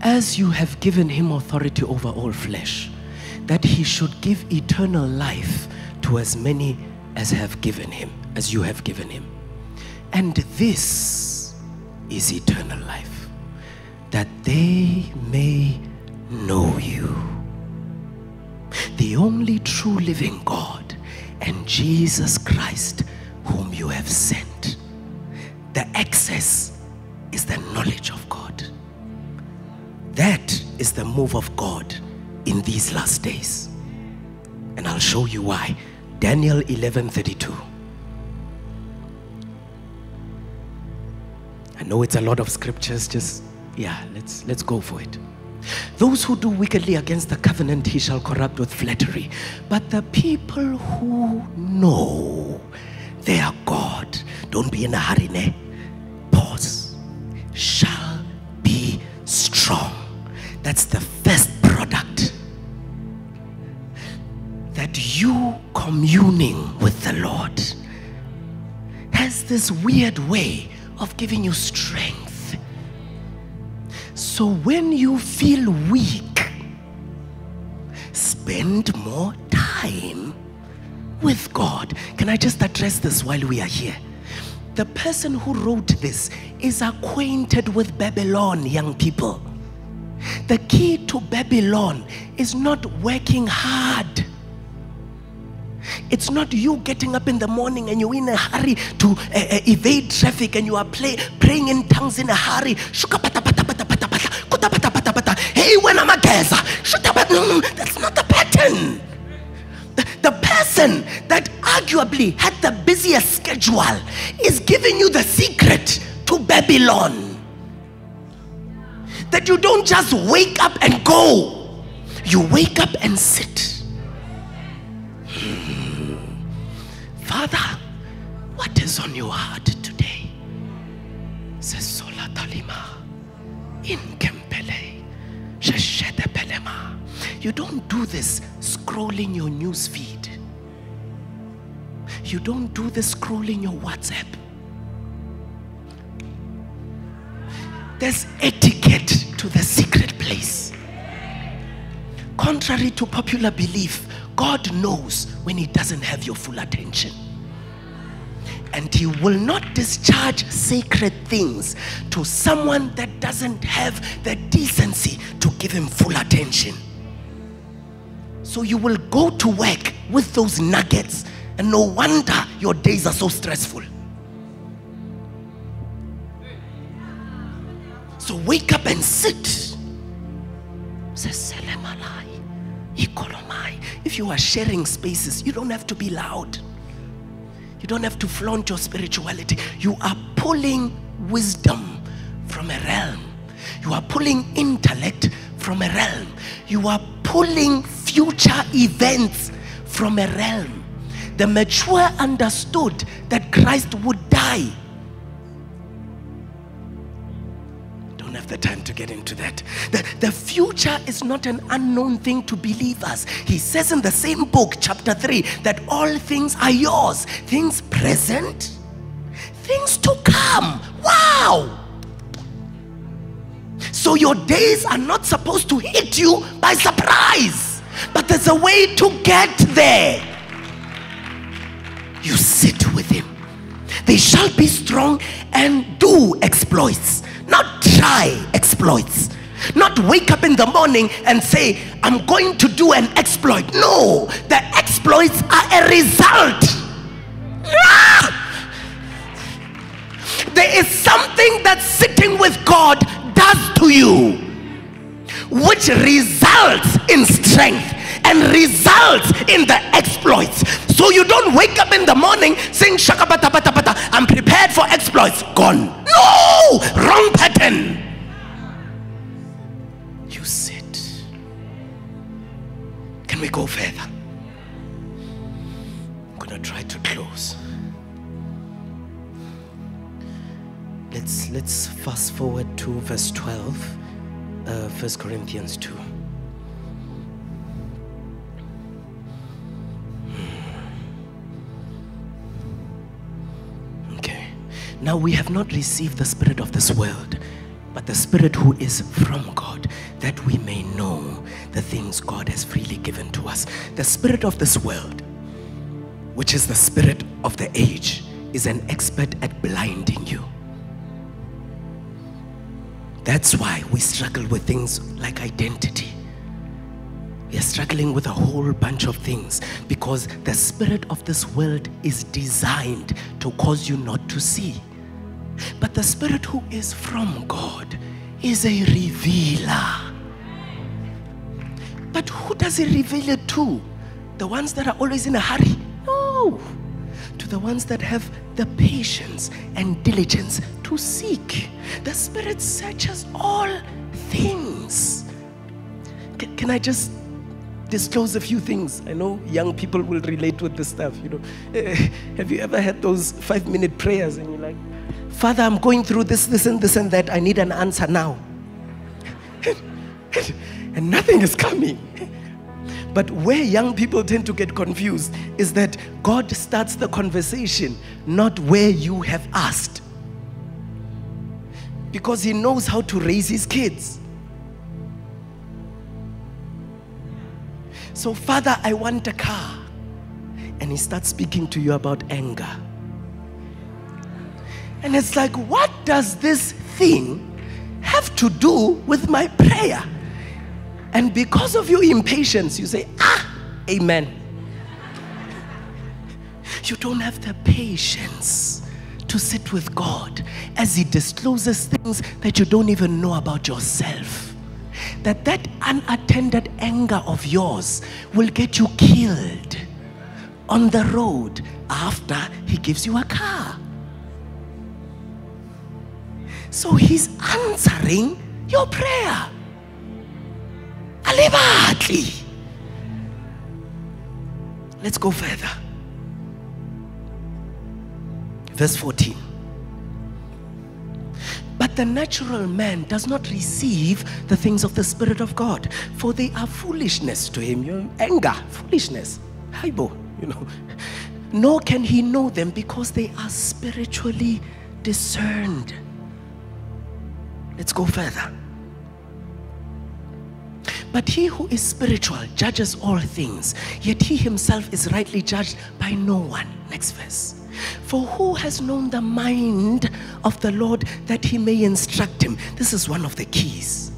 As you have given Him authority over all flesh, that He should give eternal life to as many as have given Him, as you have given Him. And this is eternal life, that they may know you, the only true living God, and Jesus Christ, whom you have sent. The excess is the knowledge of God. That is the move of God in these last days. And I'll show you why. Daniel 11:32. I know it's a lot of scriptures just yeah, let's let's go for it. Those who do wickedly against the covenant he shall corrupt with flattery. But the people who know their God, don't be in a hurry, ne? Pause. Shall be strong. That's the first product. That you communing with the Lord has this weird way of giving you strength. So when you feel weak, spend more time with God. Can I just address this while we are here? The person who wrote this is acquainted with Babylon, young people. The key to Babylon is not working hard. It's not you getting up in the morning and you're in a hurry to uh, uh, evade traffic and you are play, praying in tongues in a hurry. Hey, when I'm a that's not the pattern. The, the person that arguably had the busiest schedule is giving you the secret to Babylon. That you don't just wake up and go, you wake up and sit. Father, what is on your heart today? Sesola talima inkempele sheshede pelema. You don't do this scrolling your news feed. You don't do this scrolling your WhatsApp. There's etiquette to the secret place. Contrary to popular belief, God knows when He doesn't have your full attention. And He will not discharge sacred things to someone that doesn't have the decency to give Him full attention. So you will go to work with those nuggets, and no wonder your days are so stressful. So wake up and sit. Ikolomai. If you are sharing spaces, you don't have to be loud. You don't have to flaunt your spirituality. You are pulling wisdom from a realm. You are pulling intellect from a realm. You are pulling future events from a realm. The mature understood that Christ would die. Have the time to get into that. The, the future is not an unknown thing to believers. He says in the same book, chapter 3, that all things are yours things present, things to come. Wow! So your days are not supposed to hit you by surprise. But there's a way to get there. You sit with him. They shall be strong and do exploits, try exploits. Not wake up in the morning and say, I'm going to do an exploit. No, the exploits are a result. Ah! There is something that sitting with God does to you, which results in strength and results in the exploits. So you don't wake up in the morning saying, Shaka bata bata bata, I'm prepared for exploits. Gone. No! Wrong pattern. You sit. Can we go further? I'm gonna try to close. Let's let's fast forward to verse 12, uh, 1 Corinthians 2. Now we have not received the spirit of this world, but the spirit who is from God, that we may know the things God has freely given to us. The spirit of this world, which is the spirit of the age, is an expert at blinding you. That's why we struggle with things like identity. We are struggling with a whole bunch of things because the spirit of this world is designed to cause you not to see. But the spirit who is from God is a revealer. But who does he reveal it to? The ones that are always in a hurry? No. To the ones that have the patience and diligence to seek. The Spirit searches all things. Can, can I just disclose a few things? I know young people will relate with this stuff. You know, Eh, have you ever had those five minute prayers and you're like, Father, I'm going through this, this, and this, and that. I need an answer now. and nothing is coming. But where young people tend to get confused is that God starts the conversation not where you have asked. Because He knows how to raise His kids. So, Father, I want a car. And He starts speaking to you about anger. And it's like, what does this thing have to do with my prayer? And because of your impatience, you say, Ah, amen. You don't have the patience to sit with God as He discloses things that you don't even know about yourself. That that unattended anger of yours will get you killed on the road after He gives you a car. So He's answering your prayer. Alibatli. Let's go further. Verse 14. But the natural man does not receive the things of the Spirit of God, for they are foolishness to him. Your anger, foolishness, haibo, you know. Nor can he know them because they are spiritually discerned. Let's go further. But he who is spiritual judges all things, yet he himself is rightly judged by no one. Next verse. For who has known the mind of the Lord that he may instruct him? This is one of the keys.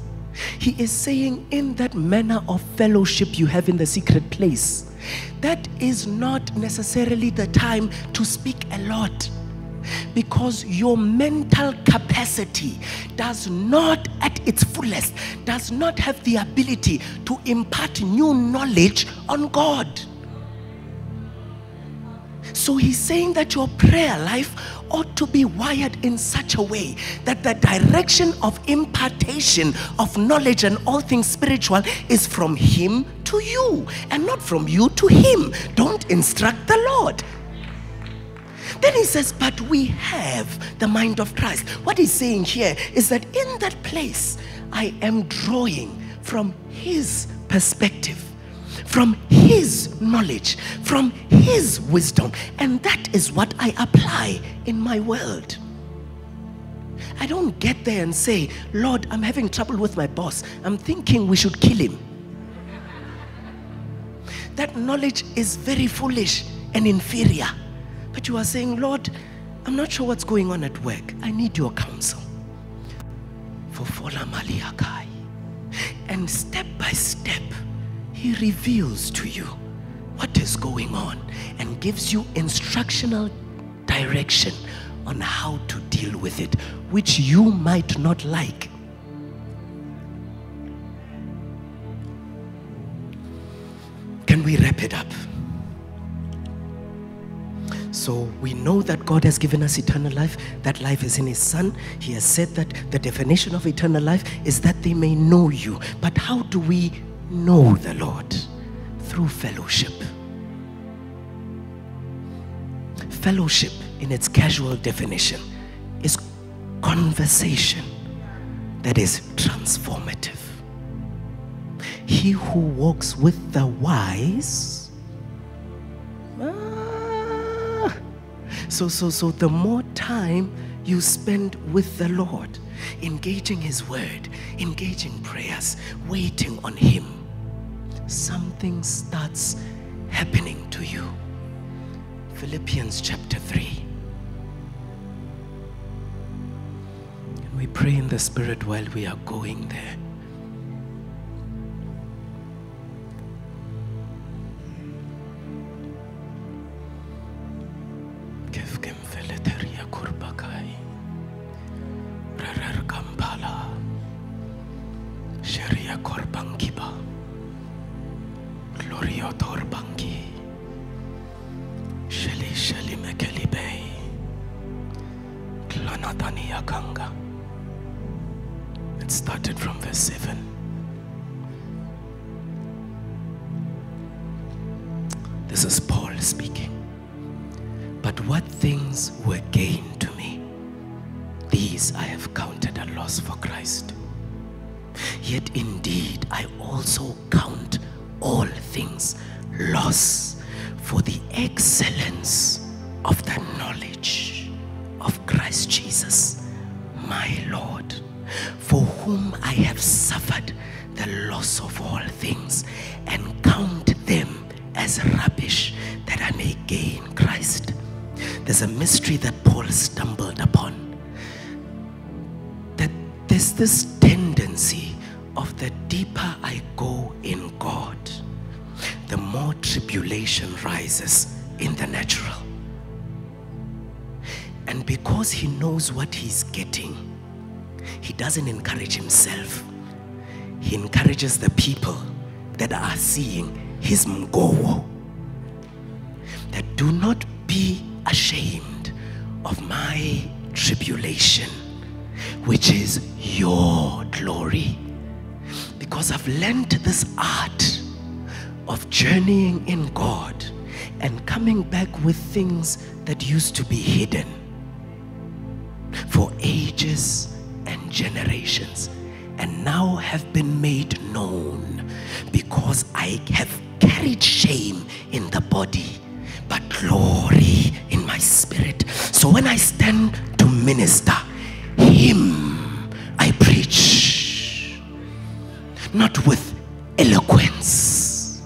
He is saying, in that manner of fellowship you have in the secret place, that is not necessarily the time to speak a lot because your mental capacity does not at its fullest does not have the ability to impart new knowledge on god so he's saying that your prayer life ought to be wired in such a way that the direction of impartation of knowledge and all things spiritual is from him to you and not from you to him. Don't instruct the lord. Then he says, But we have the mind of Christ. What he's saying here is that in that place, I am drawing from his perspective, from his knowledge, from his wisdom. And that is what I apply in my world. I don't get there and say, Lord, I'm having trouble with my boss. I'm thinking we should kill him. that knowledge is very foolish and inferior. But you are saying, Lord, I'm not sure what's going on at work. I need your counsel. For Fola Maliakai. And step by step, he reveals to you what is going on and gives you instructional direction on how to deal with it, which you might not like. Can we wrap it up? So we know that God has given us eternal life. That life is in His Son. He has said that the definition of eternal life is that they may know you. But how do we know the Lord? Through fellowship. Fellowship, in its casual definition, is conversation that is transformative. He who walks with the wise. Ah. So, so, so the more time you spend with the Lord, engaging His word, engaging prayers, waiting on Him, something starts happening to you. Philippians chapter 3. And we pray in the Spirit while we are going there. Started from verse 7. This is Paul speaking. But what things were gain to me, these I have counted a loss for Christ. Yet indeed I also count all things loss for the excellence of the knowledge of Christ Jesus, my Lord, for whom I have suffered the loss of all things and count them as rubbish that I may gain Christ. There's a mystery that Paul stumbled upon. That there's this tendency of the deeper I go in God, the more tribulation rises in the natural. And because he knows what he's getting, he doesn't encourage himself. He encourages the people that are seeing his mgowo. That do not be ashamed of my tribulation, which is your glory. Because I've learned this art of journeying in God and coming back with things that used to be hidden for ages and generations and now have been made known because I have carried shame in the body but glory in my spirit. So when I stand to minister, Him I preach, not with eloquence.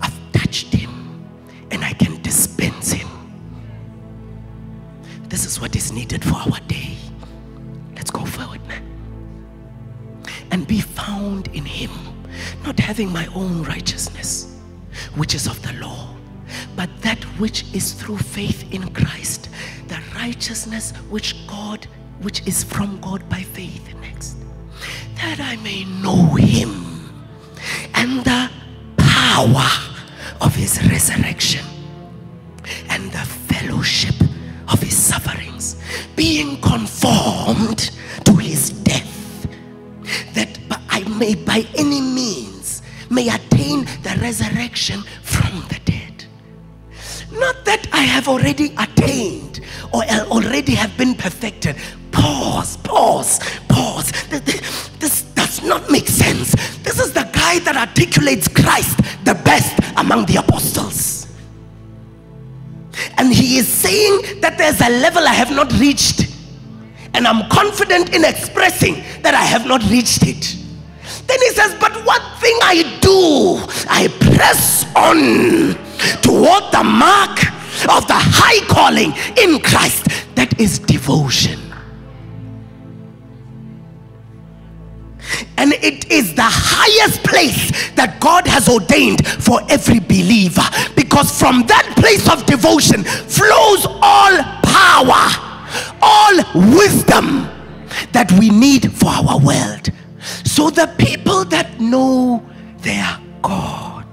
I've touched Him and I can dispense Him. This is what is needed for our day. Found in Him, not having my own righteousness, which is of the law, but that which is through faith in Christ, the righteousness which God, which is from God by faith. Next, that I may know Him and the power of His resurrection and the fellowship of his sufferings, being conformed to his death, that may by any means may attain the resurrection from the dead. Not that I have already attained or al- already have been perfected. Pause, pause, pause. Th- th- This does not make sense. This is the guy that articulates Christ the best among the apostles. And he is saying that there's a level I have not reached. And I'm confident in expressing that I have not reached it. Then he says, But one thing I do, I press on toward the mark of the high calling in Christ. That is devotion. And it is the highest place that God has ordained for every believer. Because from that place of devotion flows all power, all wisdom that we need for our world. So the people that know their God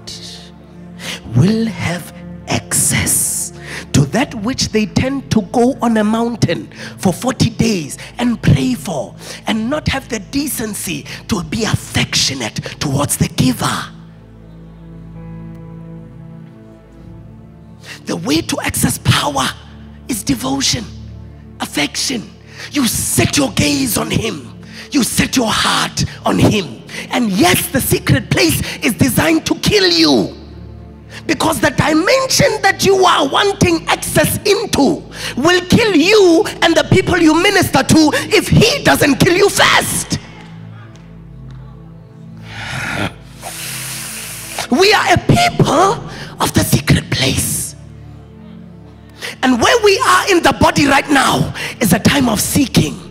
will have access to that which they tend to go on a mountain for 40 days and pray for and not have the decency to be affectionate towards the giver. The way to access power is devotion, affection. You set your gaze on Him, you set your heart on Him. And yes, the secret place is designed to kill you. Because the dimension that you are wanting access into will kill you and the people you minister to if he doesn't kill you first. We are a people of the secret place. And where we are in the body right now is a time of seeking.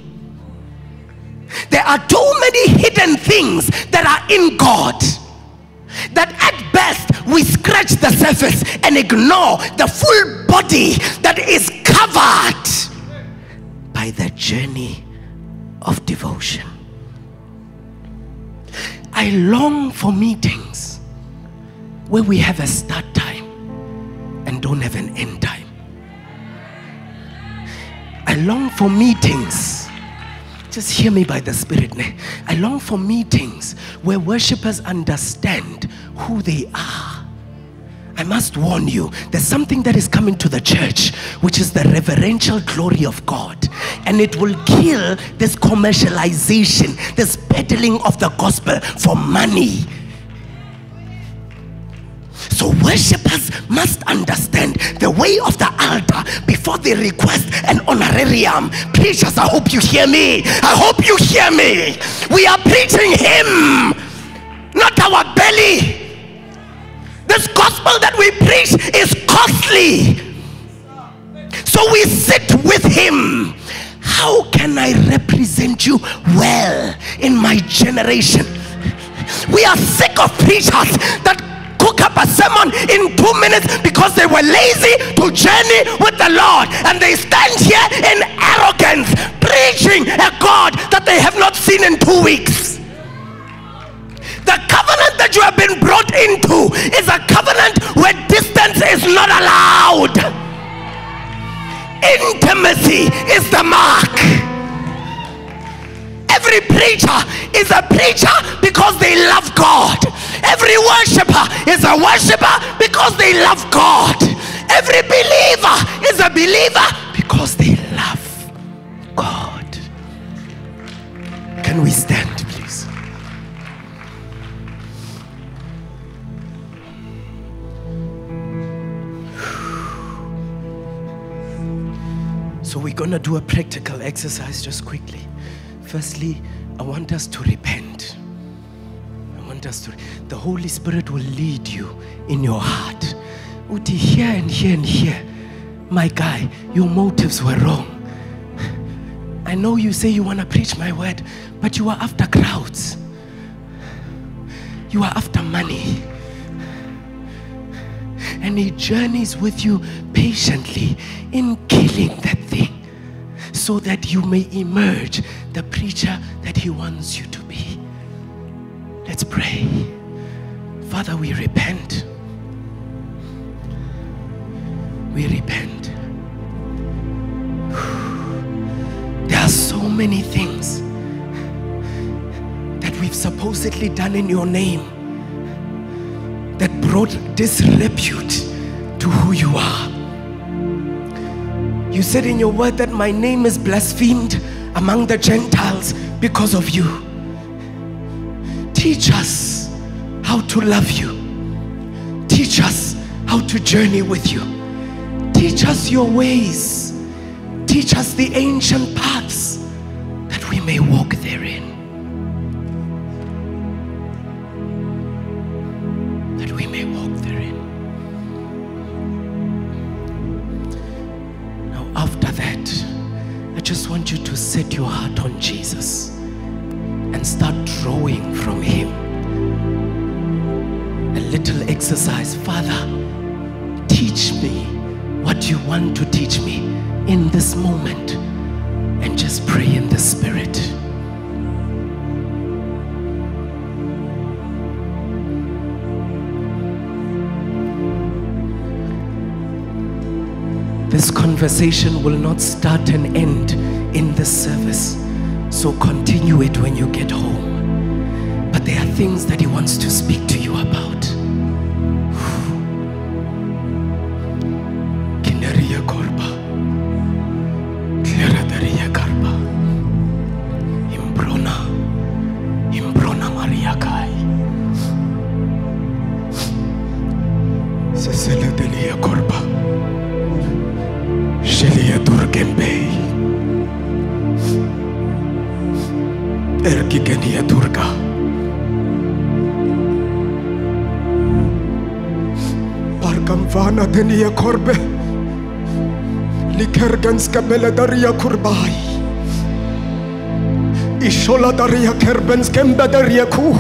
There are too many hidden things that are in God that at best we scratch the surface and ignore the full body that is covered by the journey of devotion. I long for meetings where we have a start time and don't have an end time. I long for meetings. Just hear me by the Spirit. ne? I long for meetings where worshippers understand who they are. I must warn you, there's something that is coming to the church, which is the reverential glory of God. And it will kill this commercialization, this peddling of the gospel for money. So worshippers must understand the way of the altar before they request an honorarium. Preachers, I hope you hear me. I hope you hear me. We are preaching him, not our belly. This gospel that we preach is costly. So we sit with him. How can I represent you well in my generation? We are sick of preachers that cook up a sermon in two minutes because they were lazy to journey with the Lord. And they stand here in arrogance preaching a God that they have not seen in two weeks. The covenant that you have been brought into is a covenant where distance is not allowed. Intimacy is the mark. Every preacher is a preacher because they love God. Every worshiper is a worshiper because they love God. Every believer is a believer because they love God. Can we stand, please? So, we're going to do a practical exercise just quickly. Firstly, I want us to repent. I want us to. The Holy Spirit will lead you in your heart. Uti, here and here and here. My guy, your motives were wrong. I know you say you want to preach my word, but you are after crowds. You are after money. And he journeys with you patiently in killing that thing so that you may emerge the preacher that he wants you to be. Let's pray. Father, we repent. We repent. There are so many things that we've supposedly done in your name that brought disrepute to who you are. You said in your word that my name is blasphemed among the Gentiles because of you. Teach us how to love you. Teach us how to journey with you. Teach us your ways. Teach us the ancient paths that we may walk therein. Exercise. Father, teach me what you want to teach me in this moment. And just pray in the Spirit. This conversation will not start and end in this service. So continue it when you get home. But there are things that He wants to speak to you about. Kurbai. Ishola daria kerbenskembe daria ku.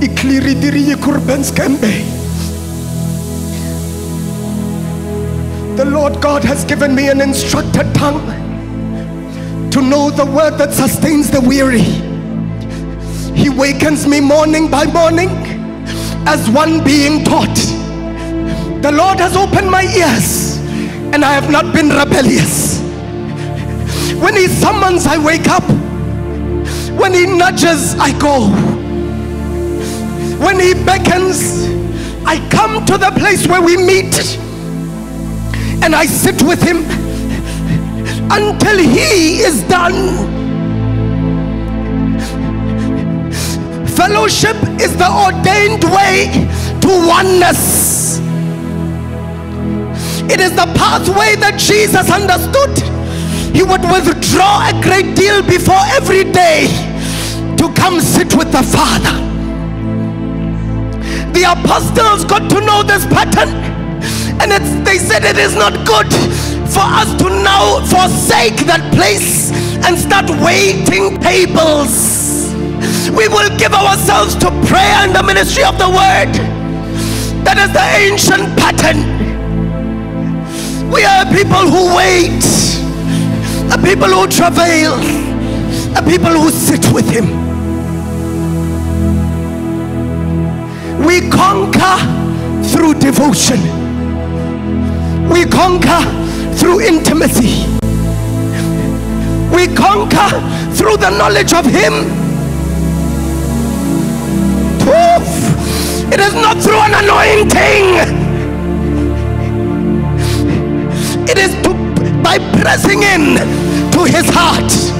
Ikliri diria kurbenskembe. The Lord God has given me an instructed tongue to know the word that sustains the weary. He wakens me morning by morning as one being taught. The Lord has opened my ears and I have not been rebellious. When He summons, I wake up. When He nudges, I go. When He beckons, I come to the place where we meet and I sit with him until he is done. Fellowship is the ordained way to oneness. It is the pathway that Jesus understood. He would withdraw a great deal before every day to come sit with the Father. The apostles got to know this pattern and they said it is not good for us to now forsake that place and start waiting tables. We will give ourselves to prayer and the ministry of the word. That is the ancient pattern. We are people who wait, a people who travail, a people who sit with Him. We conquer through devotion. We conquer through intimacy. We conquer through the knowledge of Him. It is not through an anointing. By pressing in to His heart.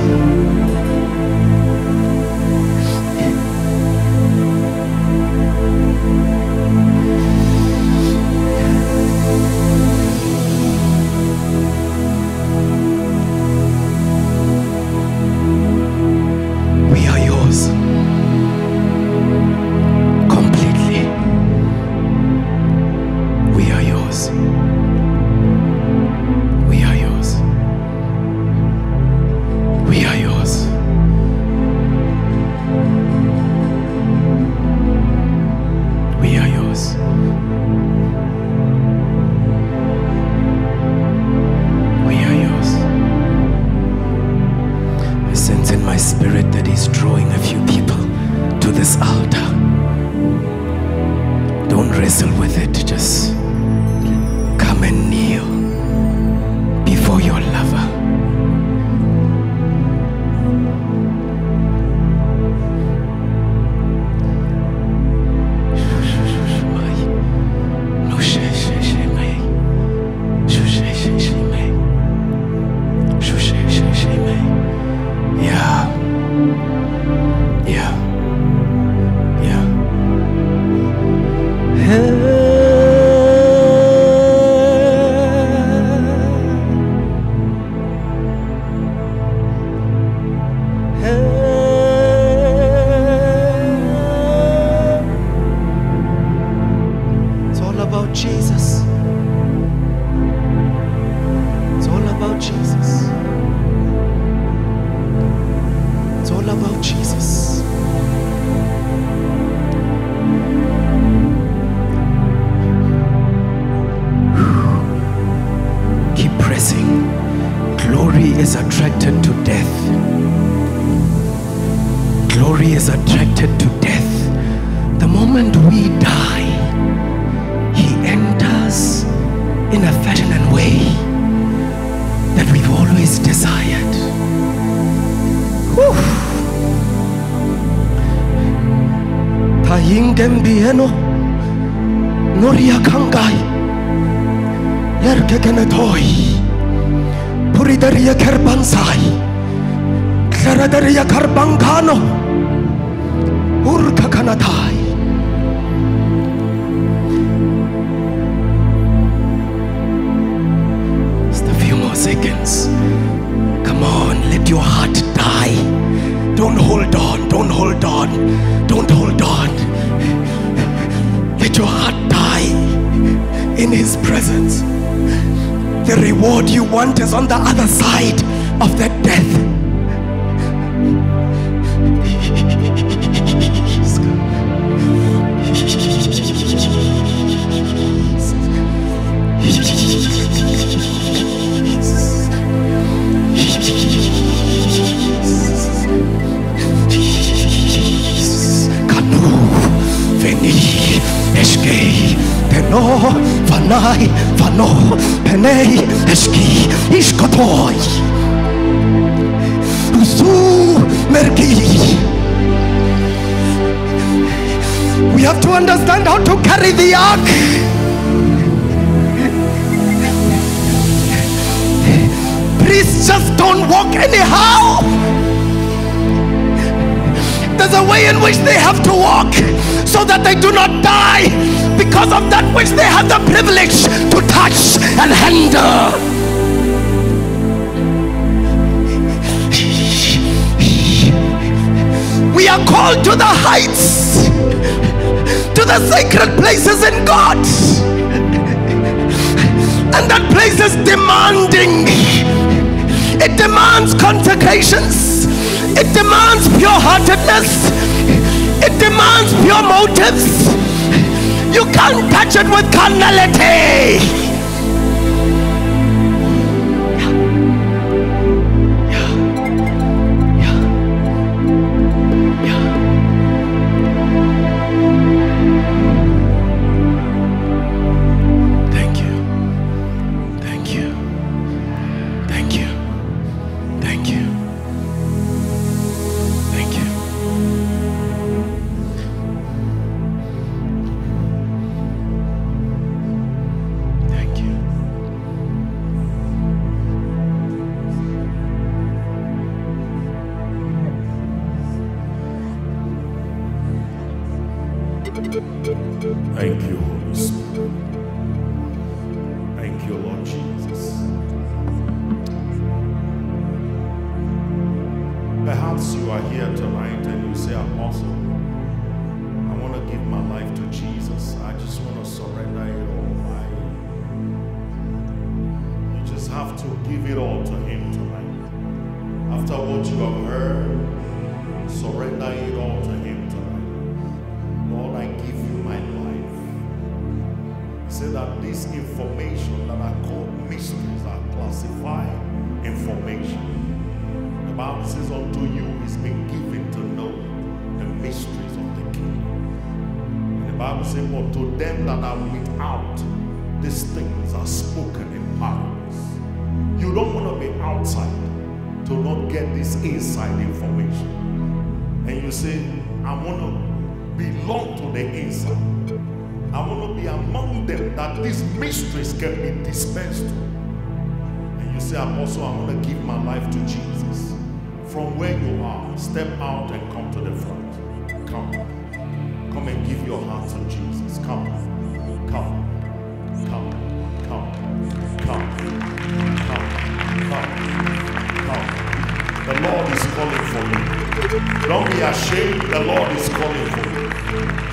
Don't be ashamed. The Lord is calling for you.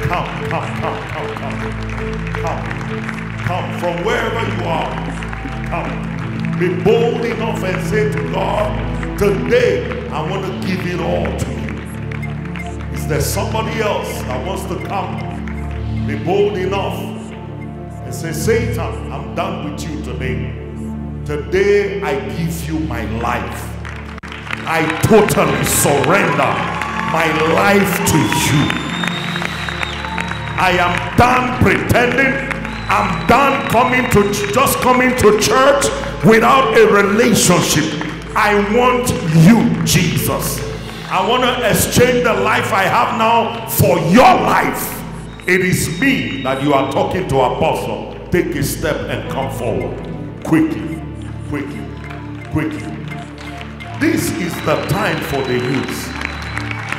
Come, come, come, come, come. Come, come from wherever you are. Come. Be bold enough and say to God, today I want to give it all to you. Is there somebody else that wants to come? Be bold enough and say, Satan, I'm done with you today. Today I give you my life. I totally surrender my life to you. I am done pretending. I'm done coming to just coming to church without a relationship. I want you, Jesus. I want to exchange the life I have now for your life. It is me that you are talking to, Apostle. Take a step and come forward. Quickly, quickly, quickly. This is the time for the youth.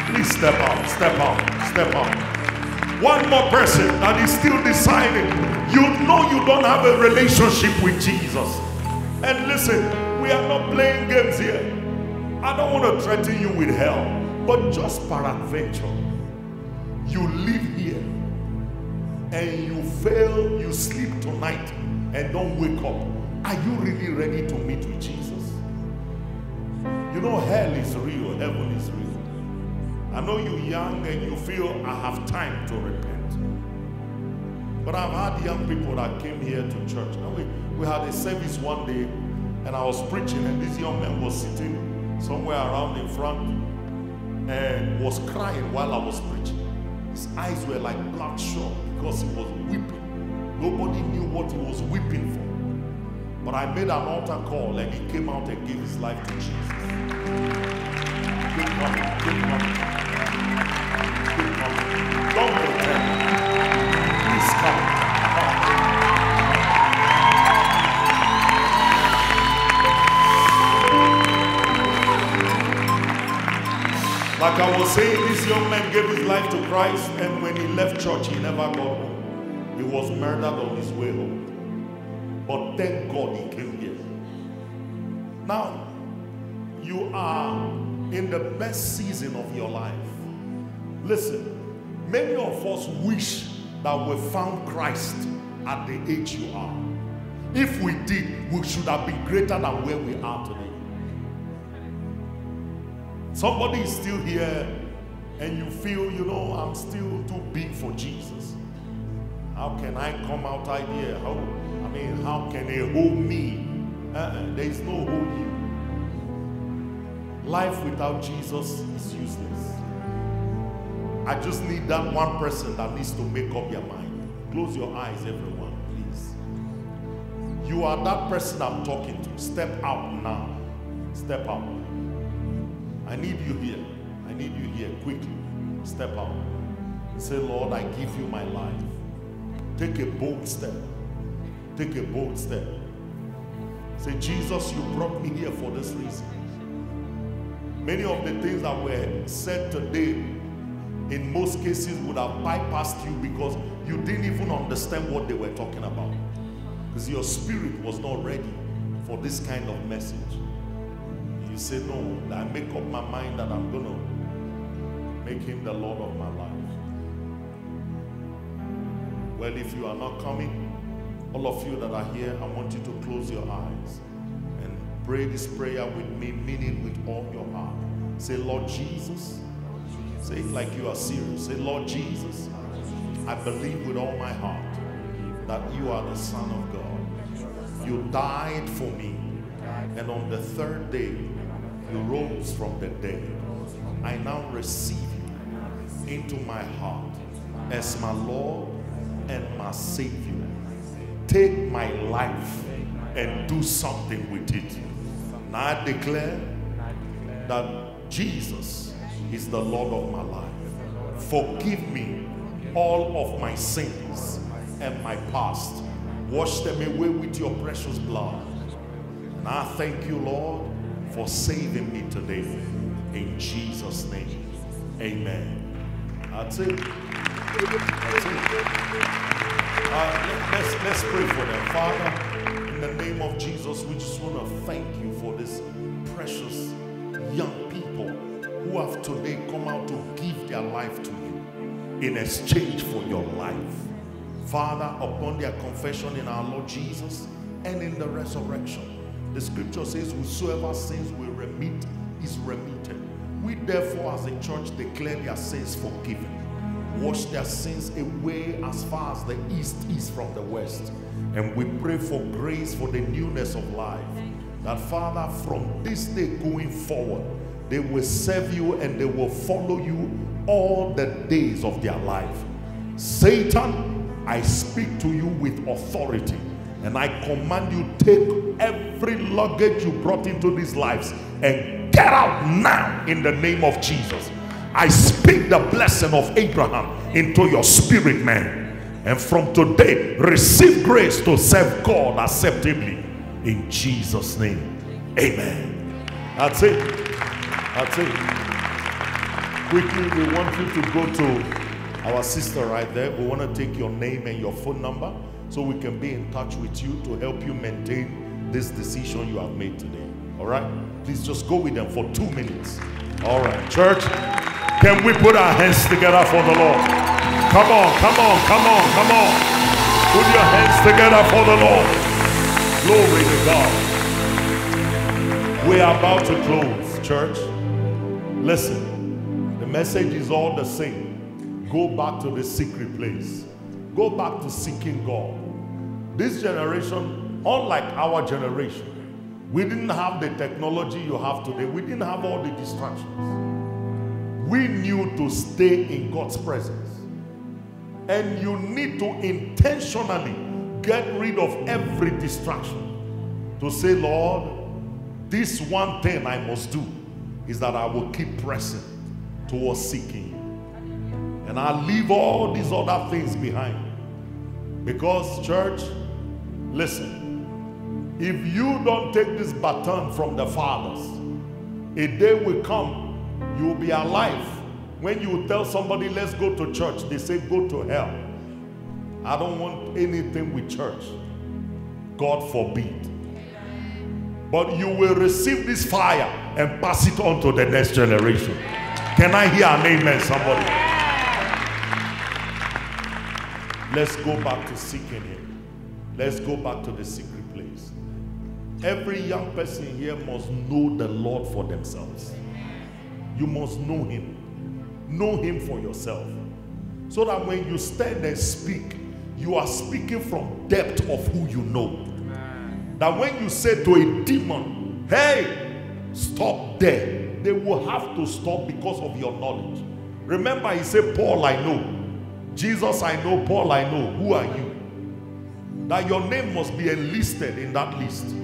Please step out, step out, step out. One more person that is still deciding. You know you don't have a relationship with Jesus. And listen, we are not playing games here. I don't want to threaten you with hell, but just peradventure, you live here and you fail, you sleep tonight and don't wake up. Are you really ready to meet with Jesus? You know, hell is real, heaven is real. I know you're young and you feel I have time to repent. But I've had young people that came here to church. And we, we had a service one day and I was preaching and this young man was sitting somewhere around in front and was crying while I was preaching. His eyes were like bloodshot because he was weeping. Nobody knew what he was weeping for. But I made an altar call and he came out and gave his life to Jesus. Keep coming, keep coming. Keep coming. Don't pretend. Please come. Like I was saying, this young man gave his life to Christ, and when he left church, he never got home. He was murdered on his way home. But thank God he came here. Now, you are in the best season of your life. Listen, many of us wish that we found Christ at the age you are. If we did, we should have been greater than where we are today. Somebody is still here and you feel, you know, I'm still too big for Jesus. How can I come out here? How, I mean, how can they hold me? Uh-uh, there is no hold you. Life without Jesus is useless. I just need that one person that needs to make up your mind. Close your eyes, everyone, please. You are that person I'm talking to. Step out now. Step out. I need you here. I need you here quickly. Step out. Say, Lord, I give you my life. Take a bold step. Take a bold step. Say, Jesus, you brought me here for this reason. Many of the things that were said today, in most cases, would have bypassed you because you didn't even understand what they were talking about. Because your spirit was not ready for this kind of message you say no, I make up my mind that I'm going to make him the Lord of my life. Well, if you are not coming, all of you that are here, I want you to close your eyes and pray this prayer with me, meaning with all your heart. Say, Lord Jesus, say it like you are serious. Say, Lord Jesus, I believe with all my heart that you are the Son of God. You died for me, and on the third day, you rose from the dead. I now receive you into my heart as my Lord and my Savior. Take my life and do something with it. Now I declare that Jesus is the Lord of my life. Forgive me all of my sins and my past. Wash them away with your precious blood. And I thank you, Lord, for saving me today. In Jesus' name, amen. That's it. Uh, let's, let's pray for them. Father, in the name of Jesus, we just want to thank you for this precious young people who have today come out to give their life to you in exchange for your life. Father, upon their confession in our Lord Jesus and in the resurrection, the scripture says, Whosoever sins will remit is remitted. We therefore, as a church, declare their sins forgiven. Wash their sins away as far as the east is from the west. And we pray for grace for the newness of life. That Father, from this day going forward, They will serve you and they will follow you all the days of their life. Satan, I speak to you with authority and I command you take every luggage you brought into these lives and get out now in the name of Jesus. I speak the blessing of Abraham into your spirit, man. And from today, receive grace to serve God acceptably in Jesus' name. Amen. That's it. That's it. Quickly, we want you to go to our sister right there. We want to take your name and your phone number so we can be in touch with you to help you maintain this decision you have made today. All right? Please just go with them for two minutes. All right, church. Can we put our hands together for the Lord? Come on, come on, come on, come on. Put your hands together for the Lord. Glory to God. We are about to close, church. Listen, the message is all the same. Go back to the secret place. Go back to seeking God. This generation, unlike our generation, we didn't have the technology you have today. We didn't have all the distractions. We knew to stay in God's presence. And you need to intentionally get rid of every distraction. To say, Lord, this one thing I must do is that I will keep pressing towards seeking you. And I'll leave all these other things behind. Because, church, listen, if you don't take this baton from the fathers, a day will come you will be alive. When you tell somebody, let's go to church, they say, go to hell. I don't want anything with church. God forbid. But you will receive this fire and pass it on to the next generation. Can I hear an amen, somebody? Let's go back to seeking Him. Let's go back to the secret place. Every young person here must know the Lord for themselves. You must know Him. Know Him for yourself. So that when you stand and speak, you are speaking from depth of who you know. That when you say to a demon, hey, stop there, they will have to stop because of your knowledge. Remember, he said, Paul, I know. Jesus, I know. Paul, I know. Who are you? That your name must be enlisted in that list.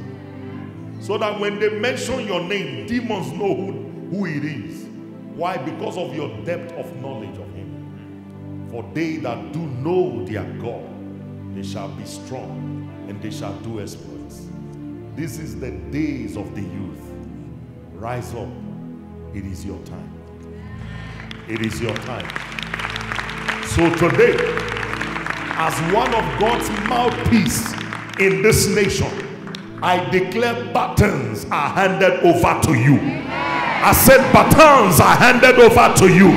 So that when they mention your name, demons know who, who it is. Why? Because of your depth of knowledge of him. For they that do know their God, they shall be strong and they shall do exploits. This is the days of the youth. Rise up. It is your time. It is your time. So today, as one of God's mouthpiece in this nation, I declare batons are handed over to you. I said batons are handed over to you.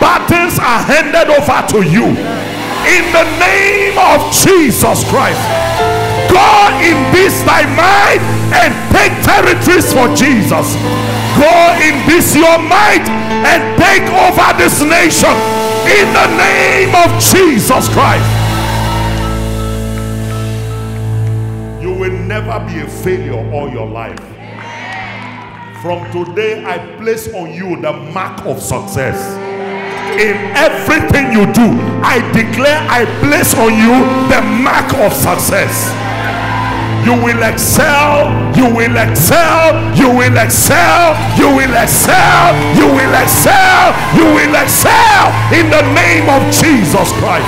Batons are handed over to you. In the name of Jesus Christ. Go in this thy might and take territories for Jesus. Go in this your might and take over this nation in the name of Jesus Christ. You will never be a failure all your life. From today, I place on you the mark of success. In everything you do, I declare I place on you the mark of success. You will excel, you will excel, you will excel, you will excel, you will excel, you will excel in the name of Jesus Christ.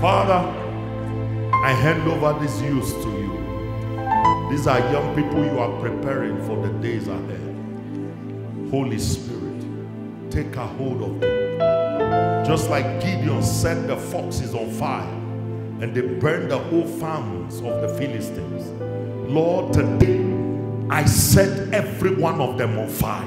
Father, I hand over this youths to you. These are young people you are preparing for the days ahead. Holy Spirit, take a hold of them. Just like Gideon set the foxes on fire and they burned the whole farms of the Philistines. Lord, today I set every one of them on fire.